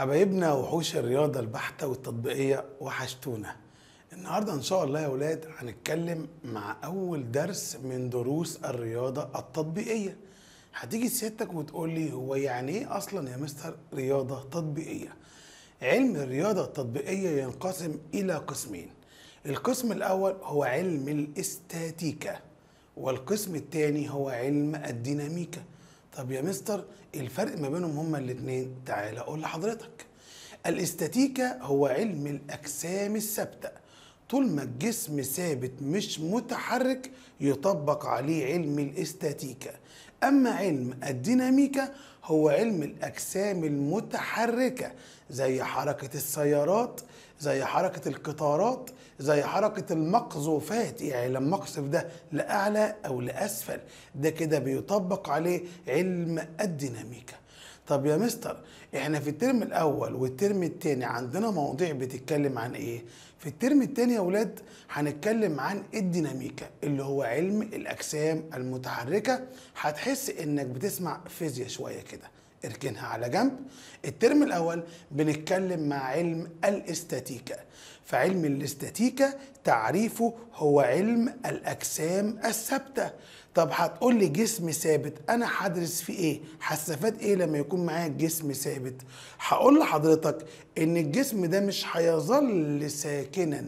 حبايبنا وحوش الرياضة البحتة والتطبيقية وحشتونا. النهاردة إن شاء الله يا ولاد هنتكلم مع أول درس من دروس الرياضة التطبيقية. هتيجي سيادتك وتقول لي هو يعني إيه أصلا يا مستر رياضة تطبيقية؟ علم الرياضة التطبيقية ينقسم إلى قسمين. القسم الأول هو علم الإستاتيكا والقسم الثاني هو علم الديناميكا. طب يا مستر الفرق ما بينهم هما الاتنين؟ تعال أقول لحضرتك. الأستاتيكا هو علم الأجسام الثابتة. طول ما الجسم ثابت مش متحرك يطبق عليه علم الأستاتيكا. أما علم الديناميكا هو علم الأجسام المتحركة زي حركة السيارات زي حركة القطارات زي حركة المقذوفات يعني لما اقذف ده لأعلى أو لأسفل ده كده بيطبق عليه علم الديناميكا. طب يا مستر إحنا في الترم الأول والترم التاني عندنا مواضيع بتتكلم عن إيه؟ في الترم التاني يا ولاد هنتكلم عن الديناميكا اللي هو علم الأجسام المتحركة. هتحس إنك بتسمع فيزياء شوية كده اركنها على جنب. الترم الأول بنتكلم مع علم الأستاتيكا. فعلم الاستاتيكا تعريفه هو علم الأجسام الثابتة. طب هتقول لي جسم ثابت أنا هدرس فيه إيه؟ هستفاد إيه لما يكون معايا جسم ثابت؟ هقول لحضرتك إن الجسم ده مش هيظل ساكنا.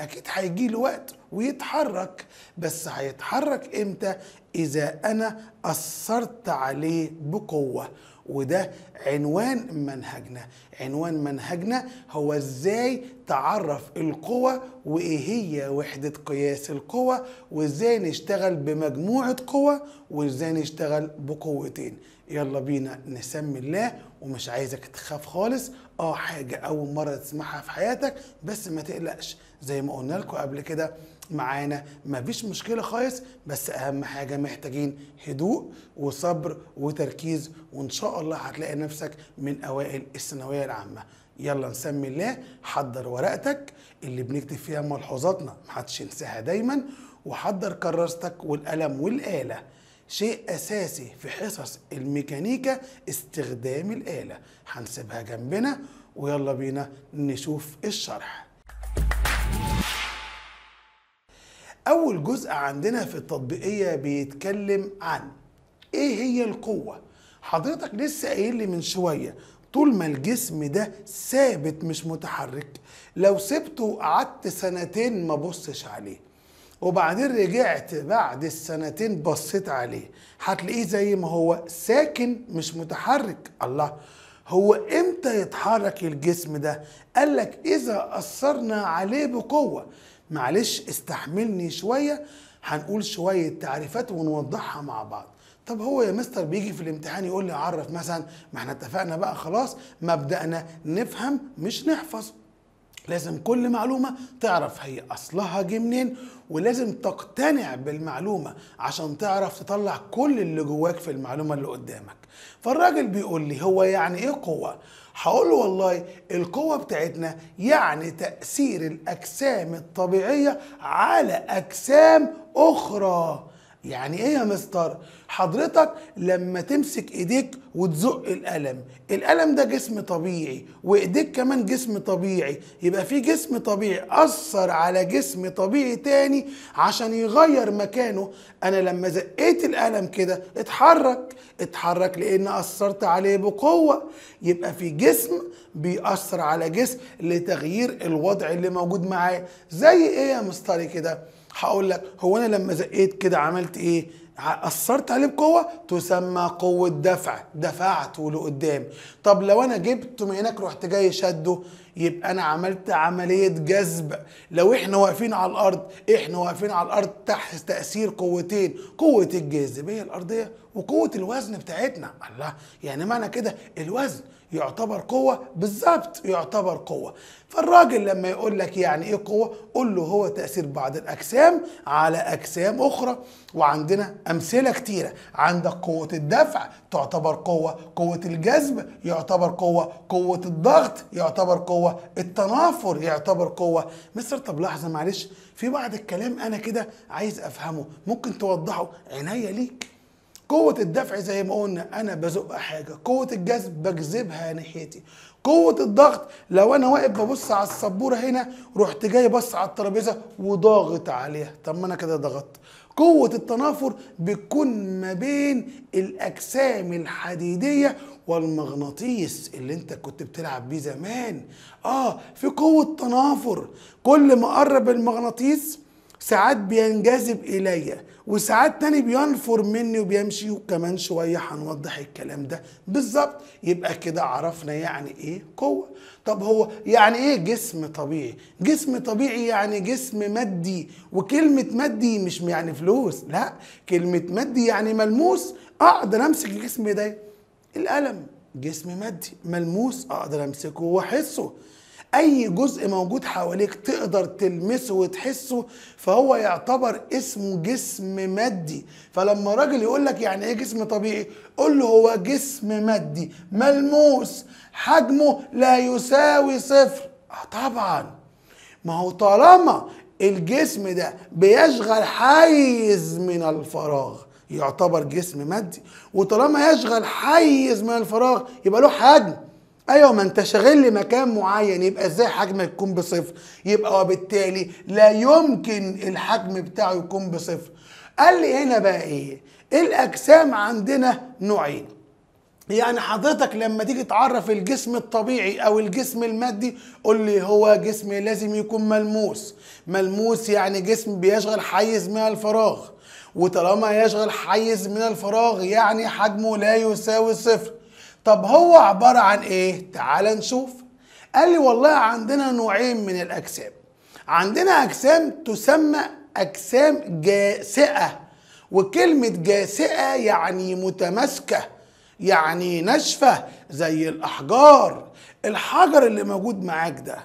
أكيد هيجي له وقت ويتحرك بس هيتحرك إمتى؟ إذا أنا أثرت عليه بقوة. وده عنوان منهجنا. عنوان منهجنا هو إزاي تعرف القوة وإيه هي وحدة قياس القوة وإزاي نشتغل بمجموعة قوة وإزاي نشتغل بقوتين. يلا بينا نسمي الله ومش عايزك تخاف خالص. آه حاجة أول مرة تسمعها في حياتك بس ما تقلقش. زي ما قلنا لكم قبل كده معانا مفيش مشكلة خالص بس أهم حاجة محتاجين هدوء وصبر وتركيز وإن شاء الله هتلاقي نفسك من أوائل الثانوية العامة. يلا نسمي الله حضر ورقتك اللي بنكتب فيها ملحوظاتنا محدش ينساها دايما. وحضر كراستك والقلم والآلة شيء أساسي في حصص الميكانيكا استخدام الآلة. هنسيبها جنبنا ويلا بينا نشوف الشرح. أول جزء عندنا في التطبيقية بيتكلم عن إيه هي القوة؟ حضرتك لسه قايل لي من شوية طول ما الجسم ده ثابت مش متحرك لو سبته وقعدت سنتين ما بصش عليه وبعدين رجعت بعد السنتين بصيت عليه هتلاقيه زي ما هو ساكن مش متحرك. الله هو إمتى يتحرك الجسم ده؟ قال لك إذا أثرنا عليه بقوة. معلش استحملني شوية هنقول شوية تعريفات ونوضحها مع بعض. طب هو يا مستر بيجي في الامتحان يقول لي عرف مثلا ما إحنا اتفقنا بقى خلاص مبدأنا نفهم مش نحفظ. لازم كل معلومة تعرف هي أصلها جه منين ولازم تقتنع بالمعلومة عشان تعرف تطلع كل اللي جواك في المعلومة اللي قدامك. فالراجل بيقول لي هو يعني إيه قوة؟ هقول له والله القوة بتاعتنا يعني تأثير الأجسام الطبيعية على أجسام أخرى. يعني إيه يا مستر؟ حضرتك لما تمسك ايديك وتزق القلم. القلم ده جسم طبيعي وايديك كمان جسم طبيعي. يبقى في جسم طبيعي أثر على جسم طبيعي تاني عشان يغير مكانه. أنا لما زقيت القلم كده اتحرك. اتحرك لأن أثرت عليه بقوة. يبقى في جسم بيأثر على جسم لتغيير الوضع اللي موجود معاه. زي إيه يا مستر كده؟ هقول لك هو أنا لما زقيت كده عملت إيه؟ اثرت عليه بقوة تسمى قوة دفع دفعته لقدام طب لو أنا جبته من هناك رحت جاي شده يبقى أنا عملت عملية جذب. لو إحنا واقفين على الأرض إحنا واقفين على الأرض تحت تأثير قوتين قوة الجاذبية الأرضية وقوة الوزن بتاعتنا. الله يعني معنى كده الوزن يعتبر قوة بالظبط يعتبر قوة. فالراجل لما يقول لك يعني إيه قوة قول له هو تأثير بعض الأجسام على أجسام أخرى. وعندنا أمثلة كتيرة. عندك قوة الدفع تعتبر قوة. قوة الجذب يعتبر قوة. قوة الضغط يعتبر قوة. التنافر يعتبر قوة. مستر طب لحظة معلش. في بعض الكلام أنا كده عايز أفهمه. ممكن توضحه؟ عناية ليك. قوة الدفع زي ما قلنا أنا بزق حاجة. قوة الجذب بجذبها ناحيتي. قوة الضغط لو أنا واقف ببص على السبورة هنا رحت جاي بص على الترابيزة وضاغط عليها. طب ما أنا كده ضغطت. قوة التنافر بتكون ما بين الأجسام الحديدية والمغناطيس اللي أنت كنت بتلعب بيه زمان. آه في قوة تنافر. كل ما قرب المغناطيس ساعات بينجذب الي وساعات تاني بينفر مني وبيمشي وكمان شوية هنوضح الكلام ده. بالظبط. يبقى كده عرفنا يعني إيه قوة. طب هو يعني إيه جسم طبيعي؟ جسم طبيعي يعني جسم مادي. وكلمة مادي مش يعني فلوس لا. كلمة مادي يعني ملموس. أقدر أمسك الجسم ده القلم جسم مادي ملموس أقدر أمسكه وأحسه. أي جزء موجود حواليك تقدر تلمسه وتحسه فهو يعتبر اسمه جسم مادي. فلما راجل يقول لك يعني إيه جسم طبيعي قول له هو جسم مادي ملموس حجمه لا يساوي صفر. آه طبعا. ما هو طالما الجسم ده بيشغل حيز من الفراغ يعتبر جسم مادي. وطالما يشغل حيز من الفراغ يبقى له حجم. أيوه ما أنت شاغل لي مكان معين يبقى إزاي حجمك يكون بصفر؟ يبقى وبالتالي لا يمكن الحجم بتاعه يكون بصفر. قال لي هنا بقى إيه؟ الأجسام عندنا نوعين. يعني حضرتك لما تيجي تعرف الجسم الطبيعي أو الجسم المادي قول لي هو جسم لازم يكون ملموس. ملموس يعني جسم بيشغل حيز من الفراغ. وطالما يشغل حيز من الفراغ يعني حجمه لا يساوي صفر. طب هو عبارة عن إيه؟ تعال نشوف. قال لي والله عندنا نوعين من الأجسام. عندنا أجسام تسمى أجسام جاسئة وكلمة جاسئة يعني متماسكة يعني ناشفة زي الأحجار. الحجر اللي موجود معاك ده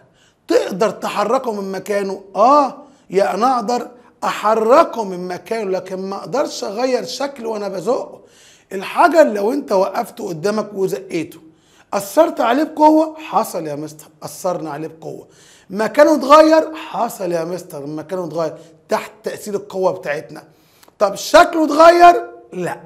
تقدر تحركه من مكانه؟ آه يا أنا أقدر أحركه من مكانه لكن ما أقدرش أغير شكله وأنا بزقه. الحجر لو انت وقفته قدامك وزقيته أثرت عليه بقوة؟ حصل يا مستر أثرنا عليه بقوة. مكانه اتغير؟ حصل يا مستر مكانه اتغير تحت تأثير القوة بتاعتنا. طب شكله اتغير؟ لا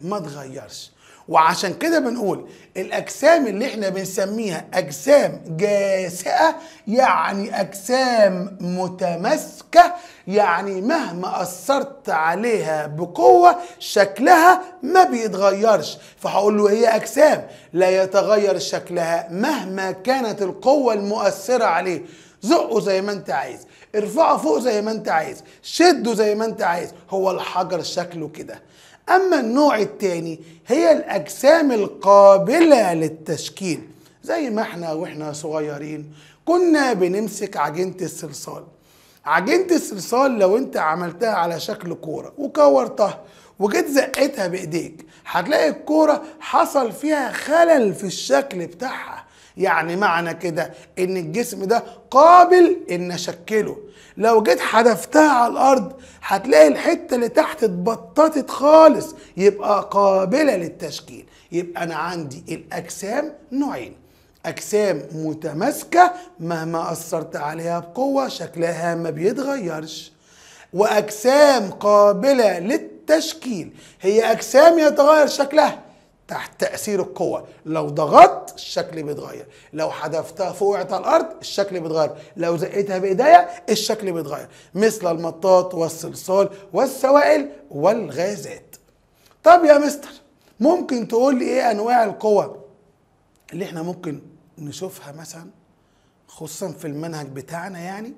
ما اتغيرش. وعشان كده بنقول الأجسام اللي إحنا بنسميها أجسام جاسئة يعني أجسام متماسكة يعني مهما أثرت عليها بقوة شكلها ما بيتغيرش. فهقول له هي أجسام لا يتغير شكلها مهما كانت القوة المؤثرة عليه. زقه زي ما أنت عايز ارفعه فوق زي ما أنت عايز شده زي ما أنت عايز هو الحجر شكله كده. أما النوع التاني هي الأجسام القابلة للتشكيل. زي ما إحنا وإحنا صغيرين كنا بنمسك عجينة الصلصال. عجينة الصلصال لو أنت عملتها على شكل كورة وكورتها وجيت زقتها بإيديك هتلاقي الكورة حصل فيها خلل في الشكل بتاعها. يعني معنى كده إن الجسم ده قابل إن أشكله. لو جيت حدفتها على الأرض هتلاقي الحتة اللي تحت اتبططت خالص. يبقى قابلة للتشكيل. يبقى أنا عندي الأجسام نوعين. أجسام متماسكة مهما أثرت عليها بقوة شكلها ما بيتغيرش. وأجسام قابلة للتشكيل. هي أجسام يتغير شكلها. تحت تأثير القوة. لو ضغطت الشكل بيتغير. لو حدفتها فوقعت على الأرض الشكل بيتغير. لو زقيتها بإيديا الشكل بيتغير. مثل المطاط والصلصال والسوائل والغازات. طب يا مستر ممكن تقول لي إيه أنواع القوى اللي إحنا ممكن نشوفها مثلا خصوصا في المنهج بتاعنا يعني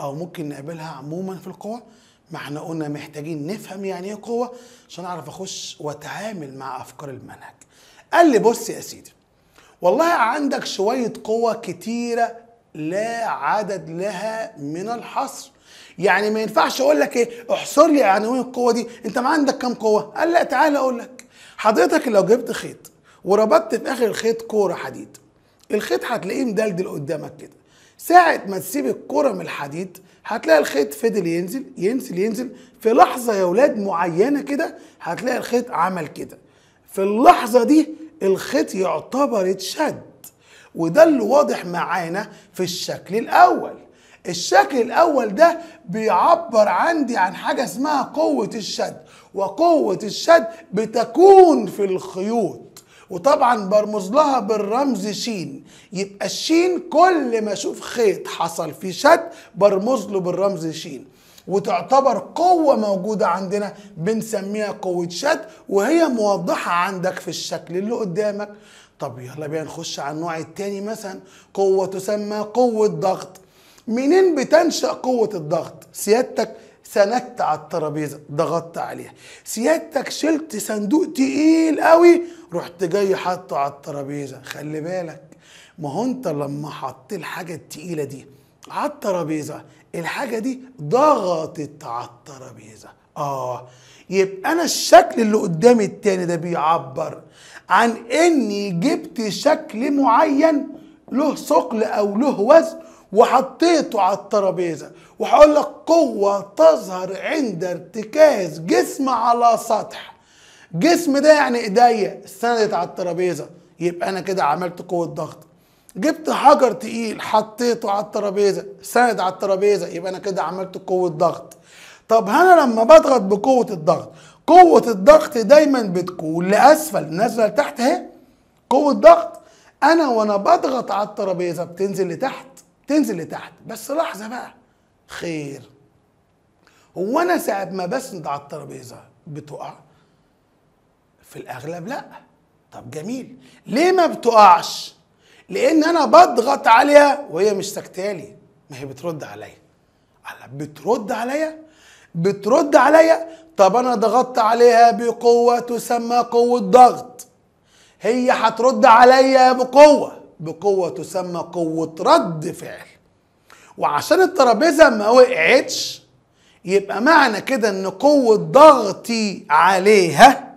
أو ممكن نقابلها عموما في القوى ما إحنا قلنا محتاجين نفهم يعني إيه قوة عشان أعرف أخش وأتعامل مع أفكار المنهج. قال لي بص يا سيدي والله عندك شوية قوة كتيرة لا عدد لها من الحصر. يعني ما ينفعش أقول لك إيه احصر لي عناوين القوة دي؟ أنت ما عندك كام قوة؟ قال لا تعالى أقول لك. حضرتك لو جبت خيط وربطت في آخر الخيط كورة حديد الخيط هتلاقيه مدلدل قدامك كده. ساعة ما تسيب الكرة من الحديد هتلاقي الخيط فضل ينزل ينزل ينزل. في لحظة يا ولاد معينة كده هتلاقي الخيط عمل كده. في اللحظة دي الخيط يعتبر اتشد وده اللي واضح معانا في الشكل الأول. الشكل الأول ده بيعبر عندي عن حاجة اسمها قوة الشد وقوة الشد بتكون في الخيوط. وطبعا برمز لها بالرمز شين. يبقى الشين كل ما أشوف خيط حصل فيه شد برمز له بالرمز شين. وتعتبر قوة موجودة عندنا بنسميها قوة شد وهي موضحة عندك في الشكل اللي قدامك. طب يلا بينا نخش على النوع التاني مثلا. قوة تسمى قوة ضغط. منين بتنشأ قوة الضغط؟ سيادتك سندت على الترابيزة ضغطت عليها. سيادتك شلت صندوق تقيل قوي رحت جاي حاطه على الترابيزة. خلي بالك ما هو انت لما حطيت الحاجة التقيلة دي على الترابيزة الحاجة دي ضغطت على الترابيزة. آه يبقى أنا الشكل اللي قدامي التاني ده بيعبر عن إني جبت شكل معين له ثقل أو له وزن وحطيته على الترابيزة. وهقول لك قوة تظهر عند ارتكاز جسم على سطح. جسم ده يعني إيديا. استندت على الترابيزة. يبقى أنا كده عملت قوة ضغط. جبت حجر تقيل حطيته على الترابيزة. سند على الترابيزة. يبقى أنا كده عملت قوة ضغط. طب أنا لما بضغط بقوة الضغط قوة الضغط دايما بتكون لأسفل. نازله لتحت أهي. قوة ضغط. أنا وأنا بضغط على الترابيزة بتنزل لتحت تنزل لتحت. بس لحظة بقى. خير. هو أنا ساعة ما بسند على الترابيزة بتقع؟ في الأغلب لا. طب جميل. ليه ما بتقعش؟ لأن أنا بضغط عليها وهي مش سكتالي ما هي بترد عليا. بترد عليا؟ بترد عليا؟ طب أنا ضغطت عليها بقوة تسمى قوة ضغط. هي هترد عليا بقوة. بقوة تسمى قوة رد فعل. وعشان الترابيزة ما وقعتش يبقى معنى كده إن قوة ضغطي عليها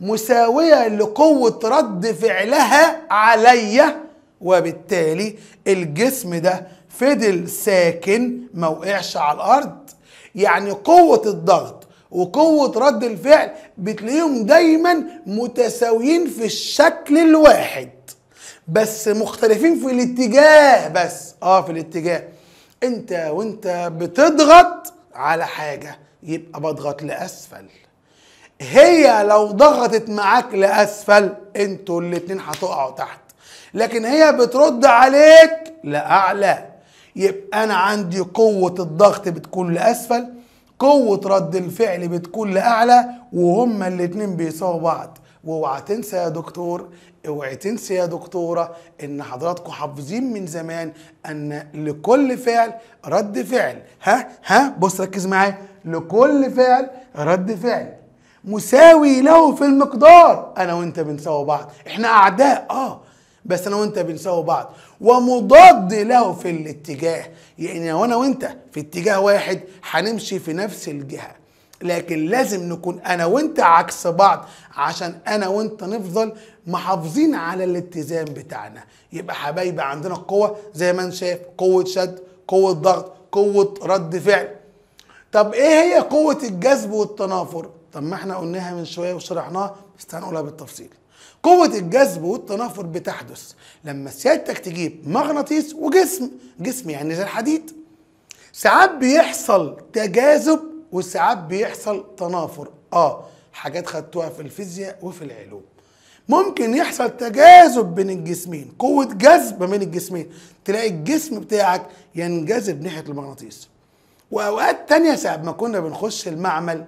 مساوية لقوة رد فعلها عليا وبالتالي الجسم ده فضل ساكن ما وقعش على الأرض. يعني قوة الضغط وقوة رد الفعل بتلاقيهم دايما متساويين في الشكل الواحد. بس مختلفين في الاتجاه بس. آه في الاتجاه. انت وانت بتضغط على حاجة يبقى بضغط لأسفل. هي لو ضغطت معاك لأسفل أنتوا الاتنين هتقعوا تحت. لكن هي بترد عليك لأعلى. يبقى أنا عندي قوة الضغط بتكون لأسفل قوة رد الفعل بتكون لأعلى وهما الاتنين بيساووا بعض. وأوعى تنسى يا دكتور اوعي تنسى يا دكتورة إن حضراتكم حافظين من زمان أن لكل فعل رد فعل. ها؟ ها؟ بص ركز معايا. لكل فعل رد فعل. مساوي له في المقدار. أنا وأنت بنساوي بعض. إحنا أعداء. آه. بس أنا وأنت بنساوي بعض. ومضاد له في الاتجاه. يعني وأنا وأنت في اتجاه واحد هنمشي في نفس الجهة. لكن لازم نكون أنا وأنت عكس بعض عشان أنا وأنت نفضل محافظين على الاتزان بتاعنا. يبقى حبايبي عندنا القوه زي ما أنت شايف قوة شد قوة ضغط قوة رد فعل. طب إيه هي قوة الجذب والتنافر؟ طب ما إحنا قلناها من شوية وشرحناها بس هنقولها بالتفصيل. قوة الجذب والتنافر بتحدث لما سيادتك تجيب مغناطيس وجسم جسم يعني زي الحديد. ساعات بيحصل تجاذب وساعات بيحصل تنافر. آه حاجات خدتوها في الفيزياء وفي العلوم. ممكن يحصل تجاذب بين الجسمين قوة جذب بين الجسمين. تلاقي الجسم بتاعك ينجذب ناحية المغناطيس. وأوقات تانية ساعة ما كنا بنخش المعمل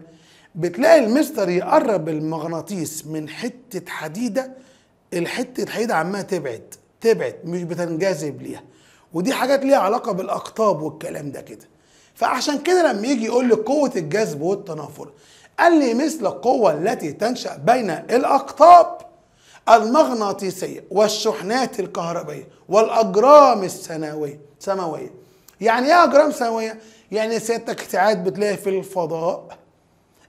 بتلاقي المستر يقرب المغناطيس من حتة حديدة الحتة الحديدة عمالة تبعد تبعد مش بتنجذب ليها. ودي حاجات ليها علاقة بالأقطاب والكلام ده كده. فعشان كده لما يجي يقول لي قوة الجذب والتنافر قال لي مثل القوة التي تنشأ بين الأقطاب المغناطيسية والشحنات الكهربية والأجرام السنوية سماوية يعني إيه أجرام سنوية؟ يعني سيادتك ساعات بتلاقي في الفضاء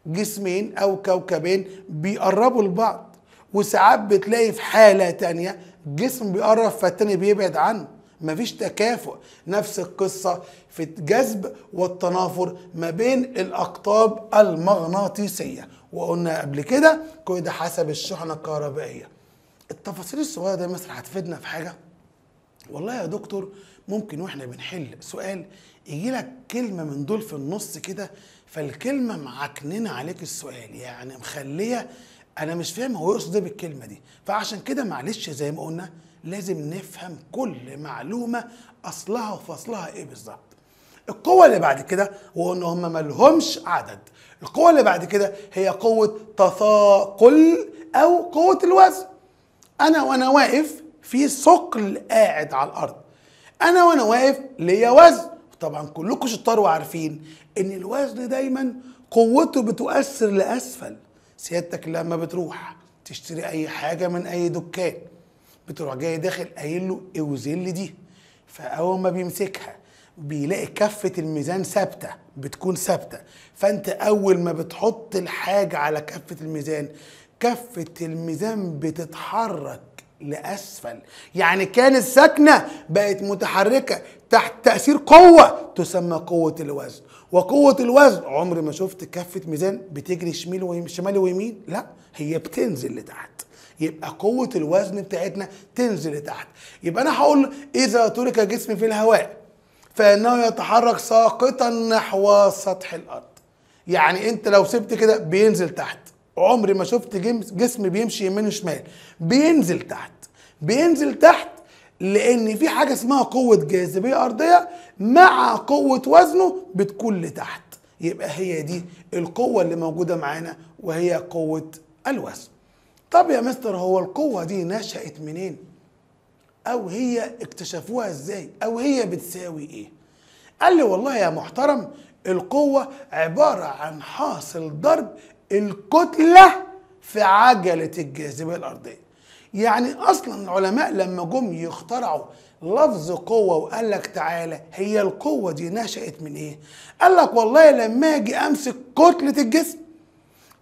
جسمين أو كوكبين بيقربوا لبعض وساعات بتلاقي في حالة تانية جسم بيقرب فالتاني بيبعد عنه مفيش تكافؤ. نفس القصة في الجذب والتنافر ما بين الأقطاب المغناطيسية. وقلنا قبل كده كل ده حسب الشحنة الكهربائية. التفاصيل الصغيرة دي مثلا هتفيدنا في حاجة؟ والله يا دكتور ممكن وإحنا بنحل سؤال يجي لك كلمة من دول في النص كده فالكلمة معكننة عليك السؤال. يعني مخلية أنا مش فاهم هو يقصد إيه بالكلمة دي. فعشان كده معلش زي ما قلنا لازم نفهم كل معلومة أصلها وفصلها إيه بالظبط. القوة اللي بعد كده هو إن هم ملهمش عدد. القوة اللي بعد كده هي قوة تثاقل أو قوة الوزن. أنا وأنا واقف في ثقل قاعد على الأرض. أنا وأنا واقف ليا وزن. طبعا كلكم شطار وعارفين إن الوزن دايما قوته بتؤثر لأسفل. سيادتك لما بتروح تشتري أي حاجة من أي دكان بتروح جاي داخل قايل له اوزن لي دي. فاول ما بيمسكها بيلاقي كفة الميزان ثابتة بتكون ثابتة. فأنت أول ما بتحط الحاجة على كفة الميزان كفة الميزان بتتحرك لأسفل. يعني كانت ساكنة بقت متحركة تحت تأثير قوة تسمى قوة الوزن. وقوة الوزن عمري ما شفت كفة ميزان بتجري شمال ويمين لا هي بتنزل لتحت. يبقى قوة الوزن بتاعتنا تنزل لتحت. يبقى أنا هقول إذا ترك جسمي في الهواء فإنه يتحرك ساقطا نحو سطح الأرض. يعني أنت لو سبت كده بينزل تحت. عمري ما شفت جسم بيمشي يمين وشمال. بينزل تحت. بينزل تحت لأن في حاجة اسمها قوة جاذبية أرضية مع قوة وزنه بتكون لتحت. يبقى هي دي القوة اللي موجودة معانا وهي قوة الوزن. طب يا مستر هو القوة دي نشأت منين؟ أو هي اكتشفوها إزاي؟ أو هي بتساوي إيه؟ قال لي والله يا محترم القوة عبارة عن حاصل ضرب الكتلة في عجلة الجاذبية الأرضية. يعني أصلا العلماء لما جم يخترعوا لفظ قوة وقال لك تعالى هي القوة دي نشأت من إيه؟ قال لك والله لما أجي أمسك كتلة الجسم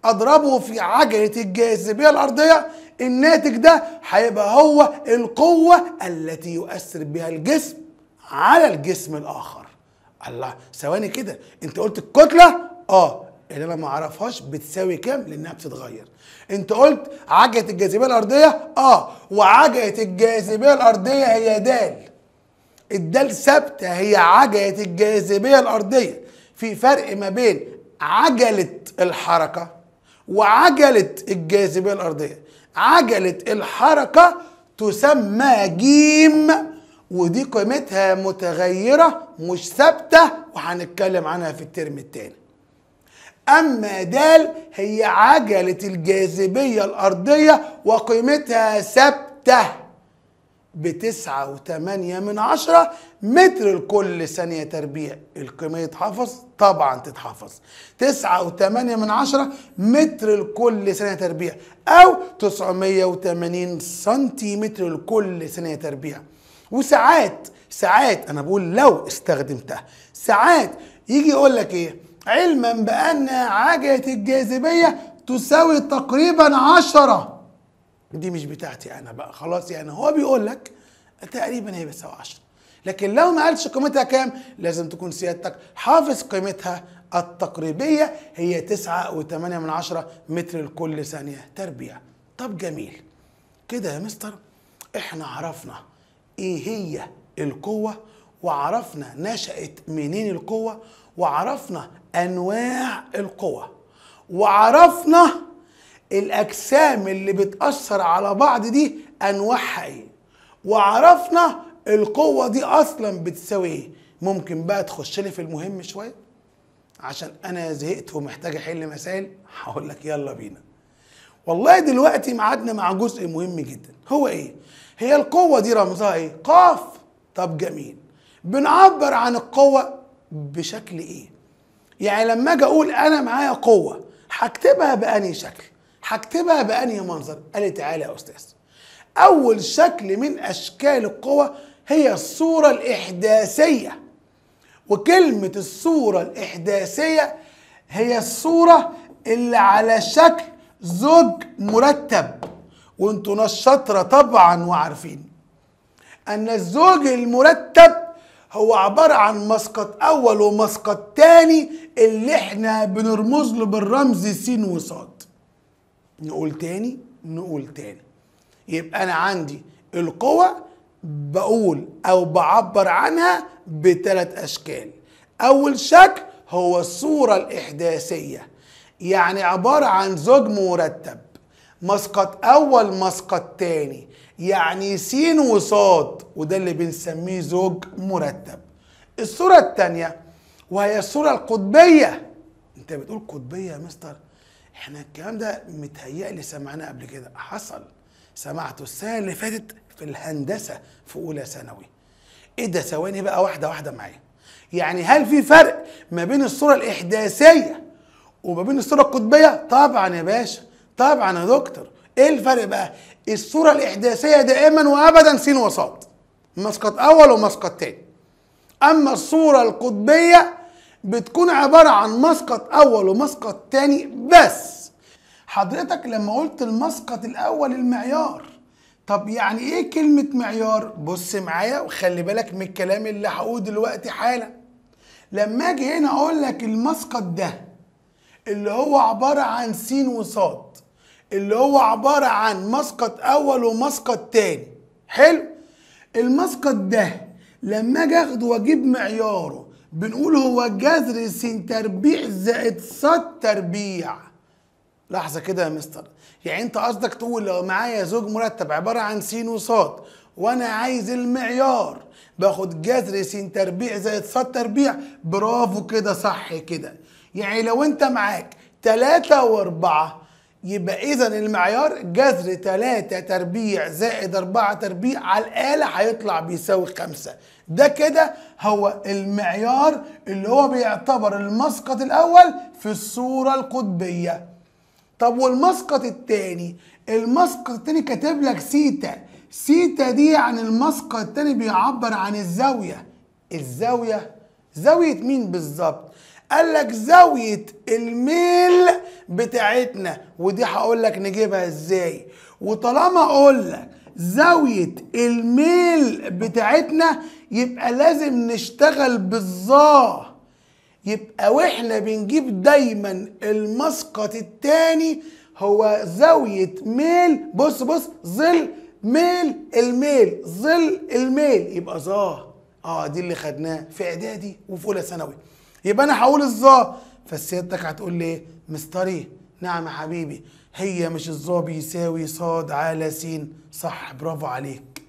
أضربه في عجلة الجاذبية الأرضية الناتج ده هيبقى هو القوة التي يؤثر بها الجسم على الجسم الآخر. الله ثواني كده. أنت قلت الكتلة؟ آه. اللي أنا ما أعرفهاش بتساوي كام؟ لأنها بتتغير. أنت قلت عجلة الجاذبية الأرضية؟ آه. وعجلة الجاذبية الأرضية هي دال. الدال ثابتة هي عجلة الجاذبية الأرضية. في فرق ما بين عجلة الحركة وعجلة الجاذبية الأرضية. عجلة الحركة تسمى جيم ودي قيمتها متغيرة مش ثابتة وهنتكلم عنها في الترم الثاني أما دال هي عجلة الجاذبية الأرضية وقيمتها ثابتة. بتسعة وثمانية من عشرة متر لكل ثانية تربيع. القيمة يتحفظ طبعا تتحفظ تسعة وثمانية من عشرة متر لكل ثانية تربيع أو 980 سنتيمتر لكل ثانية تربيع. وساعات ساعات أنا بقول لو استخدمتها ساعات يجي يقول لك إيه؟ علما بأن عجلة الجاذبية تساوي تقريبا عشرة. دي مش بتاعتي أنا بقى خلاص يعني هو بيقول لك تقريبا هي بتساوي 10 لكن لو ما قالش قيمتها كام؟ لازم تكون سيادتك حافظ قيمتها التقريبية هي تسعة وثمانية من عشرة متر لكل ثانية. تربيع طب جميل. كده يا مستر إحنا عرفنا إيه هي القوة وعرفنا نشأت منين القوة وعرفنا أنواع القوة وعرفنا الأجسام اللي بتأثر على بعض دي انواعها إيه وعرفنا القوة دي أصلا بتساوي إيه. ممكن بقى تخش لي في المهم شوية؟ عشان أنا زهقت ومحتاج أحل مسائل. هقول لك يلا بينا. والله دلوقتي معادنا مع جزء مهم جدا. هو إيه؟ هي القوة دي رمزها إيه؟ قاف. طب جميل. بنعبر عن القوة بشكل إيه؟ يعني لما أجي أقول أنا معايا قوة هكتبها بأنهي شكل؟ هكتبها بأنهي منظر؟ قال تعالى يا أستاذ. أول شكل من أشكال القوة هي الصورة الإحداثية. وكلمة الصورة الإحداثية هي الصورة اللي على شكل زوج مرتب. وانتوا ناس شاطرة طبعا وعارفين. أن الزوج المرتب هو عبارة عن مسقط أول ومسقط تاني اللي إحنا بنرمز له بالرمز س وصاد. نقول تاني نقول تاني. يبقى أنا عندي القوة بقول أو بعبر عنها بثلاث أشكال. أول شكل هو الصورة الإحداثية يعني عبارة عن زوج مرتب مسقط أول مسقط تاني. يعني س وصاد وده اللي بنسميه زوج مرتب. الصورة التانية وهي الصورة القطبية. أنت بتقول قطبية يا مستر؟ إحنا الكلام ده متهيألي سمعناه قبل كده. حصل. سمعته السنة اللي فاتت في الهندسة في أولى ثانوي. إيه ده؟ ثواني بقى واحدة واحدة معايا. يعني هل في فرق ما بين الصورة الإحداثية وما بين الصورة القطبية؟ طبعا يا باشا. طبعا يا دكتور. إيه الفرق بقى؟ الصورة الإحداثية دائما وأبدا س وصاد مسقط أول ومسقط تاني. أما الصورة القطبية بتكون عبارة عن مسقط أول ومسقط تاني بس حضرتك لما قلت المسقط الأول المعيار طب يعني إيه كلمة معيار؟ بص معايا وخلي بالك من الكلام اللي هقوله دلوقتي حالا. لما أجي هنا أقول لك المسقط ده اللي هو عبارة عن س وصاد اللي هو عبارة عن مسقط أول ومسقط تاني. حلو؟ المسقط ده لما أجي أخده وأجيب معياره بنقول هو جذر س تربيع زائد ص تربيع. لحظة كده يا مستر. يعني انت قصدك تقول لو معايا زوج مرتب عبارة عن س وصاد وأنا عايز المعيار باخد جذر س تربيع زائد ص تربيع برافو كده صح كده. يعني لو انت معاك 3 واربعة يبقى اذا المعيار جذر 3 تربيع زائد 4 تربيع على الآلة هيطلع بيساوي 5 ده كده هو المعيار اللي هو بيعتبر المسقط الأول في الصورة القطبية. طب والمسقط التاني؟ المسقط التاني كاتب لك سيتا سيتا دي يعني المسقط التاني بيعبر عن الزاوية. الزاوية؟ زاوية مين بالظبط؟ قال لك زاوية الميل بتاعتنا. ودي هقول لك نجيبها إزاي. وطالما أقول لك زاوية الميل بتاعتنا يبقى لازم نشتغل بالظا يبقى وإحنا بنجيب دايما المسقط التاني هو زاوية ميل بص بص ظل ميل الميل ظل الميل. يبقى ظا آه دي اللي خدناه في إعدادي وفي أولى ثانوي. يبقى أنا هقول الظا فسيادتك هتقول لي إيه؟ مستري نعم يا حبيبي. هي مش الظا بيساوي صاد على س صح برافو عليك.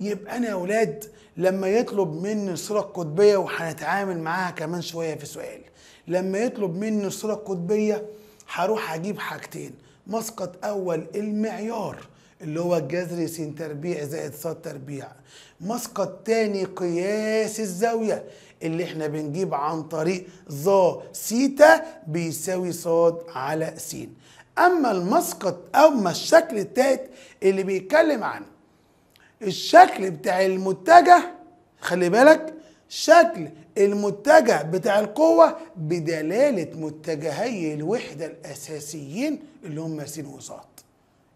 يبقى أنا يا أولاد لما يطلب مني الصورة القطبيه وهنتعامل معاها كمان شوية في سؤال. لما يطلب مني الصورة القطبيه هروح أجيب حاجتين. مسقط أول المعيار اللي هو الجذر س تربيع زائد ص تربيع. مسقط تاني قياس الزاوية اللي إحنا بنجيب عن طريق ظا سيتا بيساوي ص على س أما المسقط اما الشكل التالت اللي بيتكلم عن الشكل بتاع المتجه خلي بالك شكل المتجه بتاع القوة بدلالة متجهي الوحدة الأساسيين اللي هم س وصاد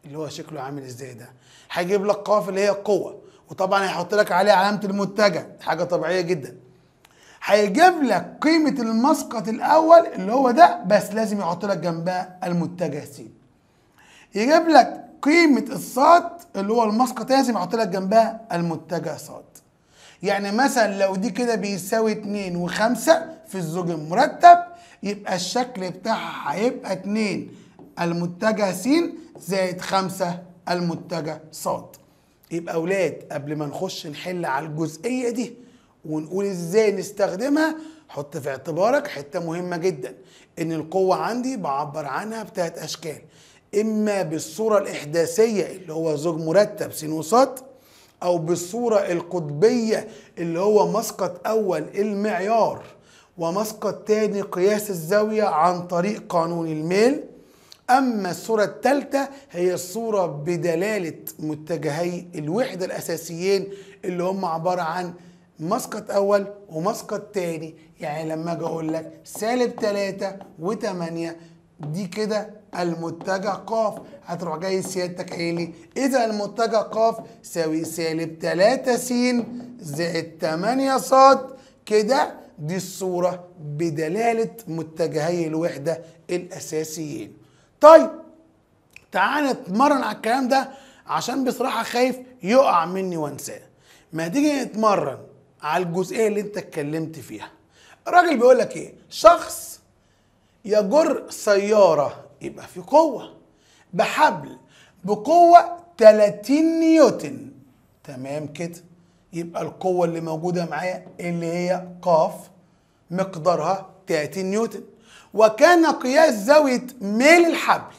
اللي هو شكله عامل إزاي ده؟ هيجيب لك قاف اللي هي القوة وطبعا هيحط لك عليه علامة المتجه حاجة طبيعية جدا. هيجيب لك قيمة المسقط الأول اللي هو ده بس لازم يحط لك جنبها المتجه س يجيب لك قيمة الصاد اللي هو المسقط لازم يحط لك جنبها المتجه صاد. يعني مثلا لو دي كده بيساوي 2 و5 في الزوج المرتب يبقى الشكل بتاعها هيبقى 2 المتجه س زائد 5 المتجه صاد. يبقى أولاد قبل ما نخش نحل على الجزئية دي ونقول إزاي نستخدمها حط في اعتبارك حتة مهمة جدا إن القوة عندي بعبر عنها بثلاث أشكال. إما بالصورة الإحداثية اللي هو زوج مرتب س وصاد أو بالصورة القطبية اللي هو مسقط أول المعيار ومسقط تاني قياس الزاوية عن طريق قانون الميل. أما الصورة الثالثه هي الصورة بدلالة متجهي الوحدة الأساسيين اللي هم عبارة عن مسقط أول ومسقط تاني. يعني لما أجي أقول لك سالب 3 و8 دي كده المتجه ق هتروح جاي سيادتك لي إذا المتجه ق يساوي سالب 3 س زائد 8 ص كده دي الصورة بدلالة متجهي الوحدة الأساسيين. طيب تعال نتمرن على الكلام ده عشان بصراحة خايف يقع مني وانساه. ما تيجي نتمرن على الجزئية اللي انت اتكلمت فيها. الراجل بيقول لك إيه؟ شخص يجر سيارة يبقى في قوة. بحبل بقوة 30 نيوتن. تمام كده؟ يبقى القوة اللي موجودة معايا اللي هي قاف مقدارها 30 نيوتن. وكان قياس زاوية ميل الحبل.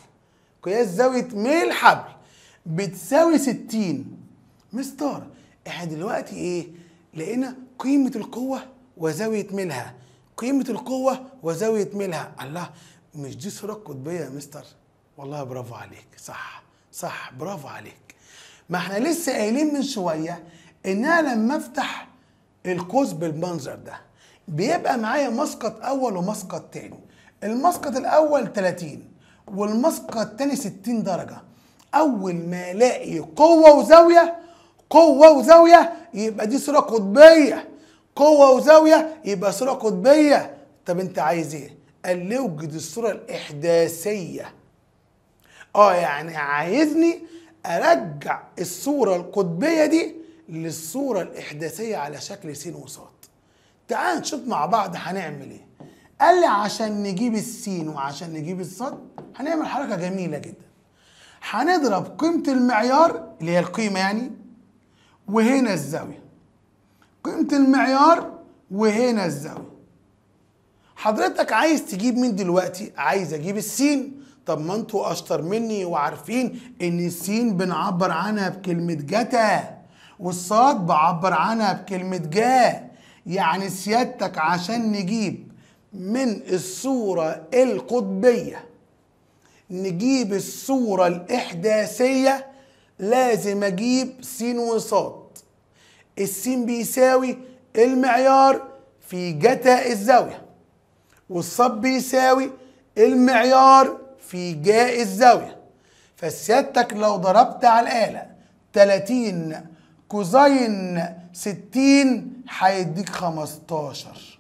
قياس زاوية ميل الحبل بتساوي 60 مستار إحنا دلوقتي إيه؟ لقينا قيمة القوة وزاوية ميلها. قيمة القوة وزاوية ميلها. الله مش دي صورة قطبية يا مستر. والله برافو عليك. صح صح برافو عليك. ما إحنا لسه قايلين من شوية إن أنا لما أفتح القوس بالمنظر ده بيبقى معايا مسقط أول ومسقط تاني. المسقط الأول 30 والمسقط التاني 60 درجة. أول ما ألاقي قوة وزاوية قوة وزاوية يبقى دي صورة قطبية قوة وزاوية يبقى صورة قطبية طب أنت عايز إيه؟ قال لي اوجد الصورة الإحداثية. آه يعني عايزني أرجع الصورة القطبية دي للصورة الإحداثية على شكل س وصاد. تعال نشوف مع بعض هنعمل إيه. قال لي عشان نجيب السين وعشان نجيب الصاد هنعمل حركة جميلة جدا. هنضرب قيمة المعيار اللي هي القيمة يعني وهنا الزاوية. قيمة المعيار وهنا الزاوية. حضرتك عايز تجيب مين دلوقتي؟ عايز أجيب السين. طب ما أنتوا أشطر مني وعارفين إن السين بنعبر عنها بكلمة جتا والصاد بعبر عنها بكلمة جا. يعني سيادتك عشان نجيب من الصورة القطبية نجيب الصورة الإحداثية لازم أجيب س وصاد. السين بيساوي المعيار في جتا الزاوية. والصاد بيساوي المعيار في جاء الزاوية. فسيادتك لو ضربت على الآلة 30 كوزين 60 هيديك 15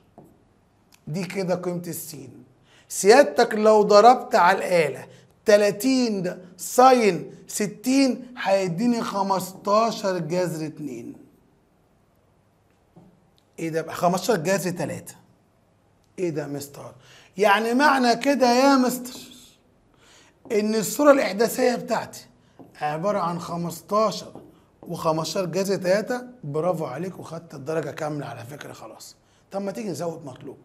دي كده قيمة السين. سيادتك لو ضربت على الآلة 30 ساين 60 هيديني 15 جذر 2 إيه ده بقى؟ 15 جذر 3 إيه ده مستر؟ يعني معنى كده يا مستر إن الصورة الإحداثية بتاعتي عبارة عن 15 و15 جذر 3 برافو عليك وخدت الدرجة كاملة على فكرة خلاص. طب ما تيجي نزود مطلوب.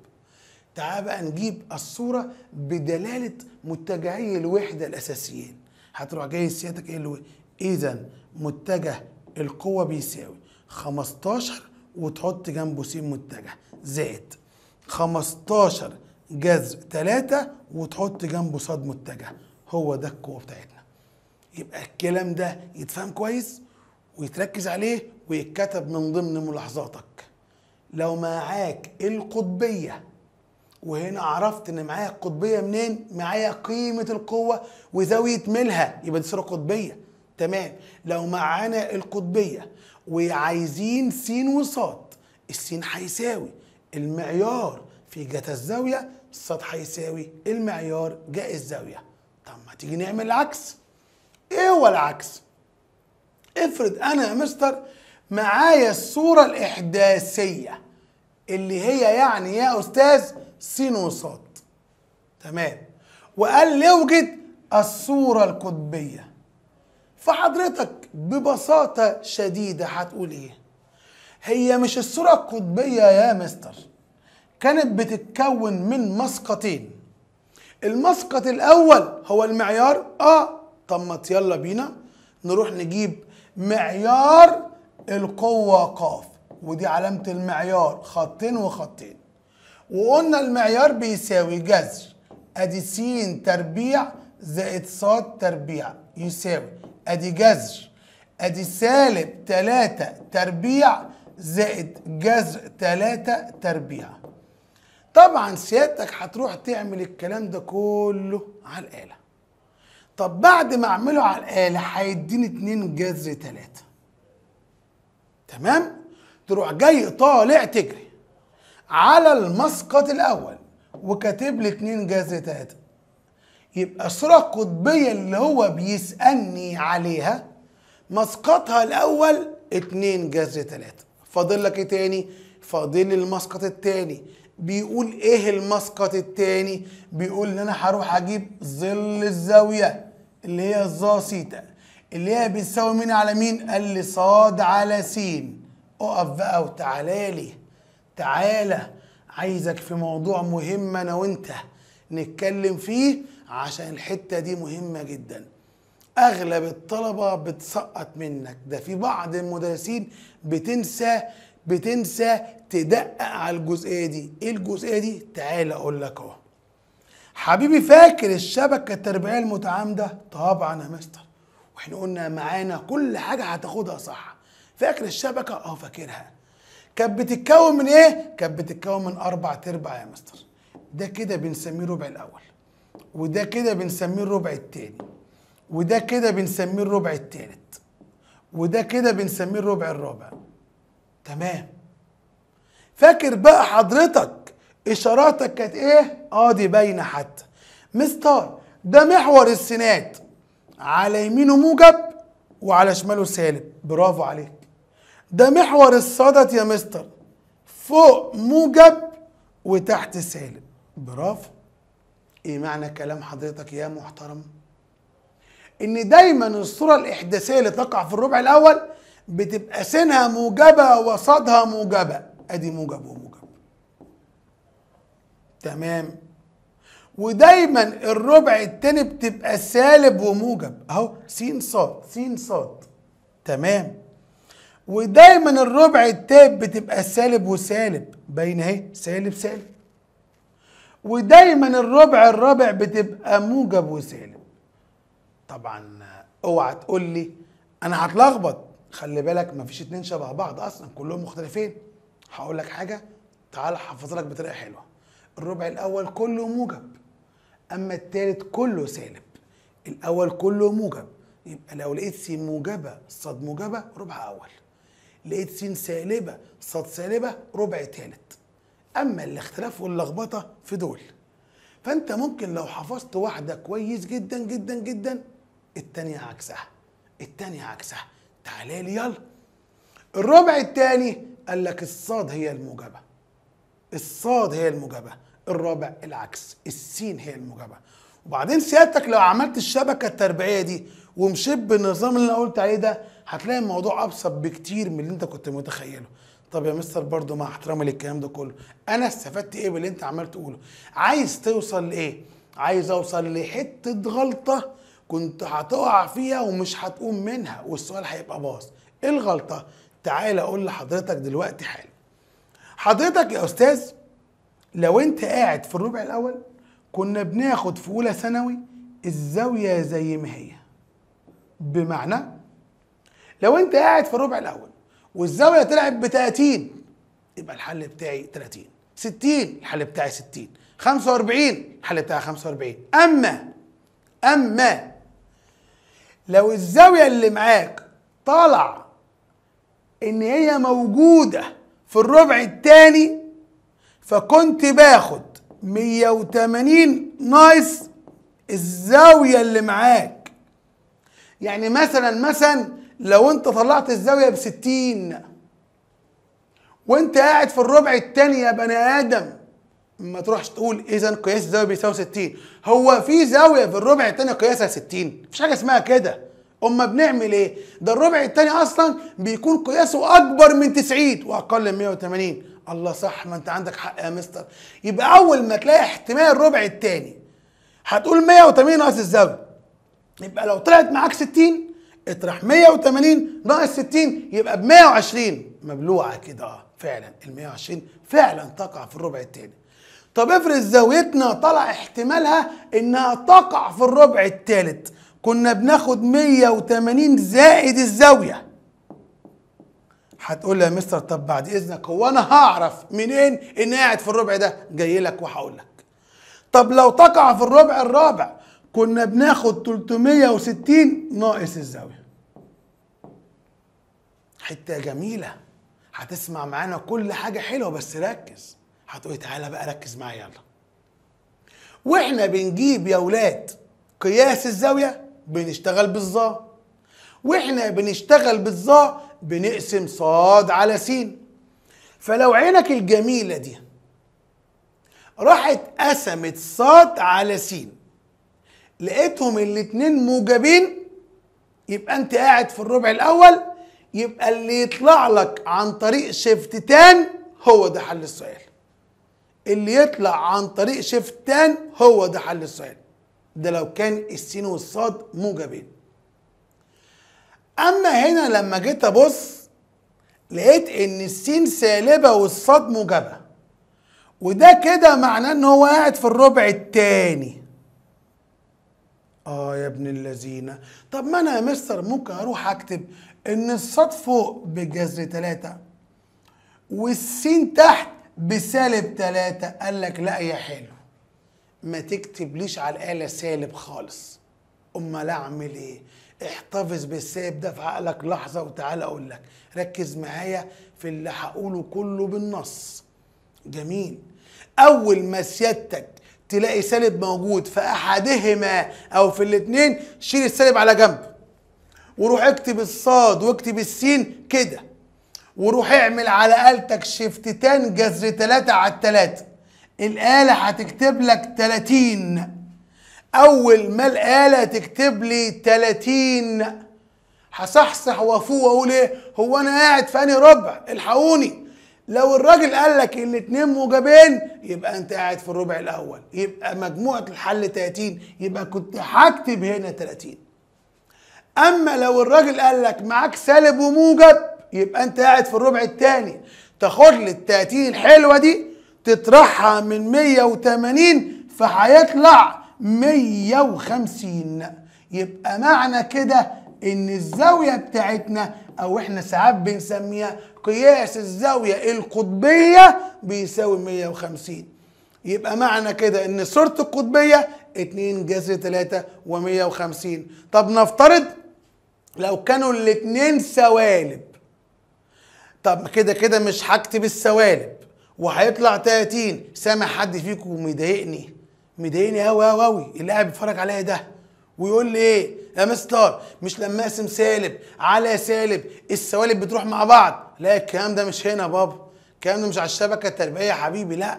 تعال بقى نجيب الصورة بدلالة متجهي الوحدة الأساسيين. هتروح جاي سيادتك إيه له إذا متجه القوة بيساوي 15 وتحط جنبه س متجه زائد. 15 جذر 3 وتحط جنبه صاد متجه. هو ده القوة بتاعتنا. يبقى الكلام ده يتفهم كويس ويتركز عليه ويتكتب من ضمن ملاحظاتك. لو معاك القطبية وهنا عرفت إن معايا القطبية منين؟ معايا قيمة القوة وزاوية ميلها يبقى دي صورة قطبية. تمام. لو معانا القطبية وعايزين س وصاد السين هيساوي. المعيار في جتا الزاوية الصاد هيساوي المعيار جاء الزاوية. طب ما تيجي نعمل العكس إيه هو العكس؟ افرض أنا يا مستر معايا الصورة الإحداثية اللي هي يعني يا أستاذ س وصاد. تمام؟ وقال لي أوجد الصورة القطبية. فحضرتك ببساطة شديدة هتقول إيه؟ هي مش الصورة القطبية يا مستر. كانت بتتكون من مسقطين. المسقط الأول هو المعيار آه طب ما يلا بينا نروح نجيب معيار القوة قاف. ودي علامة المعيار خطين وخطين. وقلنا المعيار بيساوي جذر. أدي س تربيع زائد ص تربيع يساوي. أدي جذر. أدي سالب 3 تربيع زائد جذر 3 تربيع. طبعا سيادتك هتروح تعمل الكلام ده كله على الآلة. طب بعد ما أعمله على الآلة هيديني 2 جذر 3 تمام؟ تروح جاي طالع تجري على المسقط الأول وكاتب لي 2 جذر 3 يبقى الصورة القطبيه اللي هو بيسألني عليها مسقطها الأول اتنين جذر تلاتة. فاضل لك إيه تاني؟ فاضل المسقط التاني. بيقول إيه المسقط التاني؟ بيقول إن أنا هروح أجيب ظل الزاوية اللي هي الظا سيتا اللي هي بتساوي مين على مين؟ قال لي صاد على س. اقف بقى وتعالى لي. تعالى. عايزك في موضوع مهم أنا وأنت نتكلم فيه عشان الحتة دي مهمة جدا. أغلب الطلبة بتسقط منك. ده في بعض المدرسين بتنسى بتنسى تدقق على الجزئية دي. إيه الجزئية دي؟ تعال أقول لك أهو. حبيبي فاكر الشبكة التربيعية المتعامدة؟ طبعا يا مستر. وإحنا قلنا معانا كل حاجة هتاخدها صح. فاكر الشبكة؟ أه فاكرها. كانت بتتكون من إيه؟ كانت بتتكون من أربع تربع يا مستر. ده كده بنسميه الربع الأول. وده كده بنسميه الربع التاني. وده كده بنسميه الربع التالت. وده كده بنسميه الربع الرابع. تمام. فاكر بقى حضرتك إشاراتك كانت إيه؟ آه دي باينة حتى. مستر ده محور السينات. على يمينه موجب وعلى شماله سالب. برافو عليك. ده محور الصدد يا مستر. فوق موجب وتحت سالب. برافو. إيه معنى كلام حضرتك يا محترم؟ إن دايما الصورة الإحداثية اللي تقع في الربع الأول بتبقى سينها موجبة وصادها موجبة. أدي موجب وموجب. تمام؟ ودايما الربع التاني بتبقى سالب وموجب. أهو س صاد س صاد. تمام؟ ودايما الربع التالت بتبقى سالب وسالب. باينه أهي سالب سالب. ودايما الربع الرابع بتبقى موجب وسالب. طبعا اوعى تقول لي أنا هتلخبط. خلي بالك مفيش اتنين شبه بعض أصلا كلهم مختلفين. هقول لك حاجة تعال احفظ لك بطريقة حلوة. الربع الأول كله موجب أما التالت كله سالب. الأول كله موجب. يبقى لو لقيت س موجبة صاد موجبة ربع أول. لقيت س سالبة صاد سالبة ربع تالت. أما الاختلاف واللخبطة في دول. فأنت ممكن لو حفظت واحدة كويس جدا جدا جدا التانية عكسها التانية عكسها تعالى لي يلا. الربع التاني قال لك الصاد هي الموجبة. الصاد هي الموجبة. الرابع العكس السين هي الموجبة. وبعدين سيادتك لو عملت الشبكة التربيعية دي ومشيت بالنظام اللي أنا قلت عليه ده هتلاقي الموضوع أبسط بكتير من اللي أنت كنت متخيله. طب يا مستر برضو مع احترامي للكلام ده كله أنا استفدت إيه باللي أنت عمال تقوله عايز توصل لإيه؟ عايز أوصل لحتة غلطة كنت هتقع فيها ومش هتقوم منها والسؤال هيبقى باظ. إيه الغلطة؟ تعال أقول لحضرتك دلوقتي حالا. حضرتك يا أستاذ لو أنت قاعد في الربع الأول كنا بناخد في أولى ثانوي الزاوية زي ما هي. بمعنى لو أنت قاعد في الربع الأول والزاوية طلعت ب 30 يبقى الحل بتاعي 30 60 الحل بتاعي 60 45 الحل بتاعي 45 أما أما لو الزاوية اللي معاك طالع إن هي موجودة في الربع الثاني فكنت باخد 180 ناقص الزاوية اللي معاك. يعني مثلا مثلا لو أنت طلعت الزاوية ب 60 وأنت قاعد في الربع الثاني يا بني آدم ما تروحش تقول اذا قياس الزاوية بيساوي 60 هو في زاوية في الربع الثاني قياسها 60 مفيش حاجة اسمها كده. اما بنعمل إيه؟ ده الربع الثاني أصلا بيكون قياسه أكبر من 90 وأقل من 180 الله صح ما أنت عندك حق يا مستر. يبقى أول ما تلاقي احتمال الربع الثاني هتقول 180 ناقص الزاوية. يبقى لو طلعت معاك 60 اطرح 180 ناقص 60 يبقى ب 120 مبلوعة كده. آه فعلا ال 120 فعلا تقع في الربع الثاني طب افرض زاويتنا طلع احتمالها إنها تقع في الربع الثالث كنا بناخد 180 زائد الزاوية. هتقول لي يا مستر طب بعد إذنك هو أنا هعرف منين إن قاعد في الربع ده؟ جاي لك وهقول لك. طب لو تقع في الربع الرابع كنا بناخد 360 ناقص الزاوية. حتة جميلة. هتسمع معانا كل حاجة حلوة بس ركز. هتقولي تعالى بقى ركز معايا يلا. وإحنا بنجيب يا ولاد قياس الزاوية بنشتغل بالظا. وإحنا بنشتغل بالظا بنقسم صاد على س فلو عينك الجميلة دي راحت قسمت صاد على س لقيتهم الاتنين موجبين يبقى انت قاعد في الربع الأول يبقى اللي يطلع لك عن طريق شفتان هو ده حل السؤال. اللي يطلع عن طريق شفتان هو ده حل السؤال. ده لو كان السين والصاد موجبين. أما هنا لما جيت أبص لقيت إن السين سالبة والصاد موجبة. وده كده معناه إن هو قاعد في الربع التاني. آه يا ابن اللذينه طب ما أنا يا مستر ممكن أروح أكتب إن الصاد فوق بجذر ثلاثة والسين تحت بسالب ثلاثة قال لك لا يا حلو. ما تكتبليش على الآلة سالب خالص. أمال أعمل إيه؟ احتفظ بالسالب ده في عقلك لحظة وتعالى أقول لك. ركز معايا في اللي هقوله كله بالنص. جميل. أول ما سيادتك تلاقي سالب موجود في أحدهما أو في الاثنين شيل السالب على جنب. وروح اكتب الصاد واكتب السين كده. وروح اعمل على آلتك شفتتان جذر تلاتة على التلاتة. الآلة هتكتب لك 30 أول ما الآلة تكتب لي 30 هصحصح وافوق وأقول إيه؟ هو أنا قاعد في أنهي ربع؟ الحقوني. لو الراجل قال لك الاتنين موجبين يبقى أنت قاعد في الربع الأول. يبقى مجموعة الحل 30 يبقى كنت هكتب هنا 30 أما لو الراجل قال لك معاك سالب وموجب يبقى انت قاعد في الربع الثاني تاخد لي ال 30 الحلوة دي تطرحها من 180 فهيطلع 150 يبقى معنى كده إن الزاوية بتاعتنا أو إحنا ساعات بنسميها قياس الزاوية القطبية بيساوي 150 يبقى معنى كده إن صورة القطبية 2 جذر 3 و150 طب نفترض لو كانوا الاتنين سوالب طب كده كده مش هكتب السوالب وهيطلع 30 سامع حد فيكم مضايقني؟ مضايقني قوي قوي قوي اللي قاعد بيتفرج عليا ده. ويقول لي إيه؟ يا مستر مش لما أقسم سالب على سالب السوالب بتروح مع بعض. لا الكلام ده مش هنا يا بابا. الكلام ده مش على الشبكة التربيعيه يا حبيبي لا.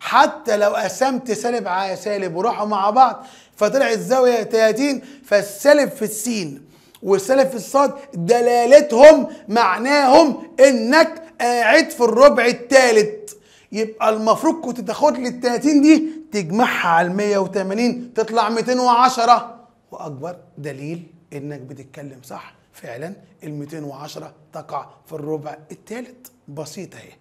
حتى لو قسمت سالب على سالب وراحوا مع بعض فطلعت الزاويه 30 فالسالب في السين. والسالب في الصاد دلالتهم معناهم إنك قاعد في الربع الثالث يبقى المفروض كنت تاخد لي ال 30 دي تجمعها على ال 180 تطلع 210 وأكبر دليل إنك بتتكلم صح فعلا ال 210 تقع في الربع الثالث بسيطة أهي.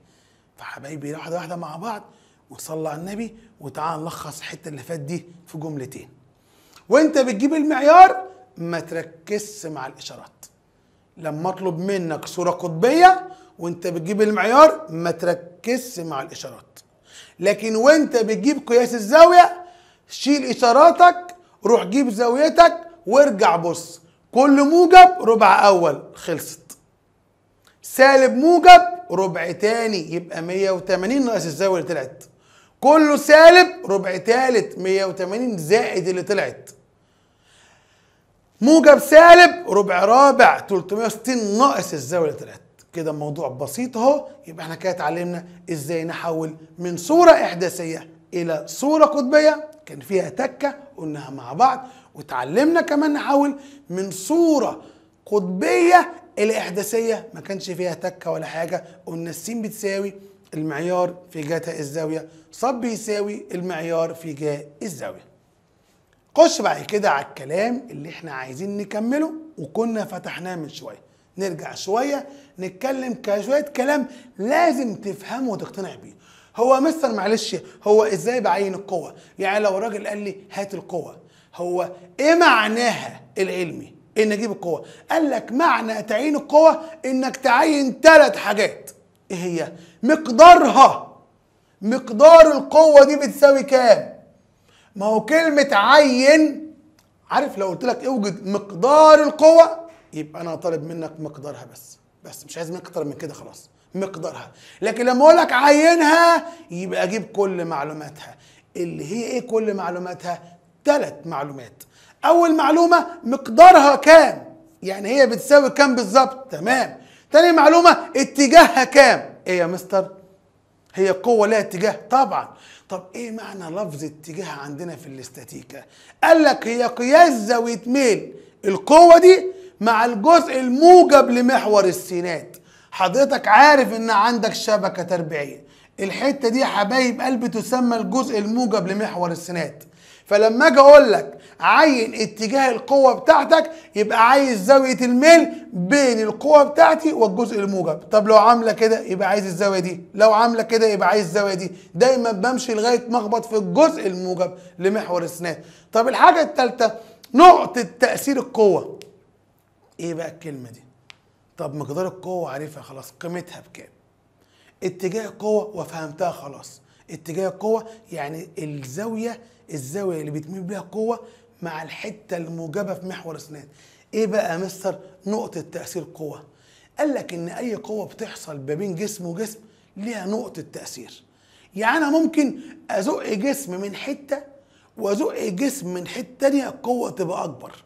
فحبايبي واحدة واحدة مع بعض وصلى على النبي وتعال نلخص الحتة اللي فات دي في جملتين. وأنت بتجيب المعيار ما تركزش مع الإشارات. لما اطلب منك صورة قطبية وانت بتجيب المعيار ما تركزش مع الإشارات. لكن وانت بتجيب قياس الزاوية شيل إشاراتك روح جيب زاويتك وارجع بص. كل موجب ربع أول خلصت. سالب موجب ربع تاني يبقى 180 ناقص الزاوية اللي طلعت. كله سالب ربع تالت 180 زائد اللي طلعت. موجب سالب ربع رابع 360 ناقص الزاوية اللي طلعت كده الموضوع بسيط اهو. يبقى إحنا كده اتعلمنا إزاي نحول من صورة إحداثية إلى صورة قطبية. كان فيها تكة قلناها مع بعض. وتعلمنا كمان نحول من صورة قطبية إلى إحداثية. ما كانش فيها تكة ولا حاجة. قلنا السين بتساوي المعيار في جهه الزاوية. صب بيساوي المعيار في جهه الزاوية. خش بعد كده على الكلام اللي إحنا عايزين نكمله وكنا فتحناه من شوية. نرجع شوية نتكلم كشوية كلام لازم تفهمه وتقتنع بيه. هو مستر معلش هو إزاي بعين القوة؟ يعني لو راجل قال لي هات القوة هو إيه معناها العلمي؟ ان أجيب القوة؟ قال لك معنى تعيين القوة إنك تعين ثلاث حاجات. إيه هي؟ مقدارها. مقدار القوة دي بتساوي كام؟ ما هو كلمة عين عارف لو قلت لك اوجد مقدار القوة يبقى أنا طالب منك مقدارها بس بس مش عايز منك أكتر من كده خلاص مقدارها. لكن لما أقول لك عينها يبقى أجيب كل معلوماتها. اللي هي إيه كل معلوماتها؟ ثلاث معلومات. أول معلومة مقدارها كام؟ يعني هي بتساوي كام بالظبط؟ تمام. تاني معلومة اتجاهها كام؟ إيه يا مستر؟ هي القوة لها اتجاه؟ طبعا. طب إيه معنى لفظ اتجاه عندنا في الاستاتيكا؟ قال لك هي قياس زاوية ميل القوة دي مع الجزء الموجب لمحور السينات. حضرتك عارف إن عندك شبكة تربيعية. الحتة دي يا حبايب قلبي تسمى الجزء الموجب لمحور السينات. فلما أجي أقول لك عين اتجاه القوة بتاعتك يبقى عايز زاوية الميل بين القوة بتاعتي والجزء الموجب طب لو عاملة كده يبقى عايز الزاوية دي. لو عاملة كده يبقى عايز الزاوية دي. دايما بمشي لغاية ما اخبط في الجزء الموجب لمحور السناد طب الحاجة الثالثة نقطة تأثير القوة. إيه بقى الكلمة دي؟ طب مقدار القوة عارفها خلاص قيمتها بكام؟ اتجاه القوة وفهمتها خلاص. اتجاه القوة يعني الزاوية الزاوية اللي بتميل بيها القوة مع الحتة الموجبة في محور السنان إيه بقى يا مستر؟ نقطة تأثير قوة. قال لك إن أي قوة بتحصل ما بين جسم وجسم ليها نقطة تأثير. يعني أنا ممكن أزق جسم من حتة وأزق جسم من حتة تانية القوة تبقى أكبر.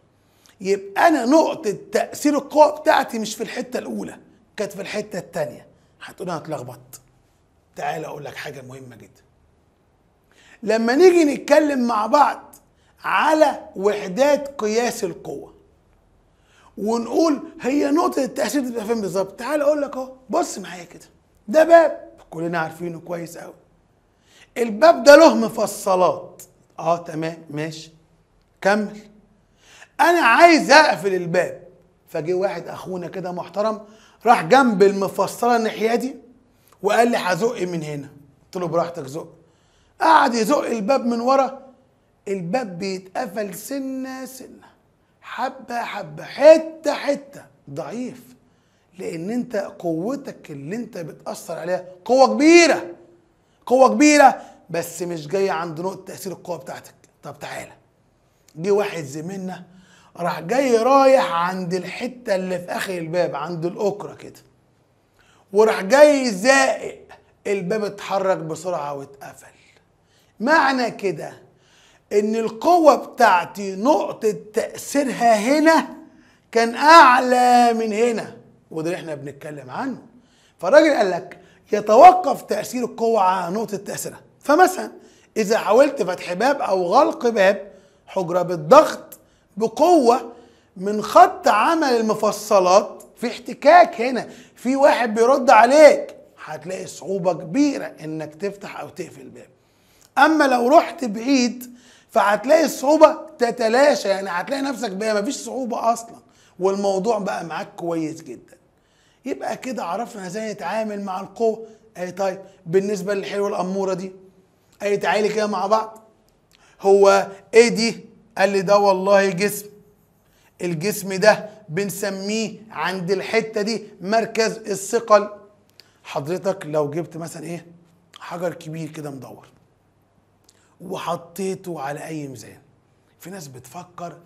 يبقى أنا نقطة تأثير القوة بتاعتي مش في الحتة الأولى كانت في الحتة التانية. هتقول أنا اتلخبطت. تعال أقول لك حاجة مهمة جدا. لما نيجي نتكلم مع بعض على وحدات قياس القوة ونقول هي نقطة التأثير تبقى فين بالظبط. تعال أقول لك أهو بص معايا كده. ده باب كلنا عارفينه كويس قوي الباب ده له مفصلات. آه تمام ماشي. كمل. أنا عايز أقفل الباب. فجه واحد أخونا كده محترم راح جنب المفصلة الناحية دي وقال لي هزق من هنا. قلت له براحتك زق. قعد يزق الباب من ورا الباب بيتقفل سنة سنة حبة حبة حتة حتة. ضعيف لأن أنت قوتك اللي أنت بتأثر عليها قوة كبيرة قوة كبيرة بس مش جاية عند نقطة تأثير القوة بتاعتك. طب تعالى. جه واحد زميلنا راح جاي رايح عند الحتة اللي في آخر الباب عند الاكره كده وراح جاي زائق الباب اتحرك بسرعة واتقفل. معنى كده إن القوة بتاعتي نقطة تأثيرها هنا كان أعلى من هنا وده اللي إحنا بنتكلم عنه. فالراجل قال لك يتوقف تأثير القوة على نقطة تأثيرها. فمثلا إذا حاولت فتح باب أو غلق باب حجرة بالضغط بقوة من خط عمل المفصلات في احتكاك هنا في واحد بيرد عليك هتلاقي صعوبة كبيرة إنك تفتح أو تقفل الباب. أما لو رحت بعيد فهتلاقي الصعوبة تتلاشى. يعني هتلاقي نفسك بقى مفيش صعوبة أصلا. والموضوع بقى معاك كويس جدا. يبقى كده عرفنا إزاي نتعامل مع القوة. أي طيب بالنسبة للحلوة الأمورة دي أي تعالي كده مع بعض. هو إيه دي قال لي ده والله جسم. الجسم ده بنسميه عند الحتة دي مركز الثقل. حضرتك لو جبت مثلا إيه حجر كبير كده مدور. وحطيته على أي ميزان. في ناس بتفكر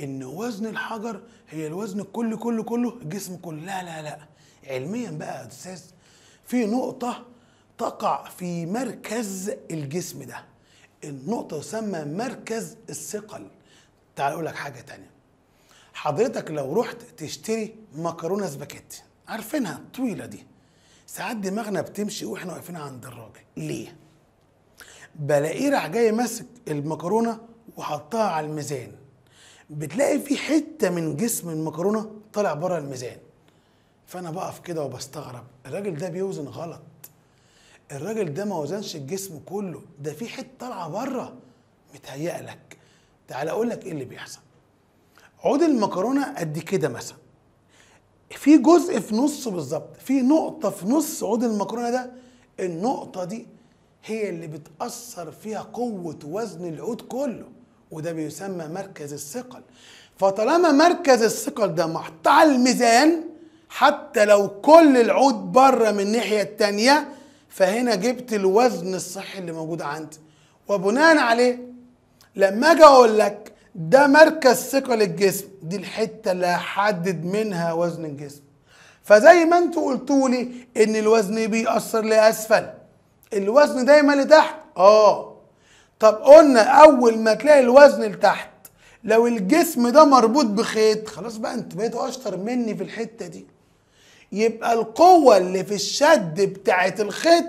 إن وزن الحجر هي الوزن كله كله كله الجسم كله. لا لا لا. علميا بقى يا أستاذ في نقطة تقع في مركز الجسم ده. النقطة تسمى مركز الثقل. تعال أقول لك حاجة تانية. حضرتك لو رحت تشتري مكرونة سباكيتي عارفينها الطويلة دي. ساعات دماغنا بتمشي وإحنا واقفين عند الراجل. ليه؟ بلاقيه راح جاي ماسك المكرونة وحطها على الميزان. بتلاقي في حتة من جسم المكرونة طالع بره الميزان. فأنا بقف كده وبستغرب الراجل ده بيوزن غلط. الراجل ده ما وزنش الجسم كله ده في حتة طالعة بره. متهيأ لك. تعال أقول لك إيه اللي بيحصل. عود المكرونة قد كده مثلا. في جزء في نصه بالظبط في نقطة في نص عود المكرونة ده النقطة دي هي اللي بتأثر فيها قوة وزن العود كله وده بيسمى مركز الثقل. فطالما مركز الثقل ده على الميزان حتى لو كل العود بره من الناحية التانية فهنا جبت الوزن الصحي اللي موجود عندي. وبناء عليه لما أجي أقول لك ده مركز ثقل الجسم دي الحتة اللي هحدد منها وزن الجسم. فزي ما أنتوا قلتوا لي إن الوزن بيأثر لأسفل. الوزن دايما لتحت آه. طب قلنا أول ما تلاقي الوزن لتحت لو الجسم ده مربوط بخيط خلاص بقى أنت بقيتوا أشطر مني في الحتة دي. يبقى القوة اللي في الشد بتاعة الخيط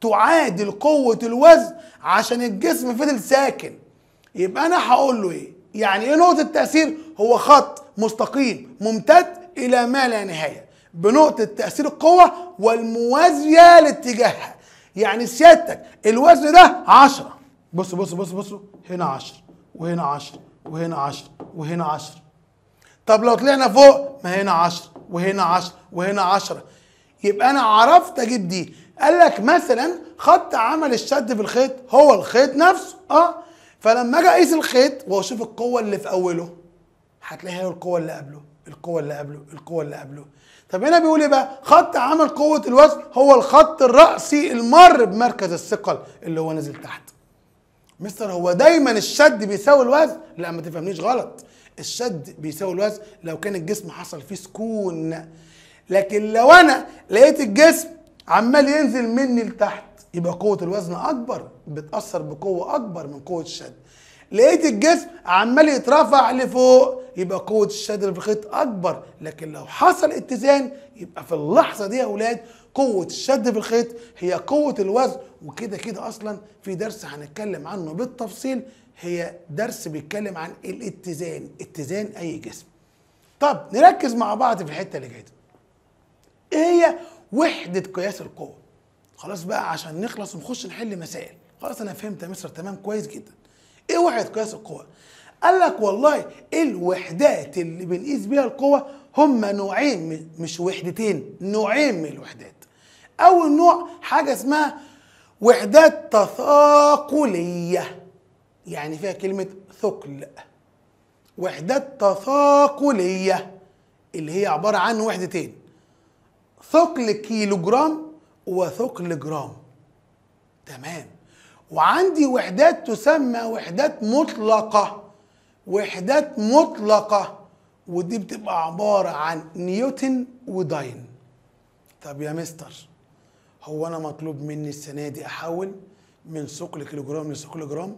تعادل قوة الوزن عشان الجسم فضل ساكن. يبقى أنا هقول له إيه؟ يعني إيه نقطة التأثير هو خط مستقيم ممتد إلى ما لا نهاية. بنقطة تأثير القوة والموازية لاتجاهها. يعني سيادتك. الوزن ده 10 بص بص بص بص هنا 10 وهنا 10 وهنا 10 وهنا 10 طب لو طلعنا فوق ما هنا 10 وهنا 10 وهنا 10 يبقى أنا عرفت أجيب دي. قال لك مثلا خط عمل الشد في الخيط هو الخيط نفسه آه. فلما أجي أقيس الخيط وأشوف القوة اللي في أوله هتلاقي هي القوة اللي قبله القوة اللي قبله القوة اللي قبله. طب هنا بيقول إيه بقى؟ خط عمل قوة الوزن هو الخط الرأسي المر بمركز الثقل اللي هو نزل تحت. مستر هو دايما الشد بيساوي الوزن؟ لا ما تفهمنيش غلط. الشد بيساوي الوزن لو كان الجسم حصل فيه سكون. لكن لو أنا لقيت الجسم عمال ينزل مني لتحت يبقى قوة الوزن أكبر بتأثر بقوة أكبر من قوة الشد. لقيت الجسم عمال يترفع لفوق يبقى قوة الشد في الخيط أكبر. لكن لو حصل اتزان يبقى في اللحظة دي يا أولاد قوة الشد في الخيط هي قوة الوزن. وكده كده أصلا في درس هنتكلم عنه بالتفصيل. هي درس بيتكلم عن الاتزان اتزان أي جسم. طب نركز مع بعض في الحتة اللي جاية إيه هي وحدة قياس القوة؟ خلاص بقى عشان نخلص ونخش نحل مسائل. خلاص أنا فهمت يا مستر تمام كويس جدا. إيه وحدة قياس القوة؟ قال لك والله الوحدات اللي بنقيس بيها القوة هما نوعين مش وحدتين نوعين من الوحدات. أول نوع حاجة اسمها وحدات تثاقلية. يعني فيها كلمة ثقل. وحدات تثاقلية اللي هي عبارة عن وحدتين. ثقل كيلو جرام وثقل جرام. تمام. وعندي وحدات تسمى وحدات مطلقة. وحدات مطلقة ودي بتبقى عبارة عن نيوتن وداين. طب يا مستر هو أنا مطلوب مني السنة دي أحول من ثقل كيلو جرام لثقل جرام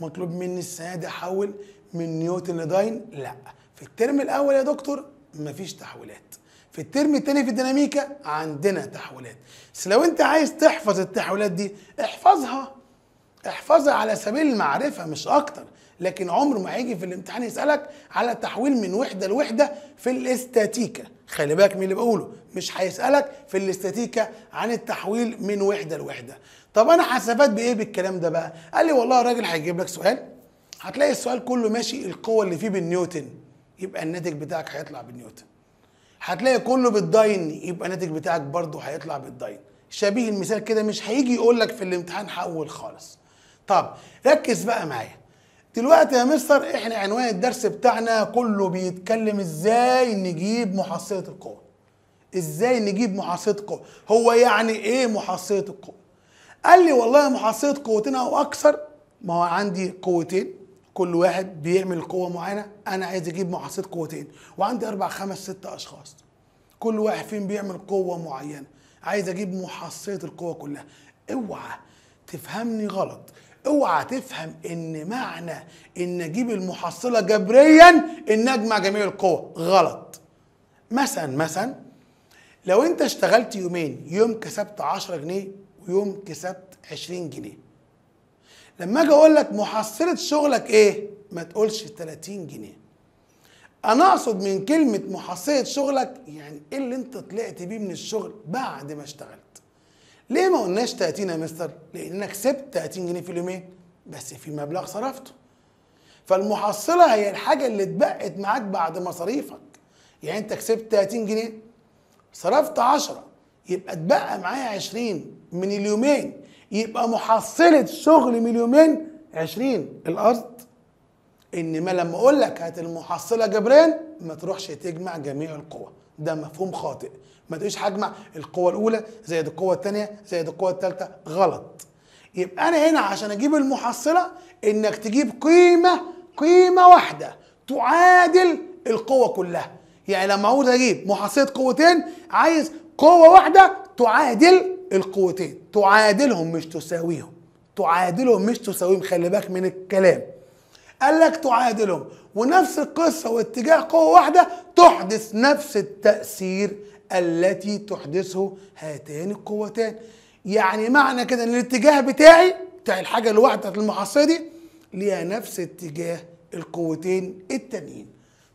مطلوب مني السنة دي أحول من نيوتن لداين؟ لا. في الترم الأول يا دكتور مفيش تحويلات في الترم الثاني في الديناميكا عندنا تحويلات بس لو أنت عايز تحفظ التحويلات دي احفظها. احفظها على سبيل المعرفة مش أكتر. لكن عمره ما هيجي في الامتحان يسألك على تحويل من وحدة لوحدة في الاستاتيكا. خلي بالك من اللي بقوله مش هيسألك في الاستاتيكا عن التحويل من وحدة لوحدة. طب أنا هستفاد بإيه بالكلام ده بقى؟ قال لي والله الراجل هيجيب لك سؤال. هتلاقي السؤال كله ماشي القوة اللي فيه بالنيوتن يبقى الناتج بتاعك هيطلع بالنيوتن. هتلاقي كله بالداين يبقى الناتج بتاعك برضه هيطلع بالداين. شبيه المثال كده مش هيجي يقول لك في الامتحان حول خالص. طب ركز بقى معايا. دلوقتي يا مستر إحنا عنوان الدرس بتاعنا كله بيتكلم إزاي نجيب محصلة القوة. إزاي نجيب محصلة القوة هو يعني إيه محصلة القوة؟ قال لي والله محصلة قوتين أو أكثر ما هو عندي قوتين. كل واحد بيعمل قوة معينة أنا عايز أجيب محصلة قوتين. وعندي أربع خمس ست أشخاص. كل واحد فيهم بيعمل قوة معينة عايز أجيب محصلة القوة كلها. اوعى تفهمني غلط. اوعى تفهم ان معنى ان أجيب المحصلة جبريا ان اجمع جميع القوى. غلط. مثلا مثلا لو انت اشتغلت يومين يوم كسبت 10 جنيه ويوم كسبت 20 جنيه. لما أجي أقول لك محصلة شغلك إيه؟ ما تقولش 30 جنيه. أنا اقصد من كلمة محصلة شغلك يعني إيه اللي انت طلعت بيه من الشغل بعد ما اشتغلت. ليه ما قلناش 30 يا مستر؟ لأنك كسبت 30 جنيه في اليومين بس في مبلغ صرفته. فالمحصلة هي الحاجة اللي اتبقت معاك بعد مصاريفك. يعني أنت كسبت 30 جنيه صرفت 10 يبقى اتبقى معايا 20 من اليومين يبقى محصلة شغل من اليومين 20 القصد انما لما أقول لك هات المحصلة جبران ما تروحش تجمع جميع القوى ده مفهوم خاطئ. ما تقولش هجمع القوة الأولى زائد القوة الثانية زائد القوة الثالثة. غلط. يبقى أنا هنا عشان أجيب المحصلة إنك تجيب قيمة قيمة واحدة تعادل القوة كلها. يعني لما عاوز أجيب محصلة قوتين عايز قوة واحدة تعادل القوتين. تعادلهم مش تساويهم. تعادلهم مش تساويهم. خلي بالك من الكلام. قال لك تعادلهم. ونفس القصة واتجاه قوة واحدة تحدث نفس التأثير التي تحدثه هاتان القوتان. يعني معنى كده إن الاتجاه بتاعي بتاع الحاجة الواحده بتاعت المحصله دي ليها نفس اتجاه القوتين التانيين.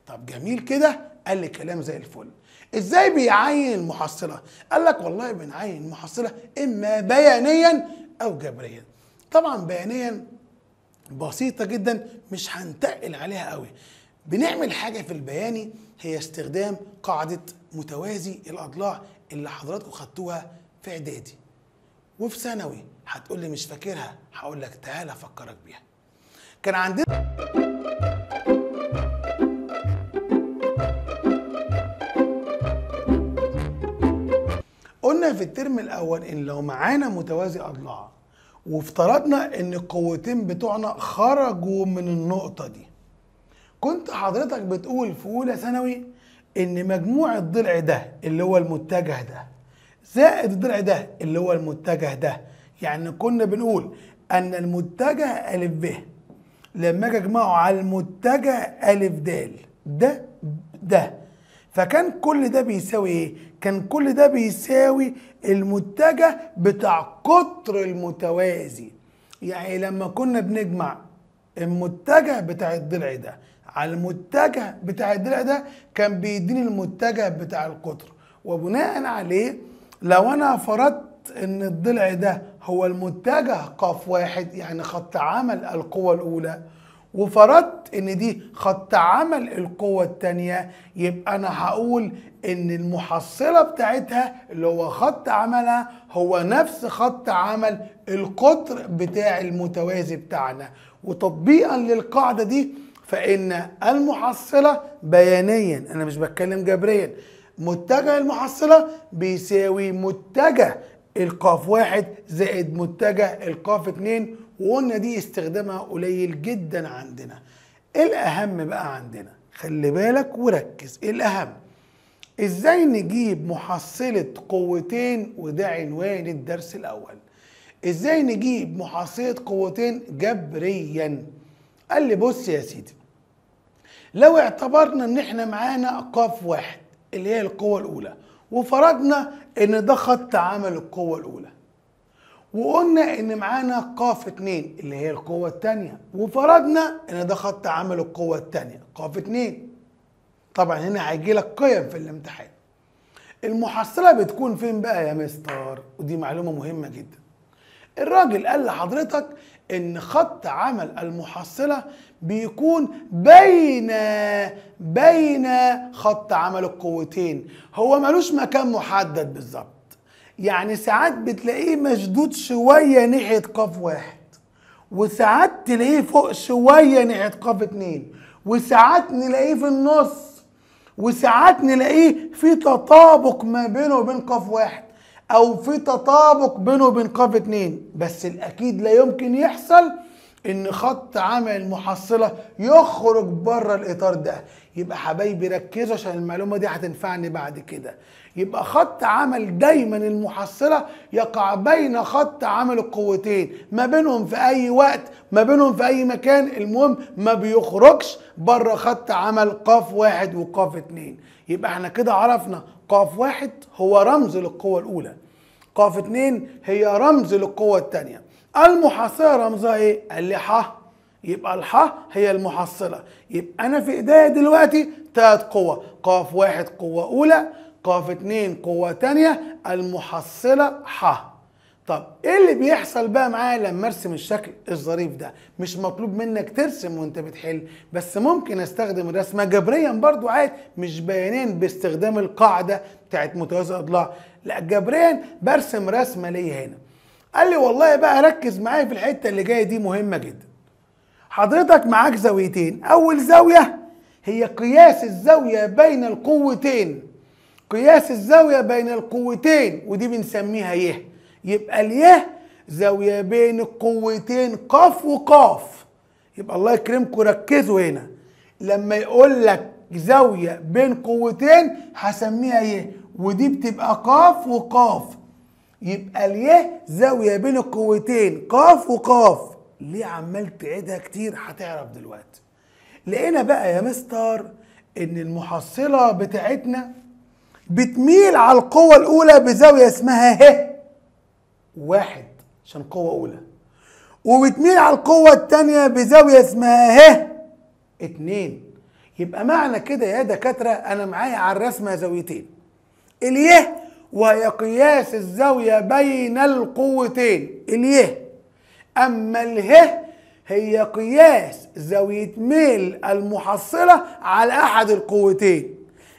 طب جميل كده قال لي كلام زي الفل. إزاي بيعين المحصلة؟ قال لك والله بنعين المحصلة إما بيانيا أو جبريا. طبعا بيانيا بسيطة جدا مش هنتقل عليها قوي. بنعمل حاجة في البياني هي استخدام قاعدة متوازي الأضلاع اللي حضراتكم خدتوها في إعدادي. وفي ثانوي هتقول لي مش فاكرها هقول لك تعالى أفكرك بيها. كان عندنا قلنا في الترم الأول إن لو معانا متوازي أضلاع وافترضنا إن القوتين بتوعنا خرجوا من النقطة دي. كنت حضرتك بتقول في أولى ثانوي إن مجموع الضلع ده اللي هو المتجه ده زائد الضلع ده اللي هو المتجه ده. يعني كنا بنقول أن المتجه ا ب لما أجي اجمعه على المتجه ا د ده ده فكان كل ده بيساوي إيه؟ كان كل ده بيساوي المتجه بتاع قطر المتوازي. يعني لما كنا بنجمع المتجه بتاع الضلع ده على المتجه بتاع الضلع ده كان بيديني المتجه بتاع القطر. وبناء عليه لو أنا فرضت إن الضلع ده هو المتجه قاف واحد يعني خط عمل القوة الأولى وفرضت إن دي خط عمل القوة التانية يبقى أنا هقول إن المحصلة بتاعتها اللي هو خط عملها هو نفس خط عمل القطر بتاع المتوازي بتاعنا. وتطبيقا للقاعدة دي فإن المحصلة بيانيا أنا مش بتكلم جبريا متجه المحصلة بيساوي متجه القاف واحد زائد متجه القاف اتنين وقلنا دي استخدامها قليل جدا عندنا. إيه الأهم بقى عندنا؟ خلي بالك وركز. إيه الأهم؟ إزاي نجيب محصلة قوتين؟ وده عنوان الدرس الأول. إزاي نجيب محصلة قوتين جبريا؟ قال لي بص يا سيدي لو اعتبرنا إن إحنا معانا قاف واحد اللي هي القوة الأولى وفرضنا إن ده خط عمل القوة الأولى وقلنا إن معانا قاف اتنين اللي هي القوة التانية وفرضنا إن ده خط عمل القوة التانية قاف اتنين. طبعا هنا هيجي لك قيم في الامتحان. المحصلة بتكون فين بقى يا مستر؟ ودي معلومة مهمة جدا. الراجل قال لحضرتك إن خط عمل المحصلة بيكون بين بين خط عمل القوتين. هو ملوش مكان محدد بالظبط. يعني ساعات بتلاقيه مشدود شوية ناحية قاف واحد وساعات تلاقيه فوق شوية ناحية قاف اتنين وساعات نلاقيه في النص وساعات نلاقيه في تطابق ما بينه وبين قاف واحد أو في تطابق بينه وبين قاف اتنين. بس الأكيد لا يمكن يحصل إن خط عمل المحصلة يخرج بره الإطار ده. يبقى حبايبي ركزوا عشان المعلومة دي هتنفعني بعد كده. يبقى خط عمل دايما المحصلة يقع بين خط عمل القوتين ما بينهم في أي وقت ما بينهم في أي مكان. المهم ما بيخرجش بره خط عمل قاف واحد وقاف اتنين. يبقى إحنا كده عرفنا قاف واحد هو رمز للقوة الأولى. قاف اتنين هي رمز للقوة التانية. المحصلة رمزها إيه؟ ح يبقى الح هي المحصلة. يبقى أنا في إيديا دلوقتي تلات قوة قاف واحد قوة أولى قاف اتنين قوة تانية المحصلة ح طب إيه اللي بيحصل بقى معايا لما أرسم الشكل الظريف ده؟ مش مطلوب منك ترسم وأنت بتحل بس ممكن أستخدم الرسمه جبريا برضو عادي مش بيانيا باستخدام القاعدة بتاعت متوازي الاضلاع لا جبريا برسم رسمة ليا هنا. قال لي والله بقى ركز معايا في الحتة اللي جاية دي مهمة جدا. حضرتك معاك زاويتين. أول زاوية هي قياس الزاوية بين القوتين. قياس الزاوية بين القوتين ودي بنسميها يه. يبقى اليه زاوية بين القوتين قاف وقاف. يبقى الله يكرمكم ركزوا هنا. لما يقول لك زاوية بين قوتين هسميها يه ودي بتبقى قاف وقاف. يبقى اليه زاوية بين القوتين قاف وقاف. ليه عمال تعيدها كتير؟ هتعرف دلوقتي. لقينا بقى يا مستر إن المحصلة بتاعتنا بتميل على القوة الأولى بزاوية اسمها ه. واحد عشان قوة أولى. وبتميل على القوة التانية بزاوية اسمها ه. اتنين. يبقى معنى كده يا دكاترة أنا معايا على الرسمة زاويتين. اليه وهي قياس الزاوية بين القوتين. اليه. أما اله هي قياس زاوية ميل المحصلة على أحد القوتين.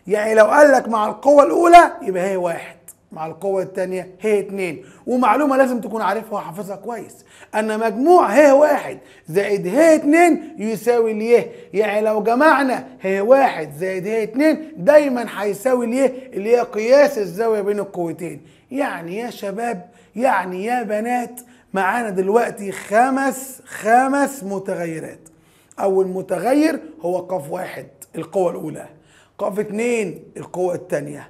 يعني لو قال لك مع القوة الأولى يبقى هي واحد مع القوة الثانية هي اتنين. ومعلومة لازم تكون عارفها وحافظها كويس. أن مجموع هي واحد زائد هي اتنين يساوي اليه يعني لو جمعنا هي واحد زائد هي اتنين دايما هيساوي اليه اللي هي قياس الزاوية بين القوتين. يعني يا شباب يعني يا بنات معانا دلوقتي خمس خمس متغيرات. أول متغير هو قاف واحد القوة الأولى. قاف اتنين القوة الثانية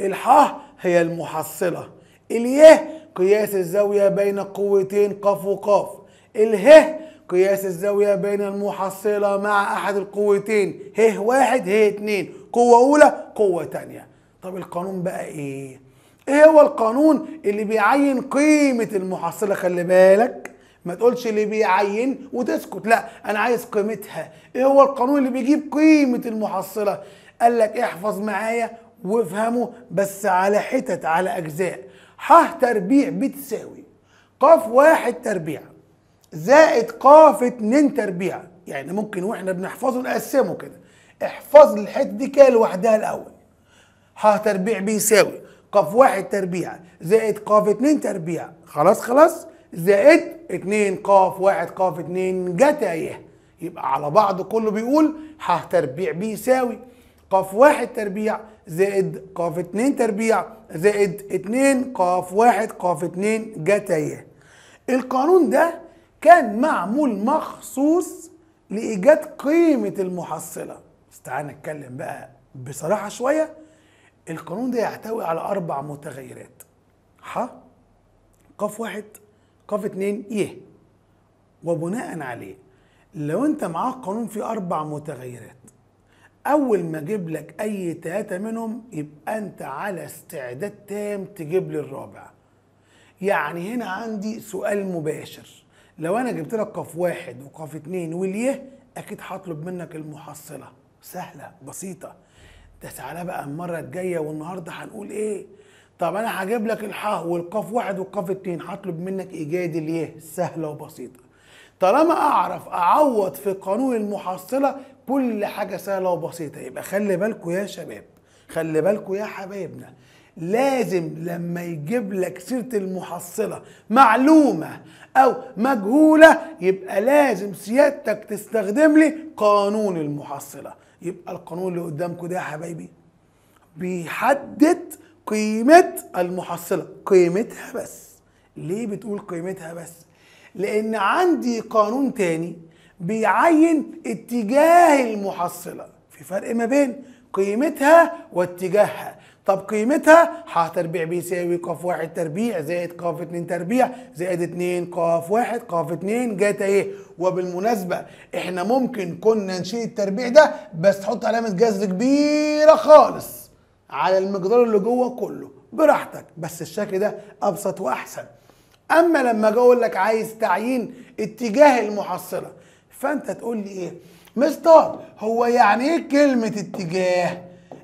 الحاء هي المحصلة. اليه قياس الزاوية بين قوتين قاف وقاف. اله قياس الزاوية بين المحصلة مع أحد القوتين. ه واحد ه اتنين. قوة أولى قوة تانية. طب القانون بقى إيه؟ إيه هو القانون اللي بيعين قيمة المحصلة خلي بالك. ما تقولش اللي بيعين وتسكت لا أنا عايز قيمتها. إيه هو القانون اللي بيجيب قيمة المحصلة؟ قال لك احفظ معايا وافهمه بس على حتت على أجزاء. ح تربيع بتساوي قاف واحد تربيع زائد قاف اتنين تربيع. يعني ممكن وإحنا بنحفظه نقسمه كده. احفظ الحتة دي كده لوحدها الأول. ح تربيع بيساوي قاف واحد تربيع زائد قاف اتنين تربيع. خلاص خلاص؟ زائد اتنين قاف واحد قاف اتنين جتا يه يبقى على بعض كله بيقول ح تربيع بيساوي. قاف واحد تربيع زائد قاف اتنين تربيع زائد اتنين قاف واحد قاف اتنين جتا يه القانون ده كان معمول مخصوص لإيجاد قيمة المحصلة. بس تعالى نتكلم بقى بصراحة شوية. القانون ده يحتوي على أربع متغيرات. ح قاف واحد قاف اتنين يه وبناء عليه لو أنت معاك قانون فيه أربع متغيرات أول ما أجيب لك أي تلاتة منهم يبقى أنت على استعداد تام تجيب لي الرابع. يعني هنا عندي سؤال مباشر. لو أنا جبت لك قاف واحد وقاف اتنين واليه أكيد هطلب منك المحصلة. سهلة بسيطة. ده تعالى بقى المرة الجاية والنهاردة هنقول إيه؟ طب أنا هجيب لك الحاء والقاف واحد والقاف اتنين هطلب منك ايجاد اليه سهلة وبسيطة. طالما أعرف أعوض في قانون المحصلة كل حاجة سهلة وبسيطة. يبقى خلي بالكم يا شباب خلي بالكم يا حبايبنا لازم لما يجيب لك سيرة المحصلة معلومة أو مجهولة يبقى لازم سيادتك تستخدم لي قانون المحصلة. يبقى القانون اللي قدامكم ده يا حبايبي بيحدد قيمة المحصلة. قيمتها بس. ليه بتقول قيمتها بس؟ لأن عندي قانون تاني بيعين اتجاه المحصلة. في فرق ما بين قيمتها واتجاهها. طب قيمتها؟ ح تربيع بيساوي ق واحد تربيع زائد ق اتنين تربيع زائد اتنين ق واحد ق اتنين. جاتا إيه وبالمناسبة إحنا ممكن كنا نشيل التربيع ده بس تحط علامة جذر كبيرة خالص على المقدار اللي جوه كله. براحتك. بس الشكل ده أبسط وأحسن. أما لما أجي أقول لك عايز تعيين اتجاه المحصلة فأنت تقول لي إيه؟ مستر هو يعني إيه كلمة اتجاه؟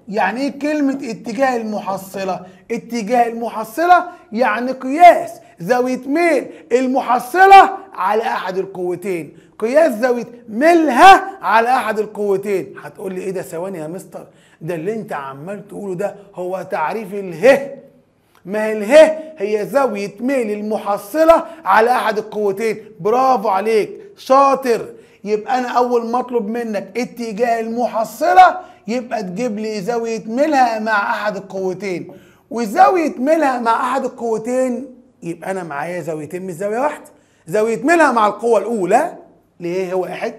يعني إيه كلمة اتجاه المحصلة؟ اتجاه المحصلة يعني قياس زاويه ميل المحصلة على أحد القوتين. قياس زاويه ميلها على أحد القوتين. هتقول لي إيه ده؟ ثواني يا مستر ده اللي أنت عمال تقوله ده هو تعريف اله. ما هي اله؟ هي زاوية ميل المحصلة على أحد القوتين. برافو عليك. شاطر. يبقى أنا أول ما أطلب منك اتجاه المحصلة يبقى تجيب لي زاوية ميلها مع أحد القوتين. وزاوية ميلها مع أحد القوتين يبقى أنا معايا زاويتين مش زاوية واحدة زاوية ميلها مع القوة الأولى اللي هي واحد.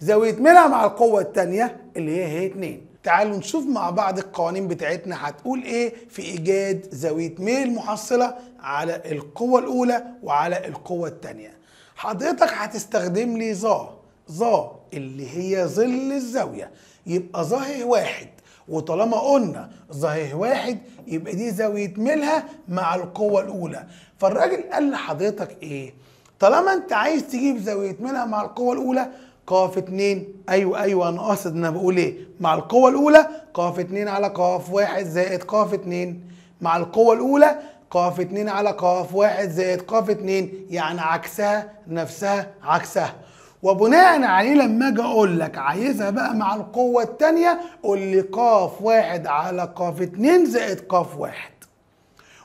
زاوية ميلها مع القوة الثانية اللي هي هي اتنين. تعالوا نشوف مع بعض القوانين بتاعتنا هتقول إيه في إيجاد زاوية ميل محصلة على القوة الأولى وعلى القوة الثانية. حضرتك هتستخدم لي ظا ظا اللي هي ظل الزاوية. يبقى ظا هي واحد. وطالما قلنا ظهير واحد يبقى دي زاوية ميلها مع القوة الأولى. فالراجل قال لحضرتك إيه؟ طالما أنت عايز تجيب زاوية ميلها مع القوة الأولى قاف اتنين. أيوه أيوه أنا قاصد أنا بقول إيه؟ مع القوة الأولى قاف اتنين على قاف واحد زائد قاف اتنين. مع القوة الأولى قاف اتنين على قاف واحد زائد قاف اتنين. يعني عكسها نفسها عكسها. وبناء عليه لما أجي أقول لك عايزها بقى مع القوة التانية قول لي قاف واحد على قاف اتنين زائد قاف واحد.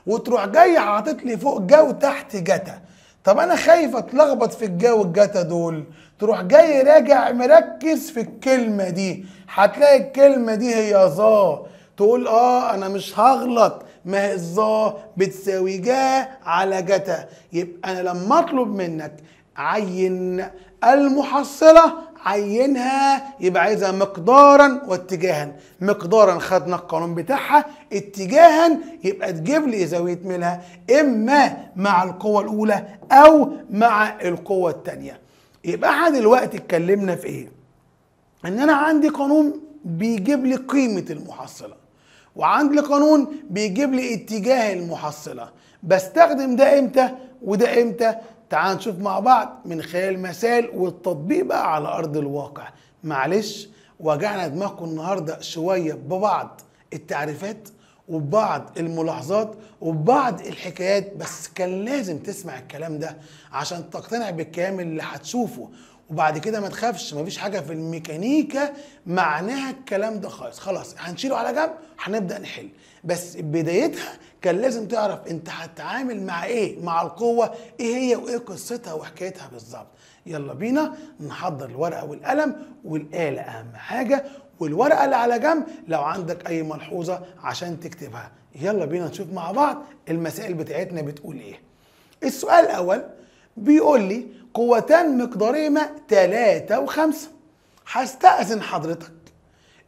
وتروح جاي حاطط لي فوق جا وتحت جتا. طب أنا خايف أتلخبط في الجا والجتا دول. تروح جاي راجع مركز في الكلمة دي. هتلاقي الكلمة دي هي ظا. تقول آه أنا مش هغلط. ما هي الظا بتساوي جا على جتا. يبقى أنا لما أطلب منك عين المحصلة عينها يبقى عايزها مقدارا واتجاها. مقدارا خدنا القانون بتاعها اتجاها يبقى تجيب لي زاوية ميلها إما مع القوة الأولى أو مع القوة التانية. يبقى إحنا دلوقتي اتكلمنا في إيه؟ إن أنا عندي قانون بيجيب لي قيمة المحصلة وعندي قانون بيجيب لي اتجاه المحصلة. بستخدم ده إمتى؟ وده إمتى؟ تعال نشوف مع بعض من خلال مثال والتطبيق بقى على أرض الواقع. معلش وجعنا دماغكم النهارده شوية ببعض التعريفات وبعض الملاحظات وبعض الحكايات بس كان لازم تسمع الكلام ده عشان تقتنع بالكلام اللي هتشوفه. وبعد كده ما تخافش مفيش حاجة في الميكانيكا معناها الكلام ده خالص. خلاص هنشيله على جنب هنبدأ نحل. بس بدايتها كان لازم تعرف انت هتتعامل مع إيه مع القوة إيه هي وايه قصتها وحكايتها بالظبط. يلا بينا نحضر الورقة والقلم والآلة أهم حاجة والورقة اللي على جنب لو عندك أي ملحوظة عشان تكتبها. يلا بينا نشوف مع بعض المسائل بتاعتنا بتقول إيه. السؤال الأول بيقول لي قوتان مقدارهما 3 و5 هستأذن حضرتك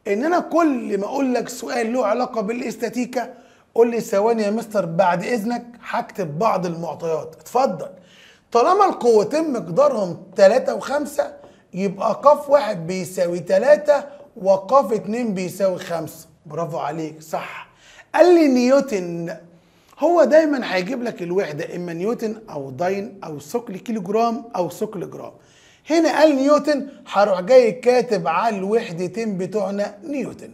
إن أنا كل ما أقول لك سؤال له علاقة بالإستاتيكا قول لي ثواني يا مستر بعد إذنك هكتب بعض المعطيات. اتفضل. طالما القوتين مقدارهم 3 و5 يبقى قاف واحد بيساوي 3 وق اتنين بيساوي 5 برافو عليك صح. قال لي نيوتن هو دايما هيجيب لك الوحدة إما نيوتن أو داين أو ثقل كيلو جرام أو ثقل جرام. هنا قال نيوتن هروح جاي كاتب على الوحدتين بتوعنا نيوتن.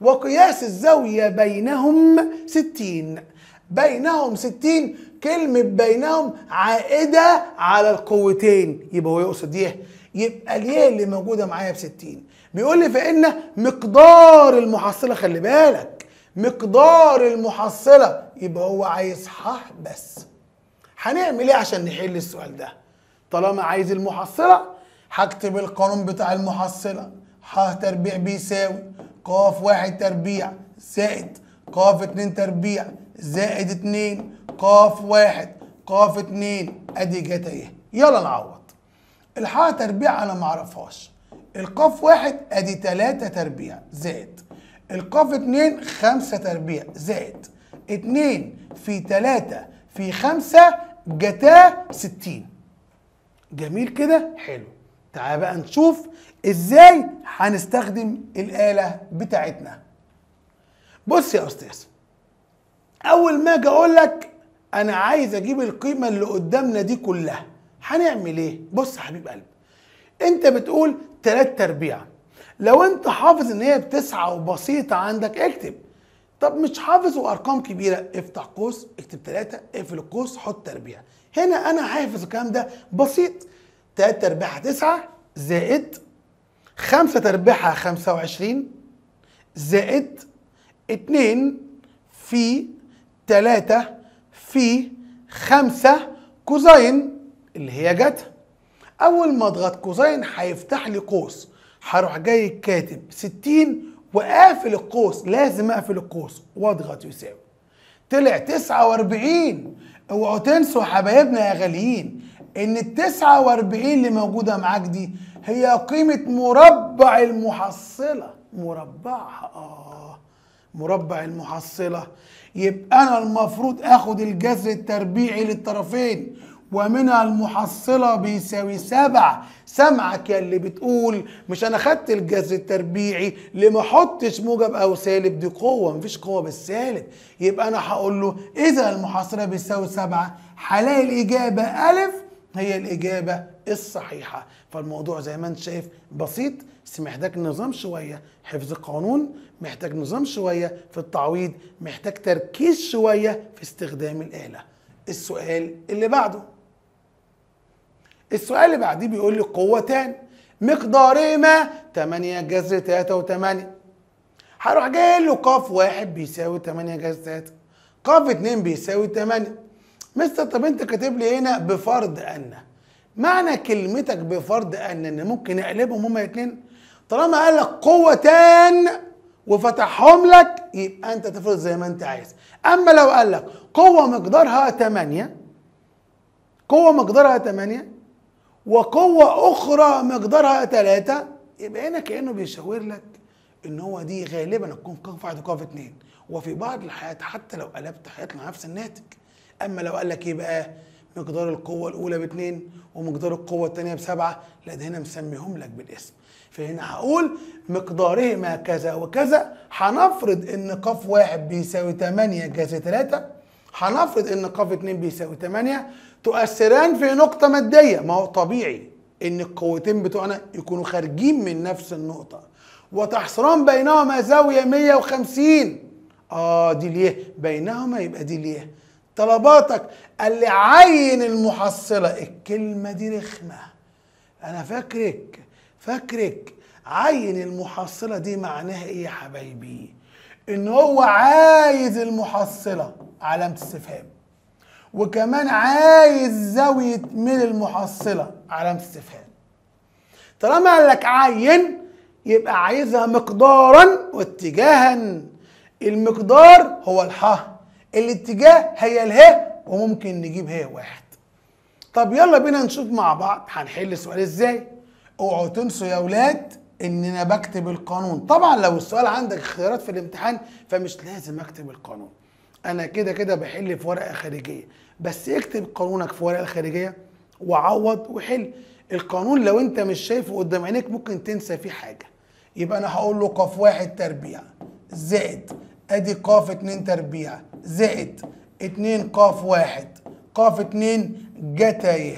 وقياس الزاوية بينهم ستين. بينهم ستين كلمة بينهم عائدة على القوتين. يبقى هو يقصد إيه؟ يبقى الياء اللي موجودة معايا بستين. بيقول لي فإن مقدار المحصلة خلي بالك مقدار المحصلة. يبقى هو عايز ح بس. هنعمل إيه عشان نحل السؤال ده؟ طالما عايز المحصلة هكتب القانون بتاع المحصلة ح تربيع بيساوي. قاف واحد تربيع زائد قاف اتنين تربيع زائد اتنين قاف واحد قاف اتنين. أدي جت أهي. يلا نعوض. الحاء تربيع أنا معرفهاش القاف واحد أدي تلاتة تربيع زائد. القاف اتنين خمسة تربيع زائد. اتنين في تلاتة في خمسة جتا ستين. جميل كده؟ حلو. تعال بقى نشوف إزاي هنستخدم الآلة بتاعتنا؟ بص يا أستاذ أول ما أجي أقول لك أنا عايز أجيب القيمة اللي قدامنا دي كلها هنعمل إيه؟ بص يا حبيب قلبي أنت بتقول تلات تربيع. لو أنت حافظ إن هي بتسعة وبسيطة عندك اكتب. طب مش حافظ وأرقام كبيرة؟ افتح قوس اكتب ثلاثة اقفل القوس حط تربيع. هنا أنا حافظ الكلام ده بسيط. 3 تربيعها 9 زائد 5 تربيعها 25 زائد 2 في 3 في 5 cosine اللي هي جتا. أول ما اضغط cosine هيفتح لي قوس. هروح جاي كاتب 60 وقافل القوس. لازم أقفل القوس وأضغط يساوي طلع 49 اوعوا تنسوا حبايبنا يا غاليين إن ال 49 اللي موجودة معاك دي هي قيمة مربع المحصلة. مربعها آه. مربع المحصلة. يبقى أنا المفروض آخد الجذر التربيعي للطرفين ومنها المحصلة بيساوي سبعة. سمعك يا اللي بتقول مش أنا خدت الجذر التربيعي اللي ما أحطش موجب أو سالب؟ دي قوة مفيش قوة بالسالب. يبقى أنا هقول له إذا المحصلة بيساوي سبعة هلاقي الإجابة ألف هي الإجابة الصحيحة. فالموضوع زي ما انت شايف بسيط بس محتاج نظام شوية. حفظ قانون محتاج نظام شوية. في التعويض محتاج تركيز شوية في استخدام الآلة. السؤال اللي بعده. السؤال اللي بعديه بيقول لي قوتان. مقدارهما 8 جذر 3 و8 هروح جاي له ق واحد بيساوي 8 جذر 3 ق 2 بيساوي 8 مستر طب انت كاتب لي هنا بفرض أن. معنى كلمتك بفرض أن إن ممكن اقلبهم هما الاثنين طالما قال لك قوتان وفتحهم لك يبقى انت تفرض زي ما انت عايز. أما لو قال لك قوة مقدارها 8 قوة مقدارها 8 وقوة أخرى مقدارها 3 يبقى هنا كأنه بيشاور لك إن هو دي غالبا هتكون ق واحد وق اتنين وفي بعض الحالات حتى لو قلبت هيطلع نفس الناتج. أما لو قال لك إيه بقى؟ مقدار القوة الأولى باتنين ومقدار القوة التانية بسبعة لا ده هنا مسميهم لك بالاسم. فهنا هقول مقدارهما كذا وكذا هنفرض إن ق واحد بيساوي 8 جذر 3 هنفرض إن ق 2 بيساوي 8 تؤثران في نقطة مادية. ما هو طبيعي إن القوتين بتوعنا يكونوا خارجين من نفس النقطة. وتحصران بينهما زاوية 150 آه دي ليه؟ بينهما يبقى دي ليه؟ طلباتك قال لي عين المحصلة. الكلمة دي رخمة. أنا فاكرك فاكرك. عين المحصلة دي معناها إيه يا حبايبي؟ إن هو عايز المحصلة. علامة استفهام. وكمان عايز زاوية من المحصلة. علامة استفهام. طالما قال لك عين يبقى عايزها مقدارا واتجاها. المقدار هو الح الاتجاه هي اله وممكن نجيب هي واحد. طب يلا بينا نشوف مع بعض هنحل السؤال إزاي؟ اوعوا تنسوا يا أولاد ان أنا بكتب القانون. طبعا لو السؤال عندك اختيارات في الامتحان فمش لازم اكتب القانون. أنا كده كده بحل في ورقة خارجية. بس اكتب قانونك في ورقة خارجية وعوض وحل. القانون لو انت مش شايفه قدام عينيك ممكن تنسى فيه حاجة. يبقى أنا هقول له ق واحد تربيع زائد ادي ق اتنين تربيع زائد اتنين ق واحد. ق اتنين جتا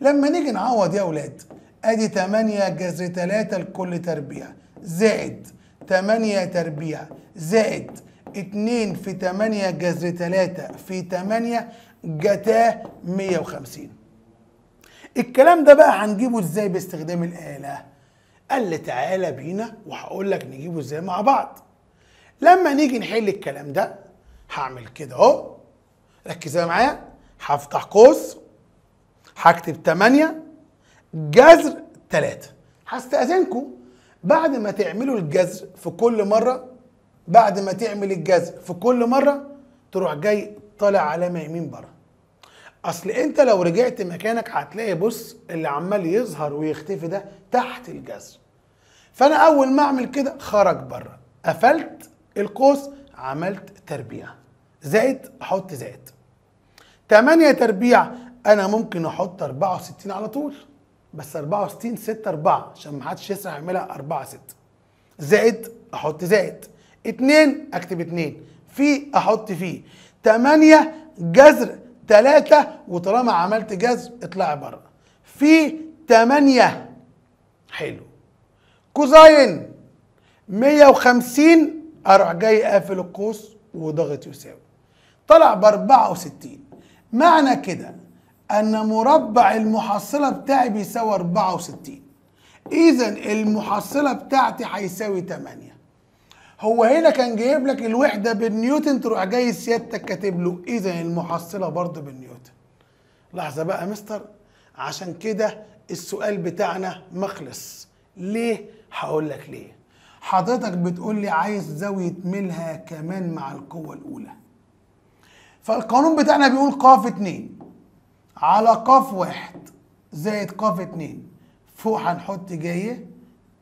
لما نيجي نعوض يا أولاد ادي 8 جذر 3 لكل تربيع زائد 8 تربيع زائد 2 في 8 جذر 3 في 8 جتا 150 الكلام ده بقى هنجيبه إزاي باستخدام الآلة؟ قال لي تعالى بينا وهقول لك نجيبه إزاي مع بعض. لما نيجي نحل الكلام ده هعمل كده أهو. ركز معايا. هفتح قوس. هكتب 8 جذر 3 هستأذنكم. بعد ما تعملوا الجذر في كل مرة بعد ما تعمل الجذر في كل مرة تروح جاي طالع علامة يمين بره. أصل أنت لو رجعت مكانك هتلاقي بص اللي عمال يظهر ويختفي ده تحت الجذر. فأنا أول ما أعمل كده خرج بره. قفلت. القوس عملت تربيع زائد أحط زائد. 8 تربيع أنا ممكن أحط 64 على طول. بس 64 6 4 عشان ما حدش يسرح يعملها 4 6 زائد أحط زائد. 2 أكتب 2 في أحط فيه 8 جذر. 3 وطالما عملت جذر اطلعي بره. في 8 حلو. كوزاين 150 أروح جاي قافل القوس وضغط يساوي. طلع ب 64 معنى كده أن مربع المحصلة بتاعي بيساوي 64 إذا المحصلة بتاعتي هيساوي 8 هو هنا كان جايب لك الوحدة بالنيوتن تروح جاي سيادتك كاتب له إذا المحصلة برضه بالنيوتن لحظة بقى مستر عشان كده السؤال بتاعنا مخلص. ليه؟ هقول لك ليه. حضرتك بتقول لي عايز زاوية ميلها كمان مع القوة الأولى. فالقانون بتاعنا بيقول ق 2 على ق واحد زائد ق 2 فوق هنحط جاية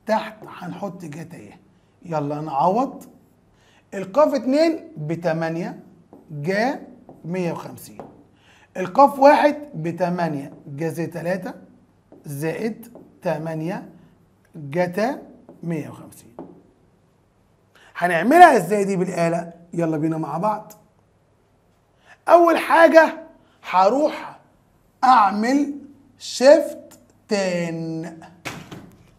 تحت هنحط جتايه يلا نعوض. القاف 2 ب 8 جا 150 القاف واحد بتمانية جذر تلاتة زائد تمانية جتا مية وخمسين. هنعملها إزاي دي بالآلة؟ يلا بينا مع بعض. أول حاجة هروح أعمل shift tan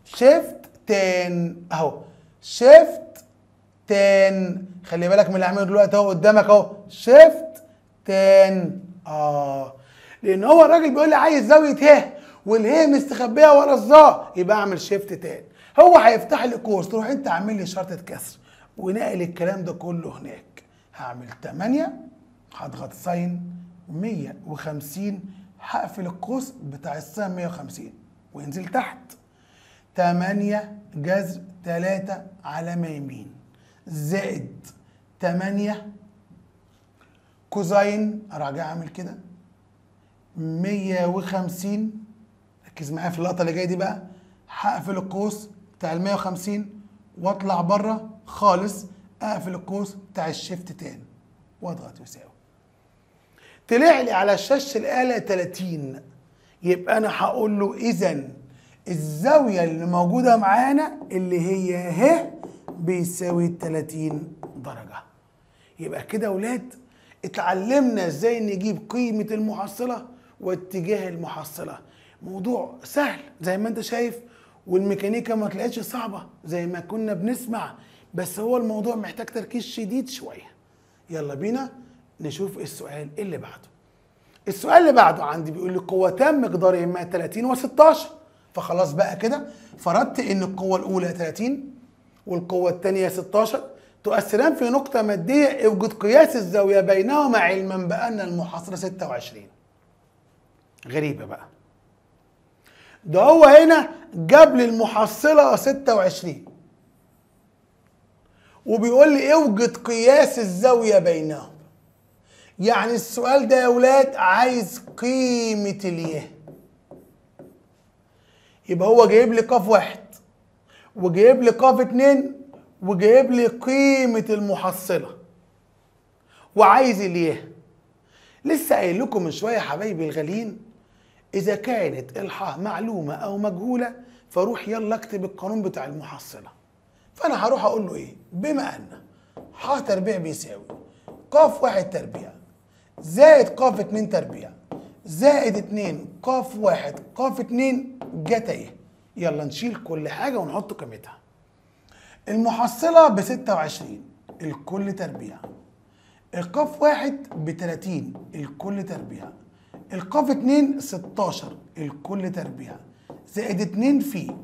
shift tan أهو. shift tan خلي بالك من اللي هعمله دلوقتي أهو قدامك أهو. shift tan آه. لأن هو الراجل بيقول لي عايز زاوية هـ والهـ مستخبية ورا الظا يبقى أعمل shift tan هو هيفتح لي قوس تروح أنت عامل لي شرطة كسر. ونقل الكلام ده كله هناك. هعمل 8 هضغط sine 150 هقفل القوس بتاع ال sine 150 وينزل تحت. 8 جذر 3 علامة يمين. زائد 8 كوزين أراجع أعمل كده. 150 ركز معايا في اللقطة اللي جاية دي بقى. هقفل القوس بتاع ال 150 واطلع بره. خالص اقفل القوس بتاع الشيفت تاني. واضغط يساوي طلع لي على شاشة الآلة 30 يبقى أنا هقول له إذا الزاوية اللي موجودة معانا اللي هي ه بيساوي 30 درجة. يبقى كده يا ولاد اتعلمنا إزاي نجيب قيمة المحصلة واتجاه المحصلة. موضوع سهل زي ما انت شايف والميكانيكا ما طلعتش صعبة زي ما كنا بنسمع. بس هو الموضوع محتاج تركيز شديد شوية. يلا بينا نشوف السؤال اللي بعده. السؤال اللي بعده عندي بيقول لي قوتان مقدارهما 30 و16 فخلاص بقى كده فرضت إن القوة الأولى 30 والقوة الثانية 16 تؤثران في نقطة مادية اوجد قياس الزاوية بينهما علما بأن المحاصرة 26 غريبة بقى. ده هو هنا جاب لي المحصلة 26 وبيقول لي اوجد قياس الزاوية بينهم. يعني السؤال ده يا ولاد عايز قيمة اليه. يبقى هو جايب لي قاف واحد وجايب لي قاف اتنين وجايب لي قيمة المحصلة. وعايز اليه. لسه قايل لكم من شوية يا حبايبي الغاليين إذا كانت الحاء معلومة أو مجهولة فروح يلا اكتب القانون بتاع المحصلة. فأنا هروح أقول له إيه؟ بما أن ح تربيع بيساوي قاف واحد تربيع زائد قاف اتنين تربيع زائد اتنين قاف واحد قاف اتنين جت إيه؟ يلا نشيل كل حاجة ونحط قيمتها. المحصلة ب 26 الكل تربيع القاف واحد ب 30 الكل تربيع القاف اتنين 16 الكل تربيع زائد اتنين في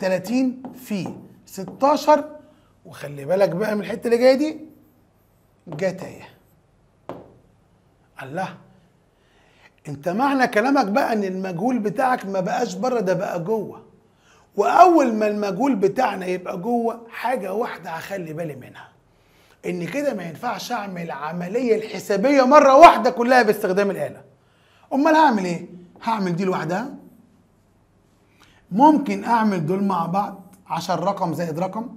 30 في. 16 وخلي بالك بقى من الحتة اللي جاية دي جت إيه الله. انت معنى كلامك بقى إن المجهول بتاعك ما بقاش بره ده بقى جوه. وأول ما المجهول بتاعنا يبقى جوه حاجة واحدة هخلي بالي منها. إن كده ما ينفعش أعمل عملية الحسابية مرة واحدة كلها باستخدام الآلة. أمال هعمل إيه؟ هعمل دي لوحدها؟ ممكن أعمل دول مع بعض؟ عشان رقم زائد رقم.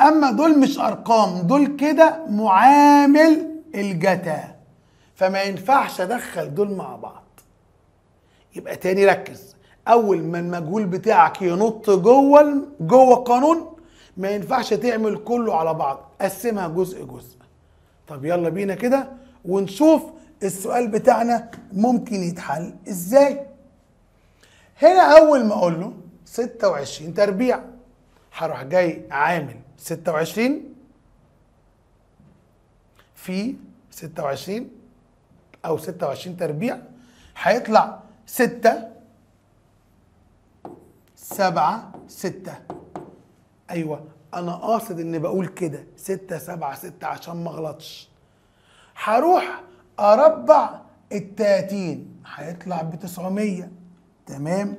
أما دول مش أرقام دول كده معامل الجتا. فما ينفعش أدخل دول مع بعض. يبقى تاني ركز. أول ما المجهول بتاعك ينط جوه جوه القانون ما ينفعش تعمل كله على بعض. قسمها جزء جزء. طب يلا بينا كده ونشوف السؤال بتاعنا ممكن يتحل إزاي. هنا أول ما أقول له 26 تربيع هروح جاي عامل 26 في 26 أو 26 تربيع. هيطلع 6 7 6 أيوه أنا قاصد إني بقول كده. 6 7 6 عشان ما أغلطش. هروح أربع ال 30 هيطلع ب 900 تمام؟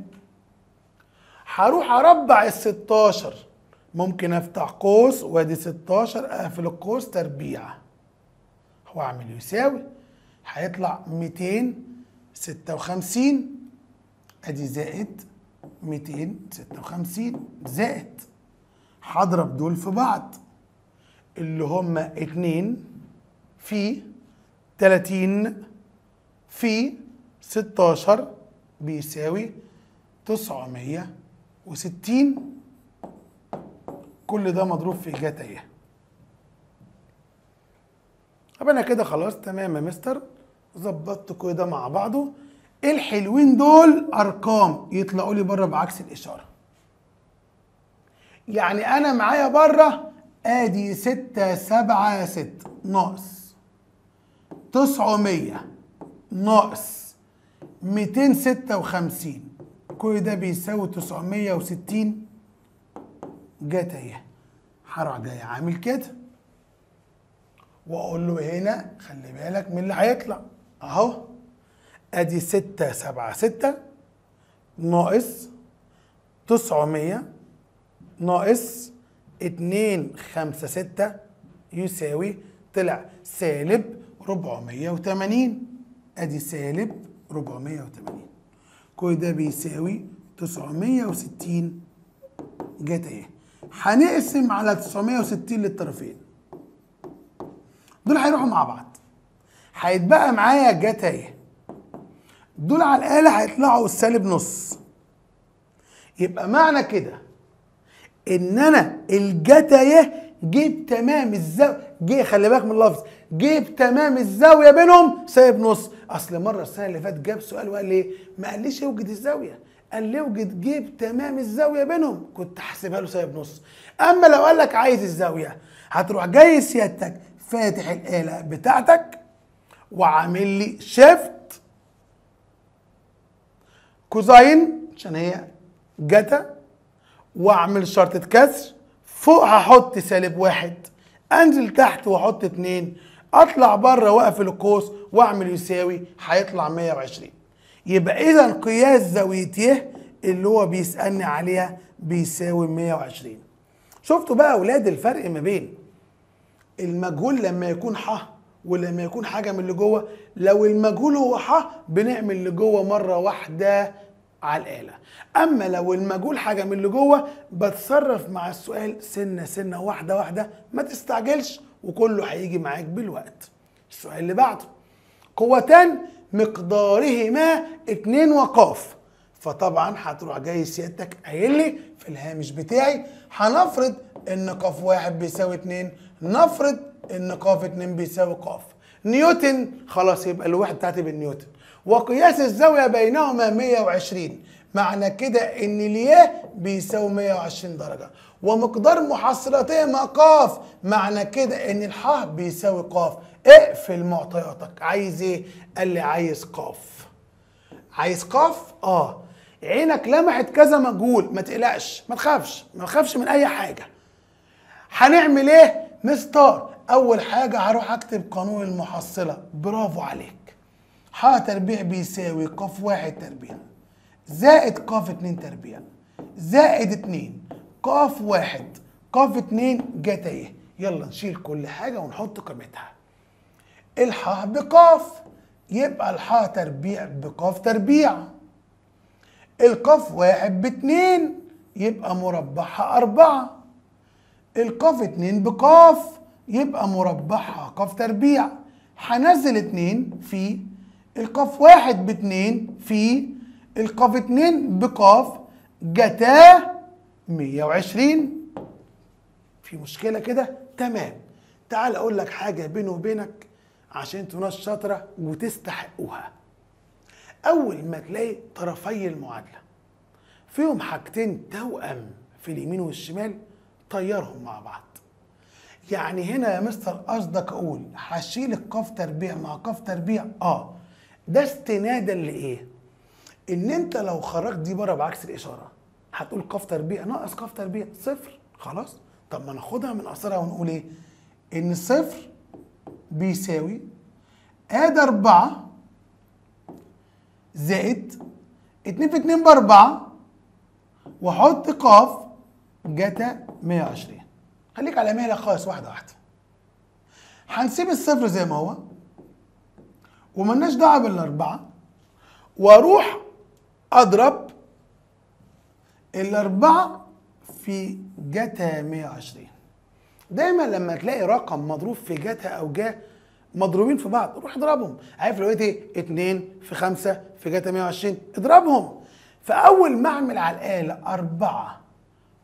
هروح أربع ال 16 ممكن افتح قوس وادي 16 اقفل القوس تربيع واعمل يساوي. هيطلع 256 ادي زائد 256 زائد. هضرب دول في بعض. اللي هما 2 في 30 في 16 بيساوي 960 كل ده مضروب في جاتا إيه طب أنا كده خلاص تمام يا مستر. ظبطت كل ده مع بعضه. الحلوين دول أرقام. يطلعوا لي بره بعكس الإشارة. يعني أنا معايا بره آدي ستة سبعة ستة ناقص. تسعمية. ناقص. ميتين ستة وخمسين. كل ده بيساوي تسعمية وستين. جت اهي. هروح جاي عامل كده. واقول له هنا خلي بالك من اللي هيطلع. اهو. ادي ستة سبعة ستة. ناقص تسعمية. ناقص اتنين خمسة ستة. يساوي طلع سالب ربعمية وتمانين. ادي سالب ربعمية وتمانين. كل ده بيساوي تسعمية وستين جت إيه هنقسم على 960 للطرفين. دول هيروحوا مع بعض. هيتبقى معايا جتا إيه دول على الآلة هيطلعوا السالب نص. يبقى معنى كده إن أنا الجتا إيه جيب تمام الزاوية جه خلي بالك من اللفظ جيب تمام الزاوية بينهم سالب نص. أصل مرة السنة اللي فاتت جاب سؤال وقال لي ما قاليش أوجد الزاوية؟ قال لي أوجد جيب تمام الزاوية بينهم. كنت هحسبها له سالب نص. أما لو قال لك عايز الزاوية هتروح جاي سيادتك فاتح الآلة بتاعتك وعامل لي shift cosine عشان هي جتا وأعمل شرطة كسر. فوق هحط سالب واحد. أنزل تحت وأحط اتنين. اطلع بره واقفل القوس واعمل يساوي هيطلع 120 يبقى إذا قياس زاوية ي اللي هو بيسألني عليها بيساوي 120 شفتوا بقى أولاد الفرق ما بين المجهول لما يكون ح ولما يكون حاجة من اللي جوه؟ لو المجهول هو ح بنعمل اللي جوه مرة واحدة على الآلة. أما لو المجهول حاجة من اللي جوه بتصرف مع السؤال سنة سنة واحدة واحدة ما تستعجلش. وكله هيجي معاك بالوقت. السؤال اللي بعده قوتان مقدارهما اتنين وقاف. فطبعا هتروح جاي سيادتك قايل لي في الهامش بتاعي هنفرض إن قاف واحد بيساوي اتنين نفرض إن قاف اتنين بيساوي قاف. نيوتن خلاص يبقى الوحدة بتاعتي بالنيوتن. وقياس الزاوية بينهما 120 معنى كده إن الياء بيساوي 120 درجة. ومقدار محصلتهما قاف. معنى كده إن الحاء بيساوي قاف. اقفل معطياتك. عايز إيه؟ قال لي عايز قاف. عايز قاف؟ آه. عينك لمحت كذا مجهول. ما تقلقش. ما تخافش. ما تخافش من أي حاجة. هنعمل إيه؟ مستار أول حاجة هروح أكتب قانون المحصله برافو عليك. ح تربيع بيساوي ق واحد تربيع. زائد ق اتنين تربيع. زائد اتنين. قاف واحد. قاف اتنين جت إيه يلا نشيل كل حاجة ونحط قيمتها. الحا بقاف. يبقى الحا تربيع بقاف تربيع. القاف واحد باتنين. يبقى مربعها أربعة. القاف اتنين بقاف. يبقى مربعها قاف تربيع. هنزل اتنين في القاف واحد باتنين في القاف اتنين بقاف جتاه. 120 في مشكلة كده؟ تمام. تعال أقول لك حاجة بيني وبينك عشان ناس شاطرة وتستحقوها. أول ما تلاقي طرفي المعادلة فيهم حاجتين توأم في اليمين والشمال طيرهم مع بعض. يعني هنا يا مستر قصدك أقول هشيل القاف تربيع مع قاف تربيع؟ آه. ده استنادا لإيه؟ إن أنت لو خرجت دي بره بعكس الإشارة. هتقول قاف تربيع ناقص قاف تربيع صفر. خلاص؟ طب ما ناخدها من قصرها ونقول إيه؟ إن صفر بيساوي ادي أربعة زائد اتنين في اتنين بأربعة وحط قاف جتا 120 خليك على مهلك خالص واحدة واحدة. هنسيب الصفر زي ما هو وملناش دعوة بالأربعة وأروح أضرب الأربعة في جتا 120 دايما لما تلاقي رقم مضروب في جتا أو جا مضروبين في بعض روح اضربهم. عارف لو إيه 2 في 5 في جاتا 120 اضربهم. فأول ما أعمل على الآلة 4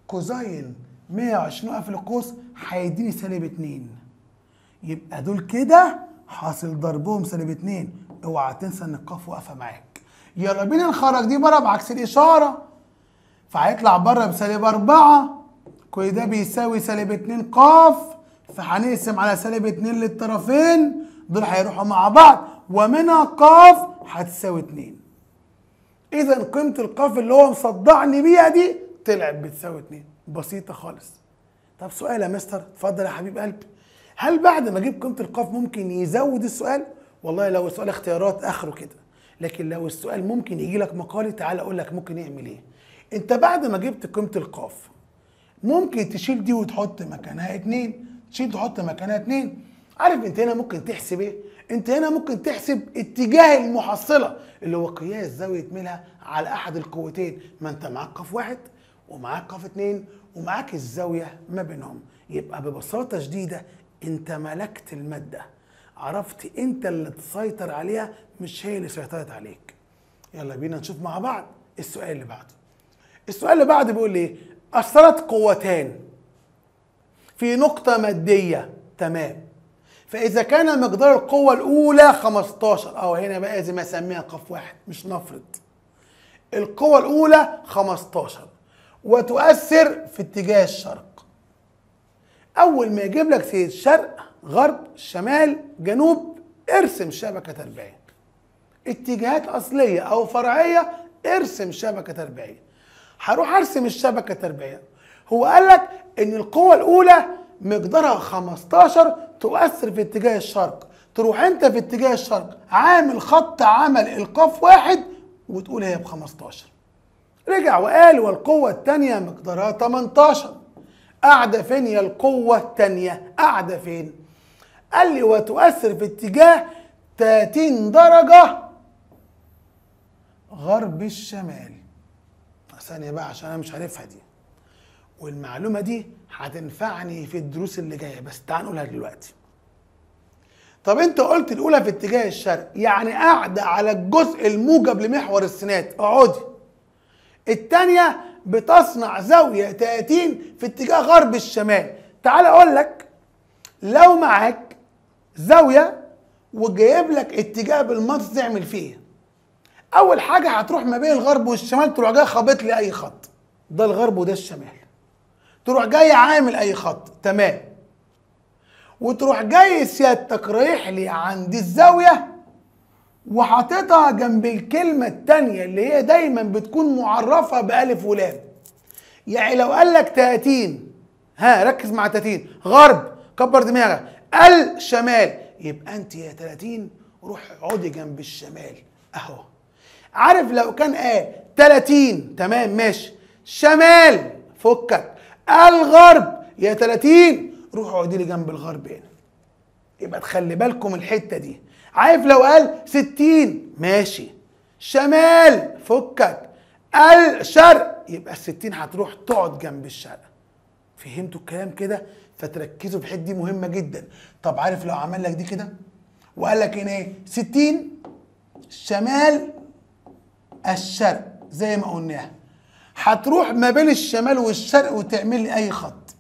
كوزين 120 اقفل القوس هيديني سالب 2 يبقى دول كده حاصل ضربهم سالب 2 اوعى تنسى إن القاف واقفة معاك. يلا بينا نخرج. دي بره بعكس الإشارة. فهيطلع بره بسالب 4 كل ده بيساوي سالب 2 قاف فهنقسم على سالب 2 للطرفين دول هيروحوا مع بعض ومنها قاف هتساوي 2 إذا قيمة القاف اللي هو مصدعني بيها دي طلعت بتساوي 2 بسيطة خالص. طب سؤال يا مستر اتفضل يا حبيب قلبي. هل بعد ما أجيب قيمة القاف ممكن يزود السؤال؟ والله لو السؤال اختيارات آخره كده. لكن لو السؤال ممكن يجي لك مقالي تعال أقول لك ممكن يعمل إيه. انت بعد ما جبت قيمة القاف ممكن تشيل دي وتحط مكانها اتنين تشيل تحط مكانها اتنين. عارف انت هنا ممكن تحسب إيه؟ انت هنا ممكن تحسب اتجاه المحصلة اللي هو قياس زاوية ميلها على أحد القوتين. ما انت معاك قاف واحد ومعاك قاف اتنين ومعاك الزاوية ما بينهم. يبقى ببساطة شديدة انت ملكت المادة. عرفت انت اللي تسيطر عليها مش هي اللي سيطرت عليك. يلا بينا نشوف مع بعض السؤال اللي بعده. السؤال اللي بعده بيقول إيه أثرت قوتان في نقطة مادية. تمام. فإذا كان مقدار القوة الأولى 15 أو هنا بقى لازم أسميها قاف واحد مش نفرض. القوة الأولى 15 وتؤثر في اتجاه الشرق. أول ما يجيب لك سيد شرق غرب شمال جنوب ارسم شبكة تربيعية اتجاهات أصلية أو فرعية ارسم شبكة تربيعية هروح أرسم الشبكة التربيعية هو قال لك إن القوة الأولى مقدارها 15 تؤثر في اتجاه الشرق. تروح أنت في اتجاه الشرق عامل خط عمل القاف واحد وتقول هي ب 15 رجع وقال والقوة الثانية مقدارها 18 قاعدة فين يا القوة الثانية قاعدة فين؟ قال لي وتؤثر في اتجاه 30 درجة غرب الشمال. ثانية بقى عشان أنا مش عارفها دي. والمعلومة دي هتنفعني في الدروس اللي جاية بس تعال نقولها دلوقتي. طب أنت قلت الأولى في اتجاه الشرق يعني قاعدة على الجزء الموجب لمحور السينات اقعدي. التانية بتصنع زاوية 30 في اتجاه غرب الشمال. تعال أقول لك لو معاك زاوية وجايب لك اتجاه بالمنطق تعمل فيه أول حاجة هتروح ما بين الغرب والشمال تروح جاي خابط لي أي خط. ده الغرب وده الشمال. تروح جاي عامل أي خط تمام. وتروح جاي سيادتك رايح لي عند الزاوية وحاططها جنب الكلمة الثانية اللي هي دايما بتكون معرفة بألف ولام. يعني لو قال لك 30 ها ركز مع 30 غرب كبر دماغك. الشمال يبقى أنت يا 30 روح اقعدي جنب الشمال. أهو. عارف لو كان قال 30 تمام ماشي. شمال فكك. الغرب يا 30 روح اقعدي لي جنب الغرب هنا. يبقى تخلي بالكم الحتة دي. عارف لو قال 60 ماشي. شمال فكك. الشرق يبقى ال 60 هتروح تقعد جنب الشرق. فهمتوا الكلام كده؟ فتركزوا في الحتة دي مهمة جدا. طب عارف لو عمل لك دي كده؟ وقال لك هنا إيه؟ 60 شمال الشرق زي ما قلناها هتروح ما بين الشمال والشرق وتعمل لي أي خط.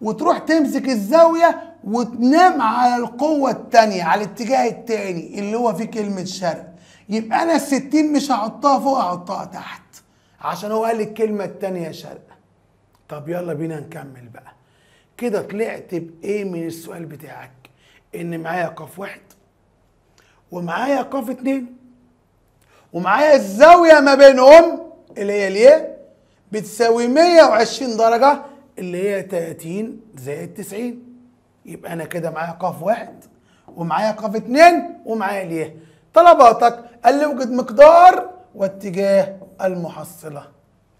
وتروح تمسك الزاوية وتنام على القوة التانية على الاتجاه التاني اللي هو فيه كلمة شرق. يبقى أنا الستين مش هحطها فوق هحطها تحت. عشان هو قال الكلمة التانية شرق. طب يلا بينا نكمل بقى. كده طلعت بإيه من السؤال بتاعك؟ إن معايا قاف واحد ومعايا قاف اتنين. ومعايا الزاوية ما بينهم اللي هي ليه بتساوي 120 درجة اللي هي 30 زائد 90 يبقى أنا كده معايا قاف واحد ومعايا قاف اتنين ومعايا ليه طلباتك قال لي اوجد مقدار واتجاه المحصلة.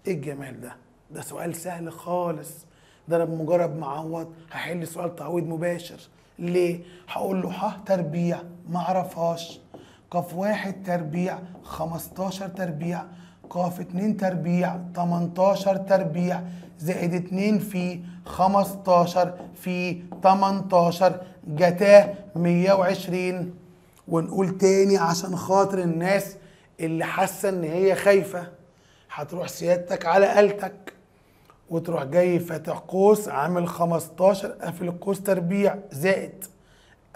إيه الجمال ده؟ ده سؤال سهل خالص. ده أنا بمجرد ما أعوض هحل سؤال تعويض مباشر. ليه؟ هقول له ح تربيع ما أعرفهاش. قاف واحد تربيع 15 تربيع قاف 2 تربيع 18 تربيع زائد 2 في 15 في 18 جتاه 120 ونقول تاني عشان خاطر الناس اللي حاسة إن هي خايفة هتروح سيادتك على آلتك وتروح جاي فاتح قوس عامل 15 قافل القوس تربيع زائد.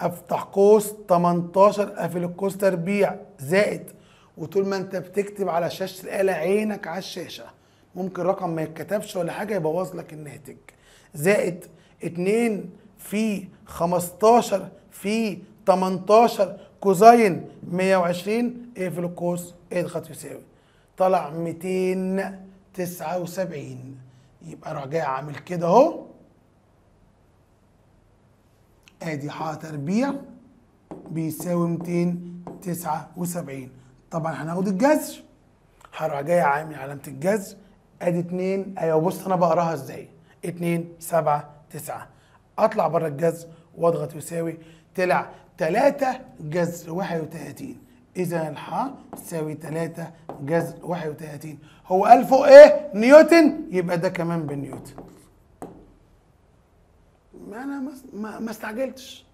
أفتح قوس 18 قافل القوس تربيع زائد وطول ما أنت بتكتب على شاشة الآلة عينك على الشاشة ممكن رقم ما يتكتبش ولا حاجة يبوظ لك الناتج. زائد 2 في 15 في 18 كوزين 120 اقفل القوس اضغط يساوي؟ طلع 279 يبقى راح جاي عامل كده أهو. آدي ح تربيع بيساوي 279 طبعا هناخد الجذر هروح جاي عامل علامة الجذر. آدي 2 أيوه بص أنا بقراها إزاي. 2 7 9 أطلع بره الجذر واضغط يساوي طلع 3 جذر 31 إذا الح تساوي 3 جذر 31 هو قال فوق إيه؟ نيوتن؟ يبقى ده كمان بالنيوتن ما أنا ما, ما, استعجلتش.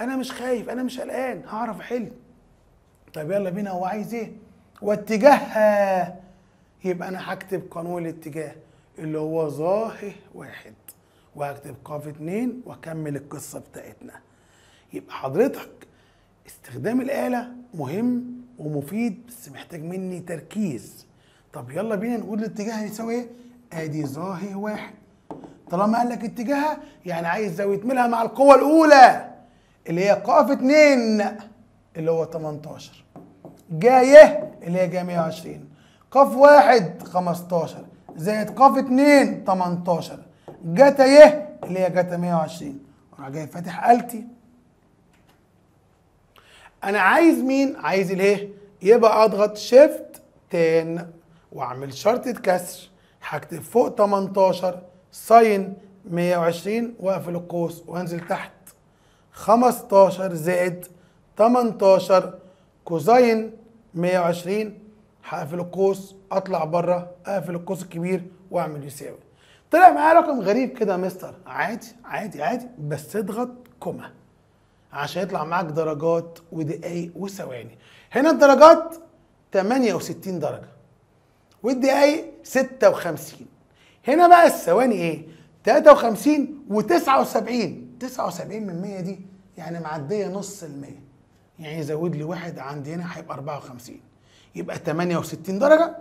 أنا مش خايف أنا مش قلقان هعرف أحل. طيب يلا بينا هو عايز إيه؟ واتجاهها يبقى أنا هكتب قانون الاتجاه اللي هو ظاهر واحد وهكتب قاف اتنين وأكمل القصة بتاعتنا. يبقى حضرتك استخدام الآلة مهم ومفيد بس محتاج مني تركيز. طب يلا بينا نقول الاتجاه هيساوي إيه؟ آدي ظاهر واحد. طالما قال لك اتجاهها يعني عايز زاوية ميلها مع القوة الأولى اللي هي قاف اتنين اللي هو 18 جاية اللي هي جاية 120 قاف واحد 15 زائد قاف اتنين 18 جتا يه اللي هي جتا 120 راح جاي فاتح آلتي. أنا عايز مين؟ عايز الايه يبقى أضغط شيفت تان وأعمل شرطة كسر هكتب فوق 18 sine 120 واقفل القوس وانزل تحت. 15 زائد 18 cosine 120 هقفل القوس أطلع بره أقفل القوس الكبير وأعمل يساوي. طلع معايا رقم غريب كده يا مستر. عادي عادي عادي بس اضغط comma عشان يطلع معاك درجات ودقايق وثواني. هنا الدرجات 68 درجة والدقايق 56 هنا بقى الثواني إيه؟ 53 و79 79 من 100 دي يعني معدية نص المية. يعني يزود لي واحد عندي هنا هيبقى 54 يبقى 68 درجة.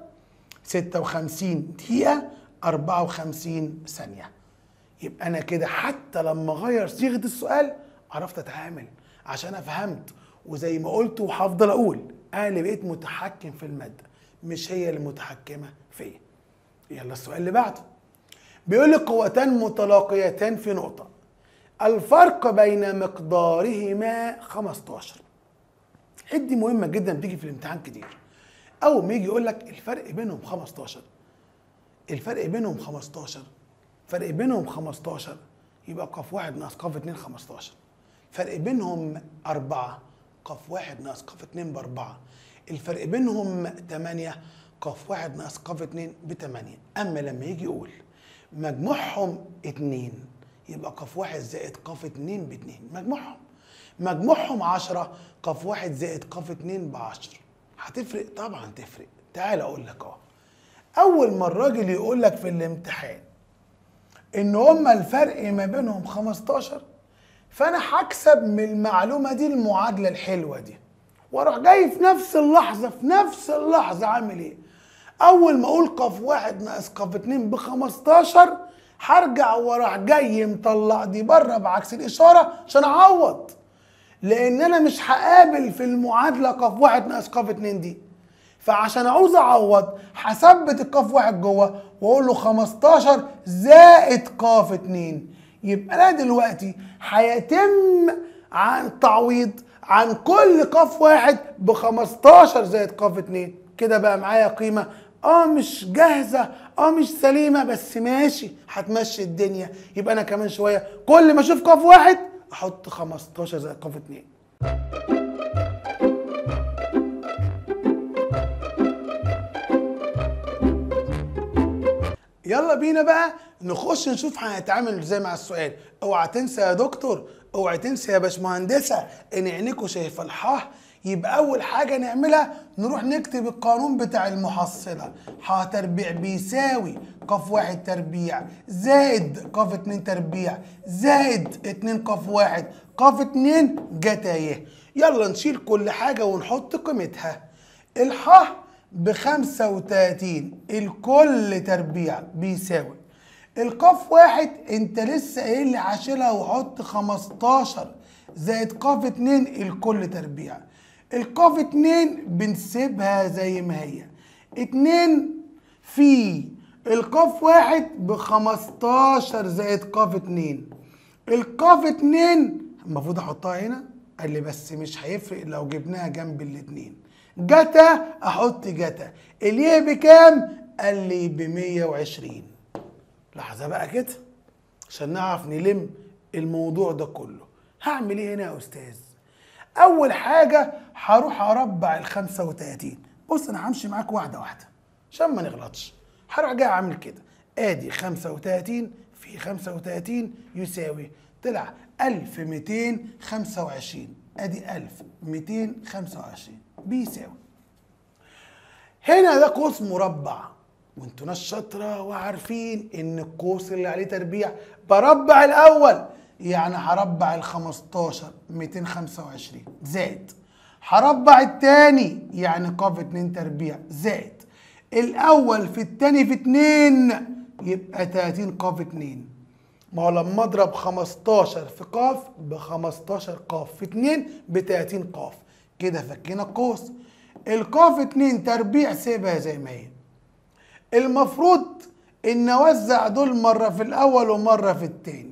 56 دقيقة 54 ثانية. يبقى أنا كده حتى لما أغير صيغة السؤال عرفت أتعامل. عشان فهمت. وزي ما قلت وهفضل أقول أنا اللي بقيت متحكم في المادة مش هي اللي متحكمه فيا. يلا السؤال اللي بعده. بيقول لي قوتان متلاقيتان في نقطة. الفرق بين مقدارهما 15 دي مهمة جدا بتيجي في الامتحان كتير. أول ما يجي يقول لك الفرق بينهم 15 الفرق بينهم 15 فرق بينهم 15 يبقى قاف واحد ناقص قاف اتنين 15 فرق بينهم أربعة. قاف واحد ناقص قاف اتنين بأربعة. الفرق بينهم تمانية. قاف واحد ناقص قاف اتنين بتمانية. أما لما يجي يقول مجموعهم اتنين. يبقى قاف واحد زائد قاف اتنين باتنين. مجموعهم. مجموعهم عشرة قاف واحد زائد قاف اتنين بعشر. هتفرق؟ طبعا تفرق. تعال أقول لك أهو. أول ما الراجل يقول لك في الامتحان إن هما الفرق ما بينهم 15 فأنا هكسب من المعلومة دي المعادلة الحلوة دي. وأروح جاي في نفس اللحظة في نفس اللحظة عامل إيه؟ أول ما أقول قاف واحد ناقص قاف اتنين ب 15 هرجع وأروح جاي مطلع دي بره بعكس الإشارة عشان أعوض. لأن أنا مش هقابل في المعادلة قاف واحد ناقص قاف اتنين دي. فعشان عاوز أعوض هثبت القاف واحد جوه وأقول له 15 زائد قاف اتنين يبقى أنا دلوقتي هيتم عن تعويض عن كل قاف واحد ب 15 زائد قاف اتنين كده بقى معايا قيمة آه مش جاهزة آه مش سليمة بس ماشي هتمشي الدنيا. يبقى أنا كمان شوية. كل ما أشوف قاف واحد أحط 15 زائد قاف اتنين. يلا بينا بقى نخش نشوف هنتعامل إزاي مع السؤال. اوعى تنسى يا دكتور اوعى تنسى يا باشمهندسة إن عينيكوا شايفة الحاه يبقى أول حاجة نعملها نروح نكتب القانون بتاع المحصلة. ح تربيع بيساوي ق واحد تربيع زائد ق اتنين تربيع زائد اتنين ق واحد ق اتنين جتا ي يلا نشيل كل حاجة ونحط قيمتها. الح بخمسة وتلاتين الكل تربيع بيساوي القاف واحد انت لسه قايل لي هشيلها وحط 15 زائد قاف اتنين الكل تربيع. القاف اتنين بنسيبها زي ما هي. اتنين في القاف واحد بخمستاشر زائد قاف اتنين. القاف اتنين المفروض أحطها هنا قال لي بس مش هيفرق لو جبناها جنب الاتنين. جتا أحط جتا اليه بكام؟ قال لي ب 120 لحظة بقى كده عشان نعرف نلم الموضوع ده كله. هعمل إيه هنا يا أستاذ؟ أول حاجة هروح أربع ال 35 بص أنا همشي معاك واحدة واحدة عشان ما نغلطش. هروح جاي عامل كده. آدي 35 في 35 يساوي طلع 1225 آدي 1225 بيساوي هنا ده قوس مربع. وانتوا ناس شاطرة وعارفين إن القوس اللي عليه تربيع بربع الأول. يعني هربع ال 15 225 زائد. هربع التاني يعني ق 2 تربيع. زائد. الأول في التاني في 2 يبقى 30 ق 2 ما هو لما اضرب 15 في ق ب 15 ق في 2 ب 30 ق كده فكينا القوس القاف 2 تربيع سيبها زي ما هي. المفروض إن أوزع دول مرة في الأول ومرة في التاني.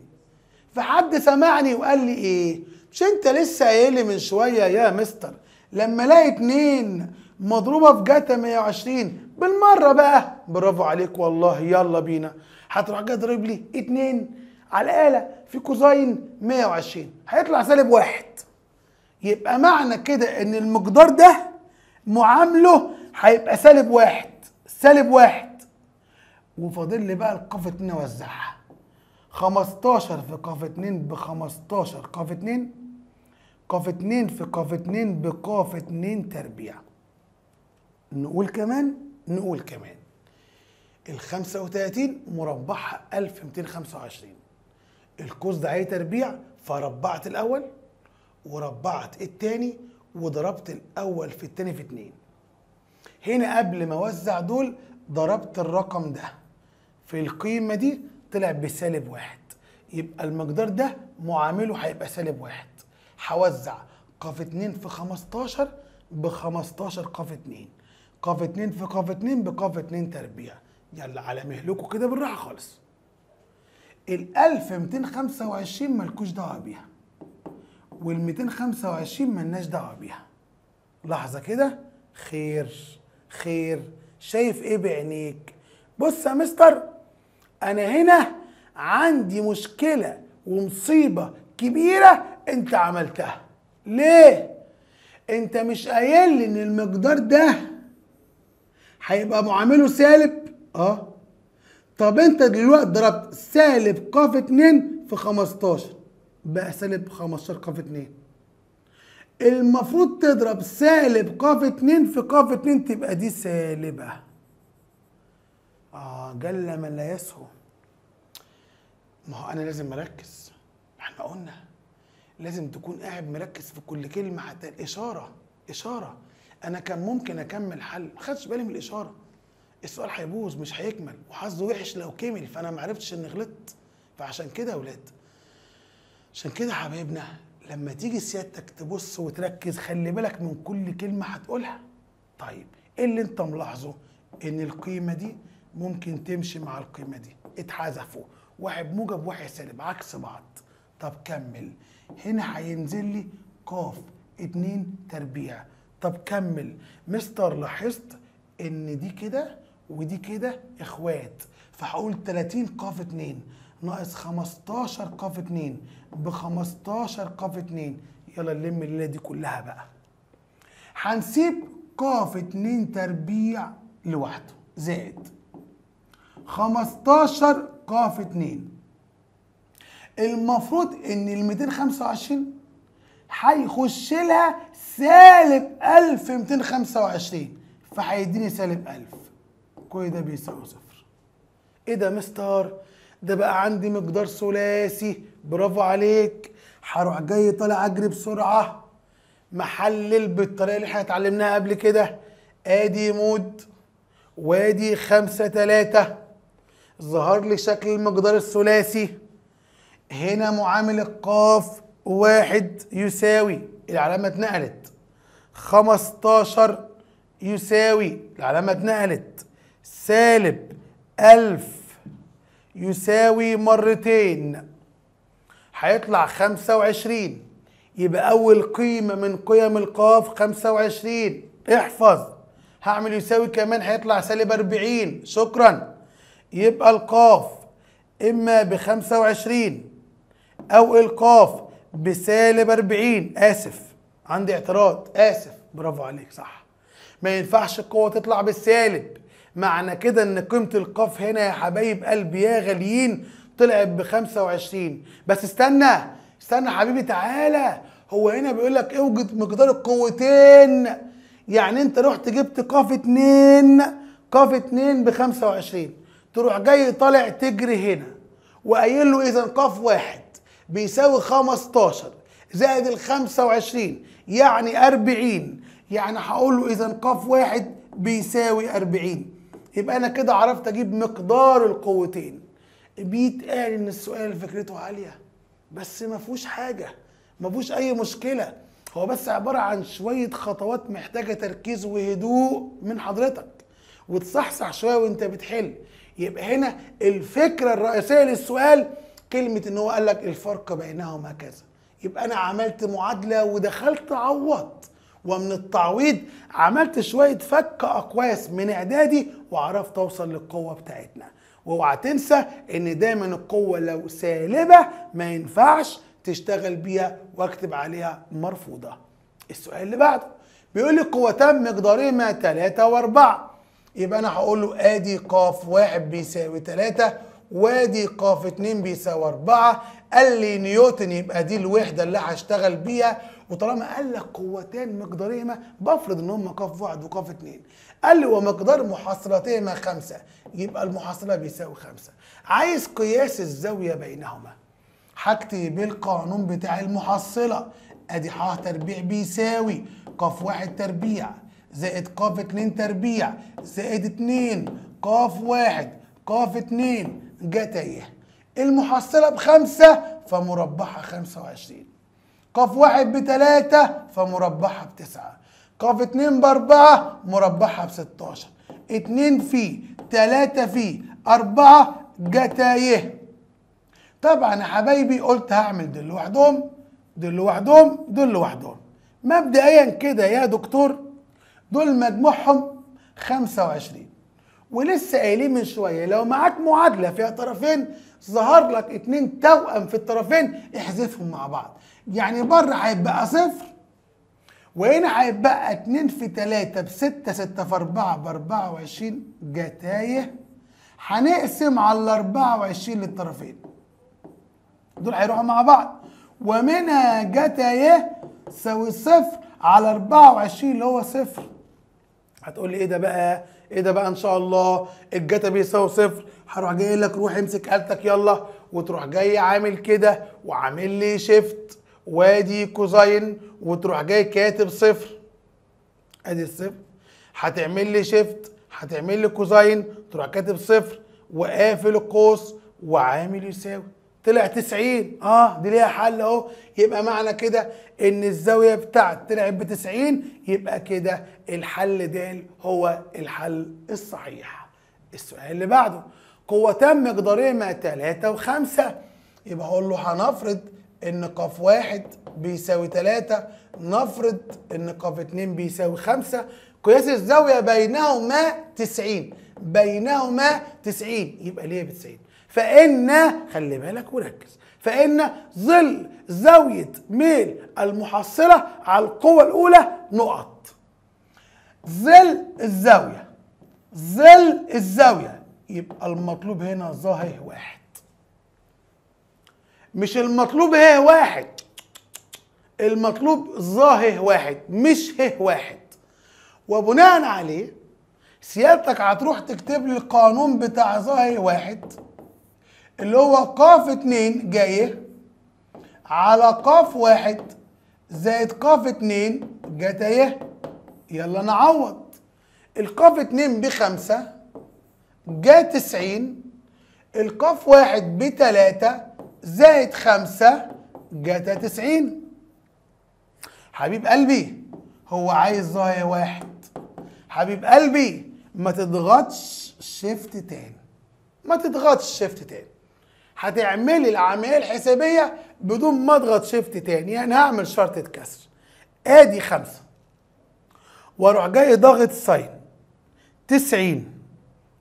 فحد سمعني وقال لي إيه؟ مش أنت لسه قايل لي من شوية يا مستر لما ألاقي اتنين مضروبة في جاتا 120 بالمرة بقى برافو عليك والله يلا بينا. هتروح جاي ضارب لي اتنين على الآلة في كوزاين 120 هيطلع سالب واحد. يبقى معنى كده إن المقدار ده معامله هيبقى سالب واحد سالب واحد. وفاضل لي بقى القاف اتنين أوزعها. 15 في قاف اتنين ب 15 قاف اتنين قاف اتنين في قاف اتنين بقاف اتنين تربيع. نقول كمان نقول كمان. ال 35 مربعها 1225 القوس ده عليه تربيع فربعت الأول وربعت التاني وضربت الأول في التاني في اتنين. هنا قبل ما أوزع دول ضربت الرقم ده. في القيمة دي طلع بسالب واحد. يبقى المقدار ده معامله هيبقى سالب واحد. هوزع قاف اتنين في 15 ب 15 قاف اتنين. قاف اتنين في قاف اتنين بقاف اتنين تربيع. يلا على مهلكوا كده بالراحة خالص. ال 1225 ملكوش دعوة بيها. وال 225 ملناش دعوة بيها. لحظة كده. خير خير. شايف إيه بعينيك؟ بص يا مستر. أنا هنا عندي مشكلة ومصيبة كبيرة أنت عملتها. ليه؟ أنت مش قايل لي إن المقدار ده هيبقى معامله سالب؟ آه. طب أنت دلوقتي ضربت سالب ق 2 في 15 بقى سالب 15 ق 2 المفروض تضرب سالب ق 2 في ق 2 تبقى دي سالبة. آه جل من لا يسهو. ما هو أنا لازم أركز. إحنا قلنا لازم تكون قاعد مركز في كل كلمة حتى الإشارة إشارة. أنا كان ممكن أكمل حل. ما خدش بالي من الإشارة. السؤال هيبوظ مش هيكمل. وحظه وحش لو كمل فأنا ما عرفتش إني غلطت. فعشان كده يا ولاد عشان كده حبايبنا لما تيجي سيادتك تبص وتركز خلي بالك من كل كلمة هتقولها. طيب إيه اللي أنت ملاحظه؟ إن القيمة دي ممكن تمشي مع القيمة دي. اتحذفوا. واحد موجب واحد سالب عكس بعض. طب كمل. هنا هينزل لي قاف. اتنين تربيع. طب كمل. مستر لاحظت إن دي كده ودي كده إخوات. فهقول 30 قاف اتنين. ناقص 15 قاف اتنين. ب 15 قاف اتنين. يلا نلم الليلة دي كلها بقى. هنسيب قاف اتنين تربيع لوحده. زائد 15 ق في 2 المفروض إن ال 225 هيخش لها سالب 1225 فهيديني سالب 1000 كل ده بيساوي صفر. إيه ده مستر؟ ده بقى عندي مقدار ثلاثي. برافو عليك. هروح جاي طالع أجري بسرعة. محلل بالطريقة اللي إحنا اتعلمناها قبل كده. آدي مود. وادي خمسة تلاتة. ظهر لي شكل المقدار الثلاثي. هنا معامل القاف واحد يساوي العلامة اتنقلت. خمستاشر يساوي العلامة اتنقلت. سالب ألف يساوي مرتين. هيطلع خمسة وعشرين. يبقى أول قيمة من قيم القاف خمسة وعشرين. احفظ. هعمل يساوي كمان هيطلع سالب أربعين. شكرا. يبقى القاف إما بخمسة وعشرين أو القاف بسالب أربعين. آسف عندي اعتراض. آسف. برافو عليك صح. ما ينفعش القوة تطلع بالسالب. معنى كده إن قيمة القاف هنا يا حبايب قلبي يا غاليين طلعت ب 25 بس استنى استنى حبيبي تعالى. هو هنا بيقول لك اوجد مقدار القوتين. يعني انت رحت جبت قاف 2 قاف 2 ب 25 تروح جاي طالع تجري هنا وقايل له إذا قاف واحد بيساوي 15 زائد ال 25 يعني 40 يعني هقول له إذا قاف واحد بيساوي 40 يبقى أنا كده عرفت أجيب مقدار القوتين. بيتقال إن السؤال فكرته عالية بس ما فيهوش حاجة ما فيهوش أي مشكلة. هو بس عبارة عن شوية خطوات محتاجة تركيز وهدوء من حضرتك وتصحصح شوية وأنت بتحل. يبقى هنا الفكرة الرئيسية للسؤال كلمة إن هو قال لك الفرق بينهما كذا. يبقى أنا عملت معادلة ودخلت عوضت ومن التعويض عملت شوية فك أقواس من إعدادي وعرفت أوصل للقوة بتاعتنا. وأوعى تنسى إن دايما القوة لو سالبة ما ينفعش تشتغل بيها واكتب عليها مرفوضة. السؤال اللي بعده بيقول لي قوتان مقدارهما 3 و4 يبقى أنا هقول له آدي قاف واحد بيساوي 3 وآدي قاف 2 بيساوي 4 قال لي نيوتن يبقى دي الوحدة اللي هشتغل بيها. وطالما قال لك قوتان مقدارهما بفرض إن هم قاف واحد وقاف اتنين. قال لي ومقدار محصلتهما خمسة. يبقى المحصله بيساوي خمسة. عايز قياس الزاوية بينهما. هكتب القانون بتاع المحصله أدي ح تربيع بيساوي. قاف واحد تربيع. زائد قاف اتنين تربيع زائد اتنين قاف واحد قاف اتنين جت إيه المحصلة بخمسة فمربعها خمسة وعشرين. قاف واحد بتلاتة فمربعها بتسعة. قاف اتنين بأربعة مربعها بستاشر. اتنين فيه تلاتة فيه أربعة جتايه طبعا يا حبايبي قلت هعمل دول لوحدهم دول لوحدهم دول لوحدهم. مبدئيا كده يا دكتور دول مجموعهم 25 ولسه قايلين من شوية لو معاك معادلة فيها طرفين ظهر لك اتنين توأم في الطرفين احذفهم مع بعض. يعني بره هيبقى صفر وهنا هيبقى اتنين في تلاتة بستة ستة في أربعة بأربعة وعشرين. جتايه. هنقسم على الأربعة وعشرين للطرفين. دول هيروحوا مع بعض. ومنها جتا ي تساوي صفر على 24 اللي هو صفر. هتقول لي إيه ده بقى؟ إيه ده بقى إن شاء الله؟ الجتا بيساوي صفر. هروح جاي لك روح امسك آلتك يلا. وتروح جاي عامل كده وعامل لي shift وادي cosine وتروح جاي كاتب صفر. أدي الصفر. هتعمل لي shift هتعمل لي cosine تروح كاتب صفر. وقافل القوس. وعامل يساوي. طلع 90 آه دي ليها حل أهو. يبقى معنى كده إن الزاوية بتاعت طلعت ب 90 يبقى كده الحل ده هو الحل الصحيح. السؤال اللي بعده قوتان مقدارهما 3 و5 يبقى أقول له هنفرض إن قاف واحد بيساوي 3 نفرض إن قاف 2 بيساوي 5 قياس الزاوية بينهما 90 بينهما 90 يبقى ليه ب 90 فإن خلي بالك وركز فإن ظل زاوية ميل المحصلة على القوة الأولى نقط. ظل الزاوية ظل الزاوية يبقى المطلوب هنا ظاهر واحد. مش المطلوب ه واحد المطلوب ظاهر واحد مش ه واحد. وبناء عليه سيادتك هتروح تكتب لي القانون بتاع ظاهر واحد. اللي هو قاف اتنين جاية على قاف واحد زائد قاف اتنين جتايه يلا نعوض. القاف اتنين بخمسة جا تسعين. القاف واحد بتلاتة زائد خمسة جتا تسعين. حبيب قلبي هو عايز ظا هـ واحد. حبيب قلبي ما تضغطش shift tan. ما تضغطش shift tan. هتعملي العملية الحسابيه بدون ما أضغط shift tan. يعني هعمل شرطه كسر آدي خمسة. وأروح جاي ضاغط sine 90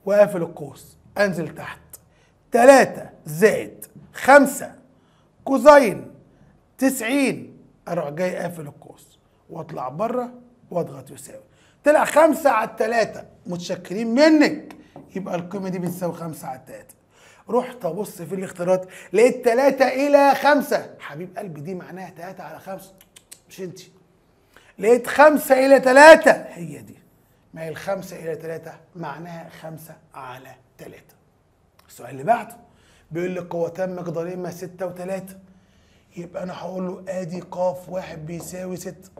وقافل القوس. أنزل تحت. 3 زائد. 5 كوزين. 90 أروح جاي قافل القوس. وأطلع بره وأضغط يساوي طلع 5 على 3 متشكرين منك. يبقى القيمة دي بتساوي 5 على 3 رحت أبص في الاختيارات لقيت 3 إلى 5 حبيب قلبي دي معناها 3 على 5 مش انت لقيت 5 إلى 3 هي دي. ما هي الخمسة إلى ثلاثة معناها خمسة على ثلاثة السؤال اللي بعده بيقول لي قوتان مقدارهما ستة وثلاثة يبقى أنا هقول له آدي قاف واحد بيساوي ستة.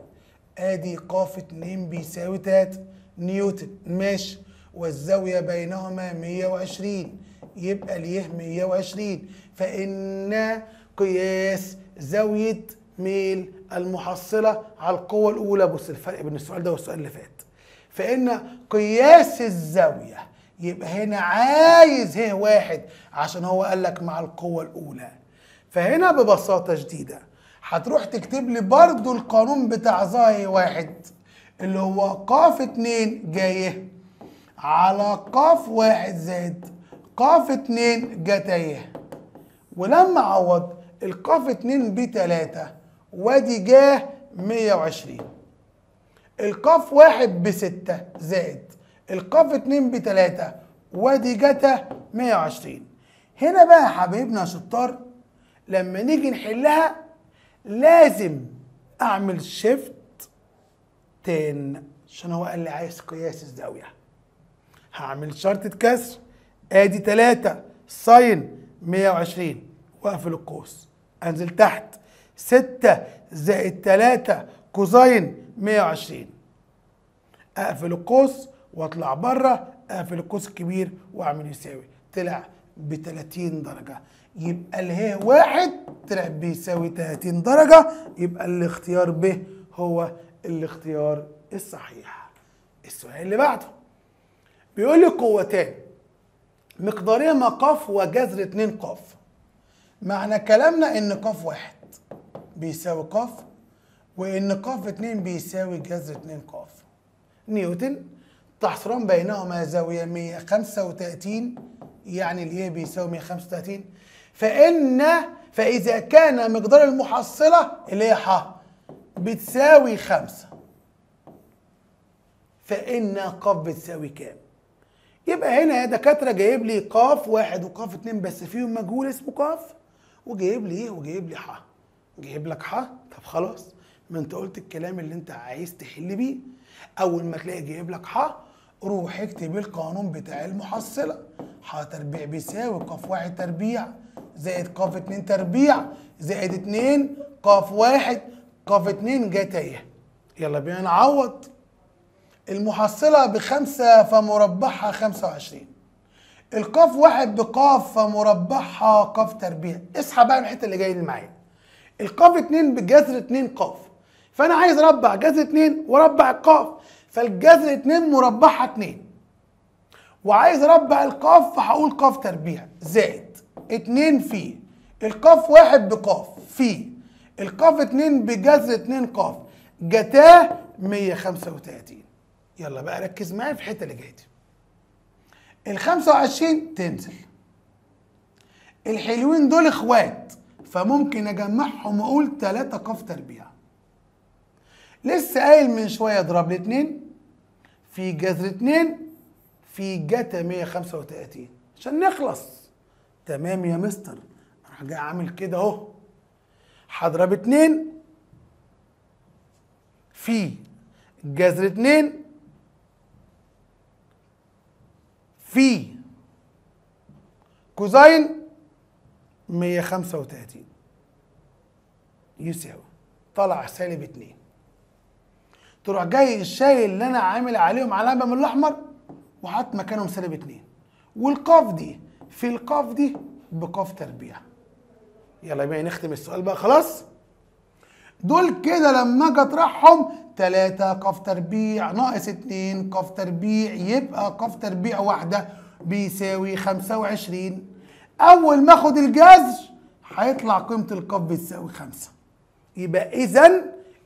آدي قاف اتنين بيساوي تلاتة. نيوتن. ماشي. والزاوية بينهما 120 يبقى ليه 120 فإن قياس زاوية ميل المحصلة على القوة الأولى بص الفرق بين السؤال ده والسؤال اللي فات. فإن قياس الزاوية يبقى هنا عايز ه واحد عشان هو قال لك مع القوة الأولى. فهنا ببساطة شديدة هتروح تكتب لي برضو القانون بتاع ظاهر واحد اللي هو قاف اتنين جاية على قاف واحد زائد قاف اتنين جتايه ولما عوض القاف اتنين بتلاتة وادي جا مية وعشرين. الق واحد بستة زائد. الق اتنين بتلاتة وادي جتا مية وعشرين. هنا بقى يا حبايبنا شطار لما نيجي نحلها لازم أعمل shift tan عشان هو قال لي عايز قياس الزاوية. هعمل شرطة كسر آدي 3 sine 120 واقفل القوس. أنزل تحت. 6 زائد 3 كوزين 120 أقفل القوس واطلع بره أقفل القوس الكبير وأعمل يساوي. طلع ب 30 درجة. يبقى اله واحد طلع بيساوي 30 درجة. يبقى الاختيار ب هو الاختيار الصحيح. السؤال اللي بعده. بيقول لي قوتان. مقدارهما قاف وجذر اتنين قاف. معنى كلامنا إن قاف واحد بيساوي قاف وإن قاف اتنين بيساوي جذر اتنين قاف. نيوتن تحصران بينهما زاوية 135 يعني الايه بيساوي 135 فإن فإذا كان مقدار المحصلة اللي هي ح بتساوي خمسة. فإن ق بتساوي كام؟ يبقى هنا يا دكاترة جايب لي ق واحد وق اتنين بس فيهم مجهول اسمه ق وجايب لي إيه؟ وجايب لي ح جايب لك ح طب خلاص. ما انت قلت الكلام اللي انت عايز تحل بيه. أول ما تلاقي جايب لك ح روح اكتب القانون بتاع المحصلة. ح تربيع بيساوي ق واحد تربيع زائد ق اتنين تربيع زائد اتنين ق واحد ق اتنين جت اهي يلا بينا نعوض. المحصلة بخمسة فمربعها خمسة وعشرين. القاف واحد بقاف فمربعها قاف تربيع. اصحى بقى من الحتة اللي جاي اللي معايا. القاف اتنين بجذر اتنين قاف. فأنا عايز أربع جذر اتنين وأربع القاف فالجذر اتنين مربعها اتنين. وعايز أربع القاف فهقول قاف تربيع. زائد اتنين في. القاف واحد بقاف. في. القاف اتنين بجذر اتنين قاف. جتاه 135 يلا بقى ركز معايا في الحتة اللي جاية دي. ال 25 تنزل. الحلوين دول إخوات فممكن أجمعهم وأقول 3 قاف تربيع. لسه قايل من شوية أضرب لي 2 في جذر 2 في جتا 135 عشان نخلص. تمام يا مستر. أروح جاي عامل كده أهو. هضرب اتنين في جذر اتنين في كوزين 135 يساوي طلع سالب اتنين. تروح جاي الشايل اللي أنا عامل عليهم علامه من الأحمر وحط مكانهم سالب اتنين. والقاف دي في القاف دي بقاف تربيع. يلا بينا نختم السؤال بقى خلاص؟ دول كده لما أجي أطرحهم 3 قاف تربيع ناقص 2 قاف تربيع يبقى قاف تربيع واحدة بيساوي 25 أول ما أخد الجذر هيطلع قيمة القاف بتساوي 5 يبقى إذا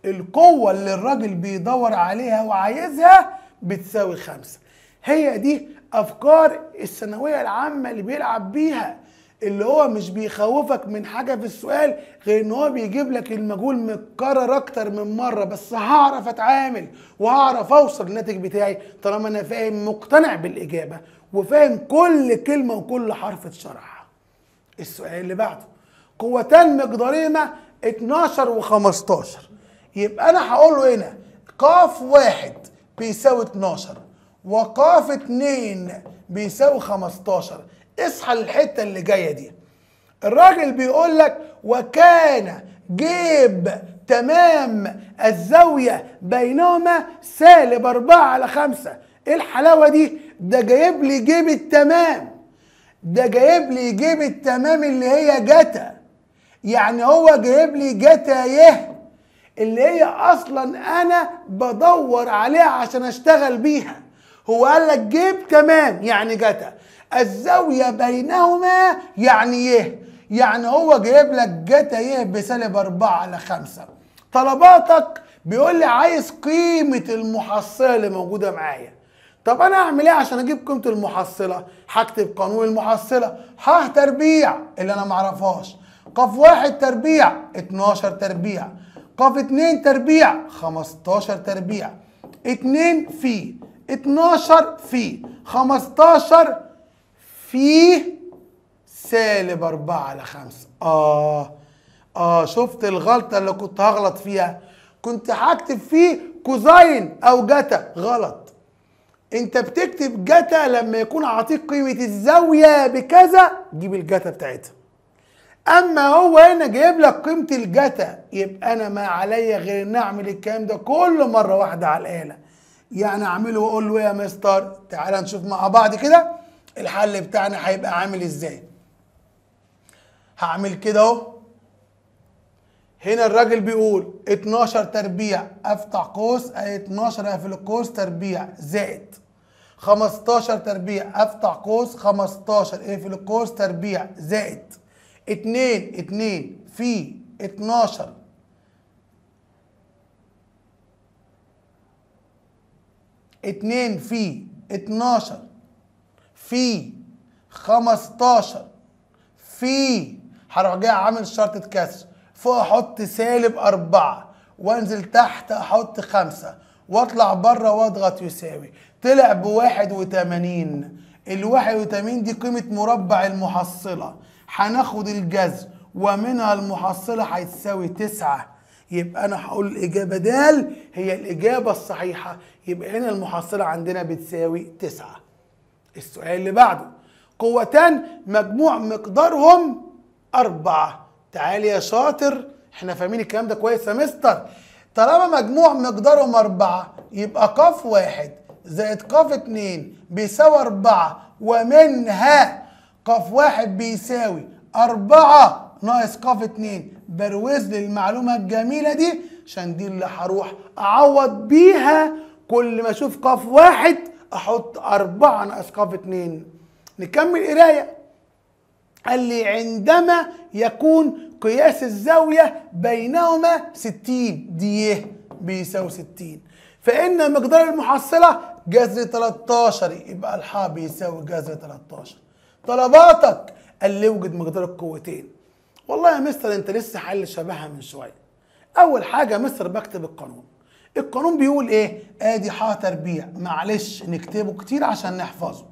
القوة اللي الراجل بيدور عليها وعايزها بتساوي 5 هي دي أفكار الثانوية العامة اللي بيلعب بيها اللي هو مش بيخوفك من حاجة في السؤال غير إن هو بيجيب لك المجهول متكرر أكتر من مرة. بس هعرف أتعامل وهعرف أوصل للناتج بتاعي طالما أنا فاهم مقتنع بالإجابة وفاهم كل كلمة وكل حرف اتشرح السؤال اللي بعده قوتان مقدارهما 12 و15 يبقى أنا هقول له هنا قاف واحد بيساوي 12 وقاف اتنين بيساوي 15 اصحى الحته اللي جاية دي. الراجل بيقول لك وكان جيب تمام الزاوية بينهما سالب 4 على 5 إيه الحلاوة دي؟ ده جايب لي جيب التمام. ده جايب لي جيب التمام اللي هي جتا يعني هو جايب لي جتا يه اللي هي أصلا أنا بدور عليها عشان أشتغل بيها. هو قال لك جيب تمام يعني جتا الزاوية بينهما يعني يه يعني هو جايب لك جتا يه بسالب 4 على 5 طلباتك بيقول لي عايز قيمة المحصلة اللي موجودة معايا. طب أنا أعمل إيه عشان أجيب قيمة المحصلة؟ هكتب قانون المحصلة. ح تربيع اللي أنا معرفهاش. قاف واحد تربيع 12 تربيع. قاف اتنين تربيع 15 تربيع. اتنين في 12 في 15 في سالب 4 على 5 آه. آه شفت الغلطة اللي كنت هغلط فيها؟ كنت هكتب فيه كوزين أو جتا غلط. أنت بتكتب جتا لما يكون عطيك قيمة الزاوية بكذا جيب الجتا بتاعتها. أما هو هنا جايب لك قيمة الجتا يبقى أنا ما عليا غير ان أعمل الكلام ده كل مرة واحدة على الآلة. يعني أعمله وأقول له يا مستر تعالى نشوف مع بعض كده. الحل بتاعنا هيبقى عامل إزاي؟ هعمل كده اهو. هنا الراجل بيقول 12 تربيع افتح قوس اي 12 اقفل القوس تربيع زائد. 15 تربيع افتح قوس 15 اقفل القوس تربيع زائد. 2 2 في 12 2 في 12 في 15 في هروح جاي عامل شرطة كسر فوق أحط سالب أربعة وانزل تحت أحط خمسة واطلع بره واضغط يساوي. طلع بواحد وتمانين الواحد وتمانين دي قيمة مربع المحصلة. هناخد الجذر ومنها المحصلة هتساوي تسعة. يبقى أنا هقول الإجابة دال هي الإجابة الصحيحة. يبقى هنا المحصلة عندنا بتساوي تسعة. السؤال اللي بعده. قوتان مجموع مقدارهم أربعة. تعال يا شاطر. إحنا فاهمين الكلام ده كويس يا مستر. طالما مجموع مقدارهم أربعة يبقى قاف واحد زائد قاف اتنين بيساوي أربعة ومنها قاف واحد بيساوي أربعة. ناقص قاف اتنين. بروز لي المعلومة الجميلة دي عشان دي اللي هروح أعوض بيها. كل ما أشوف قاف واحد أحط أربعة ناقص قاف اتنين. نكمل قراية. قال لي عندما يكون قياس الزاوية بينهما 60 دي يه بيساوي 60 فإن مقدار المحصلة جذر 13 يبقى الحاء بيساوي جذر 13 طلباتك قال لي أوجد مقدار القوتين. والله يا مستر أنت لسه حل شبهها من شوية. أول حاجة مستر بكتب القانون. القانون بيقول إيه؟ آدي ح تربيع. معلش نكتبه كتير عشان نحفظه.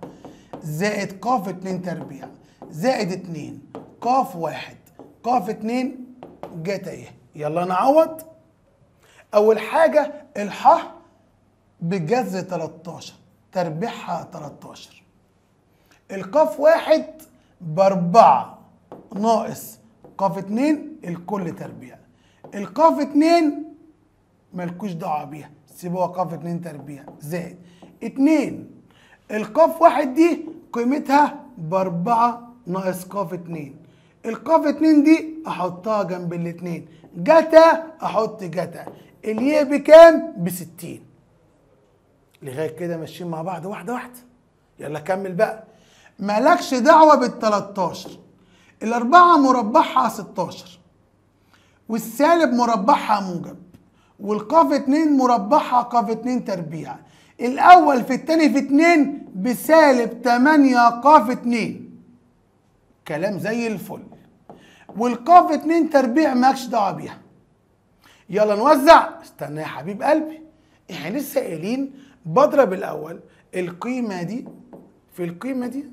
زائد ق 2 تربيع. زائد 2 ق 1 ق 2 جت اهي يلا نعوض. أول حاجة الح بجذر 13 تربيعها 13 القاف واحد بأربعة. ناقص. قاف اتنين الكل تربيع. القاف اتنين ملكوش دعوة بيها. سيبوها قاف اتنين تربيع زائد. اتنين. القاف واحد دي قيمتها بأربعة ناقص قاف اتنين. القاف اتنين دي أحطها جنب الاتنين. جتا أحط جتا. الياء بكام؟ بستين. لغاية كده ماشيين مع بعض واحدة واحدة. يلا كمل بقى. مالكش دعوة بال 13 الأربعة مربعها 16 والسالب مربعها موجب. والقاف 2 مربعها قاف 2 تربيع الأول في الثاني في 2 بسالب 8 قاف 2 كلام زي الفل. والقاف 2 تربيع مالكش دعوة بيها. يلا نوزع. استنى يا حبيب قلبي. إحنا لسه قايلين بضرب الأول. القيمة دي في القيمة دي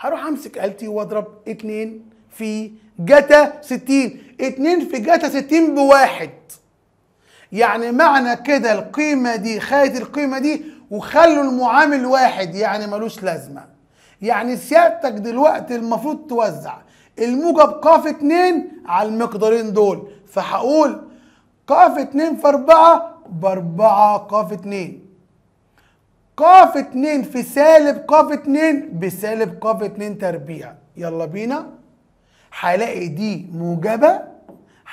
هروح أمسك آلتي وأضرب 2 في جتا 60 2 في جتا 60 بواحد. يعني معنى كده القيمة دي خدت القيمة دي وخلوا المعامل واحد يعني ملوش لازمة. يعني سيادتك دلوقتي المفروض توزع. الموجب قاف 2 على المقدارين دول. فهقول قاف 2 في 4 بأربعة قاف 2 قاف 2 في سالب قاف 2 بسالب قاف 2 تربيع. يلا بينا. هلاقي دي موجبة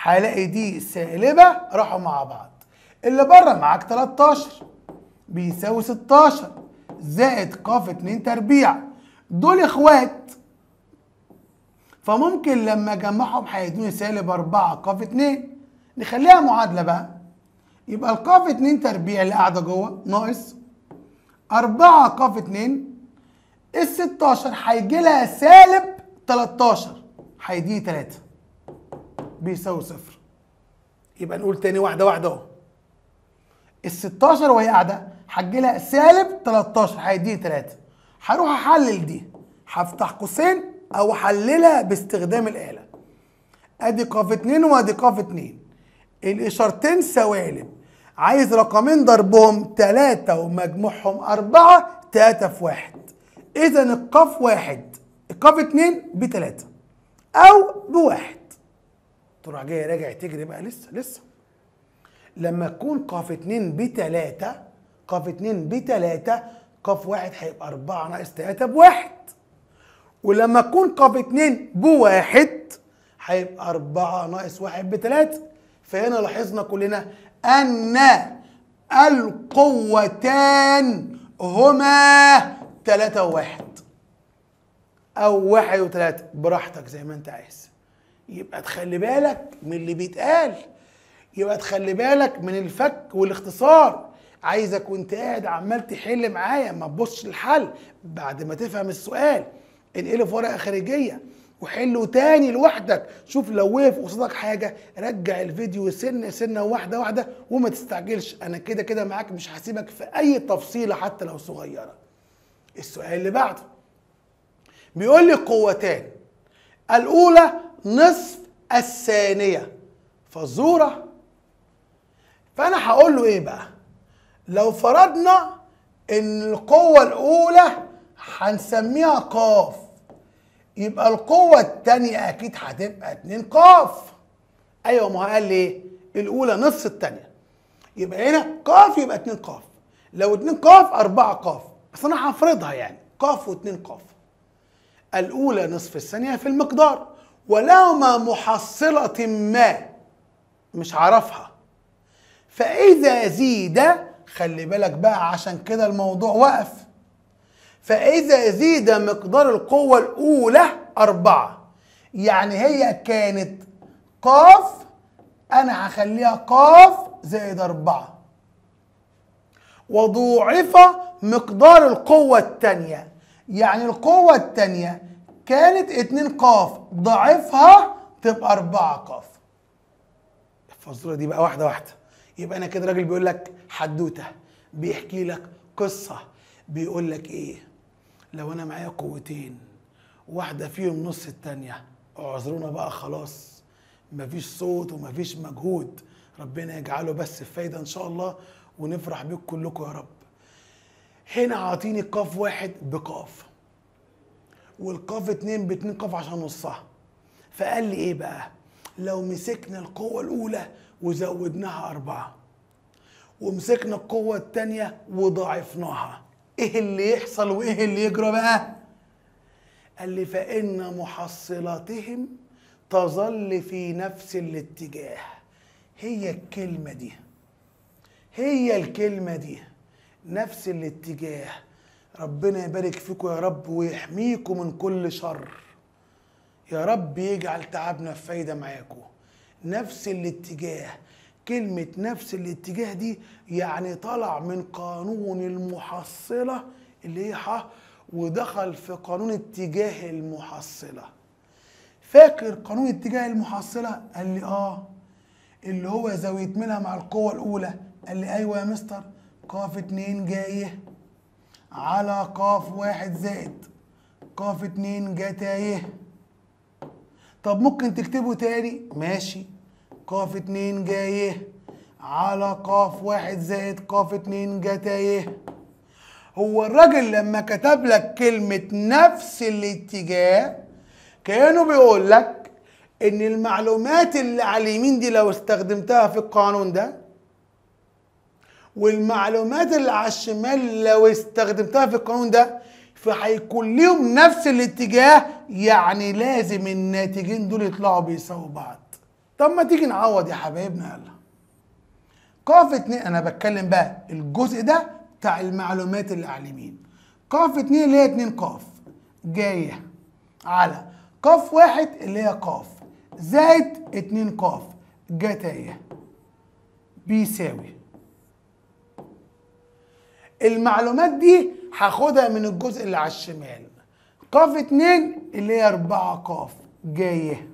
هلاقي دي سالبة راحوا مع بعض. اللي بره معاك 13 بيساوي 16 زائد قاف 2 تربيع. دول إخوات. فممكن لما اجمعهم هيدوني سالب 4 قاف 2 نخليها معادلة بقى. يبقى القاف 2 تربيع اللي قاعدة جوه ناقص 4 قاف 2 ال 16 هيجي لها سالب 13 هيديني 3 بيساوي صفر. يبقى نقول تاني واحدة واحدة أهو. ال 16 وهي قاعدة هتجي لها سالب 13 هيديني 3 هروح أحلل دي. هفتح قوسين أو أحللها باستخدام الآلة. أدي قاف 2 وأدي قاف 2 الإشارتين سوالب. عايز رقمين ضربهم 3 ومجموعهم 4 3 في 1 اذا القاف 1 القاف 2 ب 3 أو بواحد. تروح جاي راجع تجري بقى لسه لسه. لما تكون قاف 2 ب 3 قاف 2 ب 3 قاف 1 هيبقى 4 ناقص 3 بواحد. ولما تكون قاف 2 بواحد هيبقى 4 ناقص 1 بثلاثة فهنا لاحظنا كلنا أن القوتان هما ثلاثة وواحد أو واحد وثلاثة براحتك زي ما أنت عايز. يبقى تخلي بالك من اللي بيتقال. يبقى تخلي بالك من الفك والاختصار. عايزك وانت قاعد عمال تحل معايا ما تبصش الحل بعد ما تفهم السؤال. انقله في ورقة خارجية وحله تاني لوحدك. شوف لو وقف قصادك حاجة رجع الفيديو سنة سنة واحدة واحدة وما تستعجلش. أنا كده كده معاك مش هسيبك في أي تفصيلة حتى لو صغيرة. السؤال اللي بعده بيقول لي قوتان. الأولى نصف الثانية. فزورة. فأنا هقول له إيه بقى؟ لو فرضنا إن القوة الأولى هنسميها قاف يبقى القوة التانية أكيد هتبقى اتنين قاف. أيوة ما قال لي إيه؟ الأولى نص التانية. يبقى هنا قاف يبقى اتنين قاف. لو اتنين قاف أربعة قاف. بس أنا هفرضها يعني. قاف واتنين قاف. الأولى نصف الثانية في المقدار. ولهما محصلة ما مش عرفها فإذا زيد خلي بالك بقى عشان كده الموضوع وقف. فإذا زيد مقدار القوة الأولى أربعة. يعني هي كانت قاف أنا هخليها قاف زائد أربعة. وضوعف مقدار القوة التانية. يعني القوة التانية كانت اتنين قاف ضعفها تبقى أربعة قاف. الفزورة دي بقى واحدة واحدة. يبقى أنا كده راجل بيقول لك حدوتة بيحكي لك قصة بيقول لك إيه؟ لو أنا معايا قوتين واحدة فيهم نص التانية اعذرونا بقى خلاص. مفيش صوت ومفيش مجهود. ربنا يجعله بس في فايدة إن شاء الله ونفرح بيكم كلكم يا رب. هنا عاطيني قاف واحد بقاف. والقاف اتنين باتنين قاف عشان نصها. فقال لي إيه بقى؟ لو مسكنا القوة الأولى وزودناها أربعة ومسكنا القوة التانية وضاعفناها إيه اللي يحصل وإيه اللي يجرى بقى؟ قال لي فإن محصلاتهم تظل في نفس الاتجاه. هي الكلمة دي هي الكلمة دي نفس الاتجاه. ربنا يبارك فيكم يا رب ويحميكم من كل شر. يا رب يجعل تعبنا في فايدة معاكم. نفس الاتجاه كلمة نفس الاتجاه دي يعني طلع من قانون المحصلة اللي هي ح ودخل في قانون اتجاه المحصلة. فاكر قانون اتجاه المحصلة؟ قال لي آه. اللي هو زاوية ميلها مع القوة الأولى. قال لي أيوة يا مستر قاف اتنين جاية. على قاف واحد زائد. قاف اتنين جا تايه طب ممكن تكتبه تاني؟ ماشي. قاف اتنين جاية على قاف واحد زائد قاف اتنين جا تايه هو الراجل لما كتب لك كلمة نفس الاتجاه كأنه بيقول لك إن المعلومات اللي على اليمين دي لو استخدمتها في القانون ده والمعلومات اللي على الشمال لو استخدمتها في القانون ده فهيكون ليهم نفس الاتجاه يعني لازم الناتجين دول يطلعوا بيساووا بعض. طب ما تيجي نعوض يا حبايبنا يلا. قاف اتنين أنا بتكلم بقى الجزء ده بتاع المعلومات اللي على اليمين. قاف اتنين اللي هي اتنين قاف. جاية على قاف واحد اللي هي قاف زائد اتنين قاف. جت اهي بيساوي. المعلومات دي هاخدها من الجزء اللي على الشمال. قاف اتنين اللي هي أربعة قاف جاية.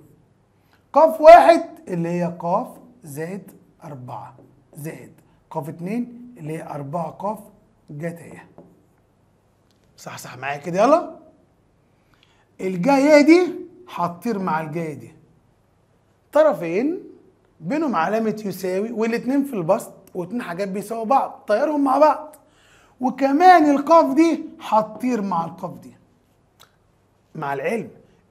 قاف واحد اللي هي قاف زائد أربعة زائد. قاف اتنين اللي هي أربعة قاف جت اهي صح صح معايا كده؟ يلا. الجاية دي هتطير مع الجاية دي. طرفين بينهم علامة يساوي والاتنين في البسط واتنين حاجات بيساووا بعض طيرهم مع بعض. وكمان القاف دي هتطير مع القاف دي. مع العلم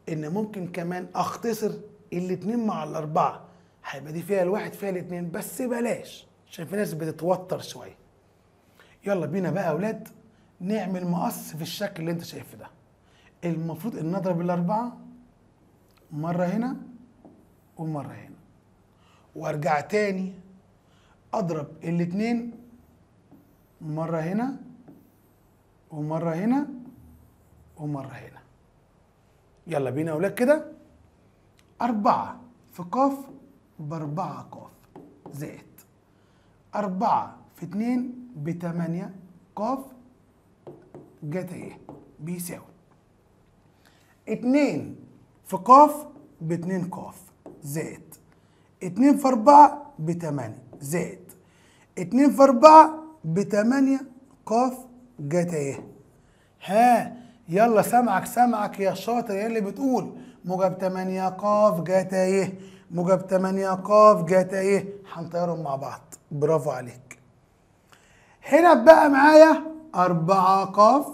إن ممكن كمان أختصر الاتنين مع الأربعة. هيبقى دي فيها الواحد فيها الاتنين بس بلاش. عشان في ناس بتتوتر شوية. يلا بينا بقى يا أولاد نعمل مقص في الشكل اللي أنت شايفه ده. المفروض إن نضرب الأربعة مرة هنا ومرة هنا. وأرجع تاني أضرب الاتنين مرة هنا ومرة هنا ومرة هنا. يلا بينا يا ولاد كده. أربعة في قاف بأربعة قاف زائد. أربعة في اتنين بتمانية قاف جت إيه؟ بيساوي. اتنين في قاف باتنين قاف زائد. اتنين في أربعة بتمانية زائد. اتنين في أربعة بتمانية قاف جت إيه ها يلا سامعك سامعك يا شاطر يا اللي بتقول. موجب تمانية قاف جت إيه موجب تمانية قاف جت إيه هنطيرهم مع بعض. برافو عليك. هنا بقى معايا أربعة قاف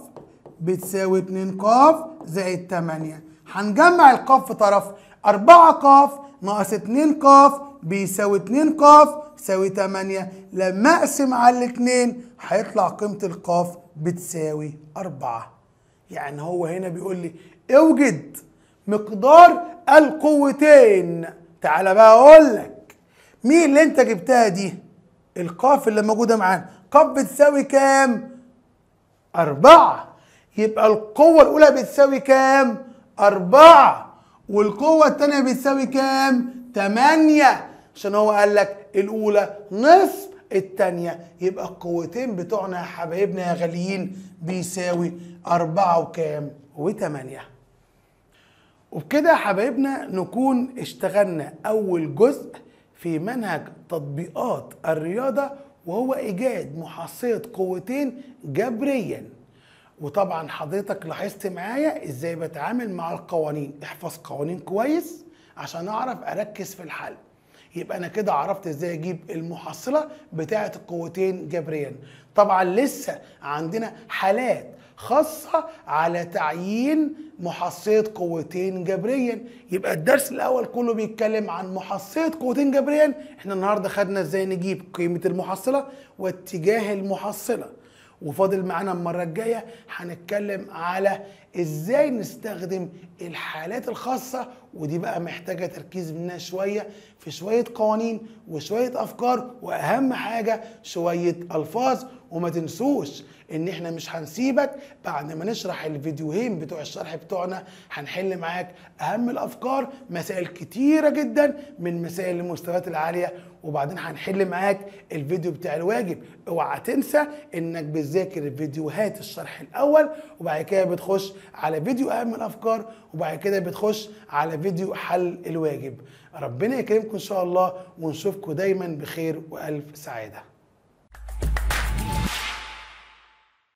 بتساوي اتنين قاف زائد تمانية. هنجمع القاف في طرف أربعة قاف ناقص اتنين قاف بيساوي اتنين قاف يساوي تمانية. لما أقسم على الاتنين هيطلع قيمة القاف بتساوي أربعة. يعني هو هنا بيقول لي اوجد مقدار القوتين. تعالى بقى أقول لك. مين اللي أنت جبتها دي؟ القاف اللي موجودة معانا. قاف بتساوي كام؟ أربعة. يبقى القوة الأولى بتساوي كام؟ أربعة. والقوة التانية بتساوي كام؟ تمانية. عشان هو قال لك الأولى نصف التانية يبقى القوتين بتوعنا يا حبايبنا يا غاليين بيساوي أربعة وكام؟ وتمانية. وبكده يا حبايبنا نكون اشتغلنا أول جزء في منهج تطبيقات الرياضة وهو إيجاد محصلة قوتين جبريا. وطبعا حضرتك لاحظت معايا إزاي بتعامل مع القوانين. احفظ قوانين كويس عشان أعرف أركز في الحل. يبقى أنا كده عرفت إزاي أجيب المحصلة بتاعة القوتين جبريا. طبعا لسه عندنا حالات خاصة على تعيين محصلة قوتين جبريا. يبقى الدرس الأول كله بيتكلم عن محصلة قوتين جبريا. إحنا النهاردة خدنا إزاي نجيب قيمة المحصلة واتجاه المحصلة. وفاضل معانا المرة الجاية هنتكلم على إزاي نستخدم الحالات الخاصة ودي بقى محتاجة تركيز مننا شوية في شوية قوانين وشوية أفكار وأهم حاجة شوية ألفاظ وما تنسوش إن إحنا مش هنسيبك. بعد ما نشرح الفيديوهين بتوع الشرح بتوعنا هنحل معاك أهم الأفكار مسائل كتيرة جدا من مسائل المستويات العالية. وبعدين هنحل معاك الفيديو بتاع الواجب. اوعى تنسى إنك بتذاكر فيديوهات الشرح الأول وبعد كده بتخش على فيديو أهم الأفكار وبعد كده بتخش على فيديو حل الواجب. ربنا يكرمكم إن شاء الله ونشوفكم دايما بخير وألف سعادة.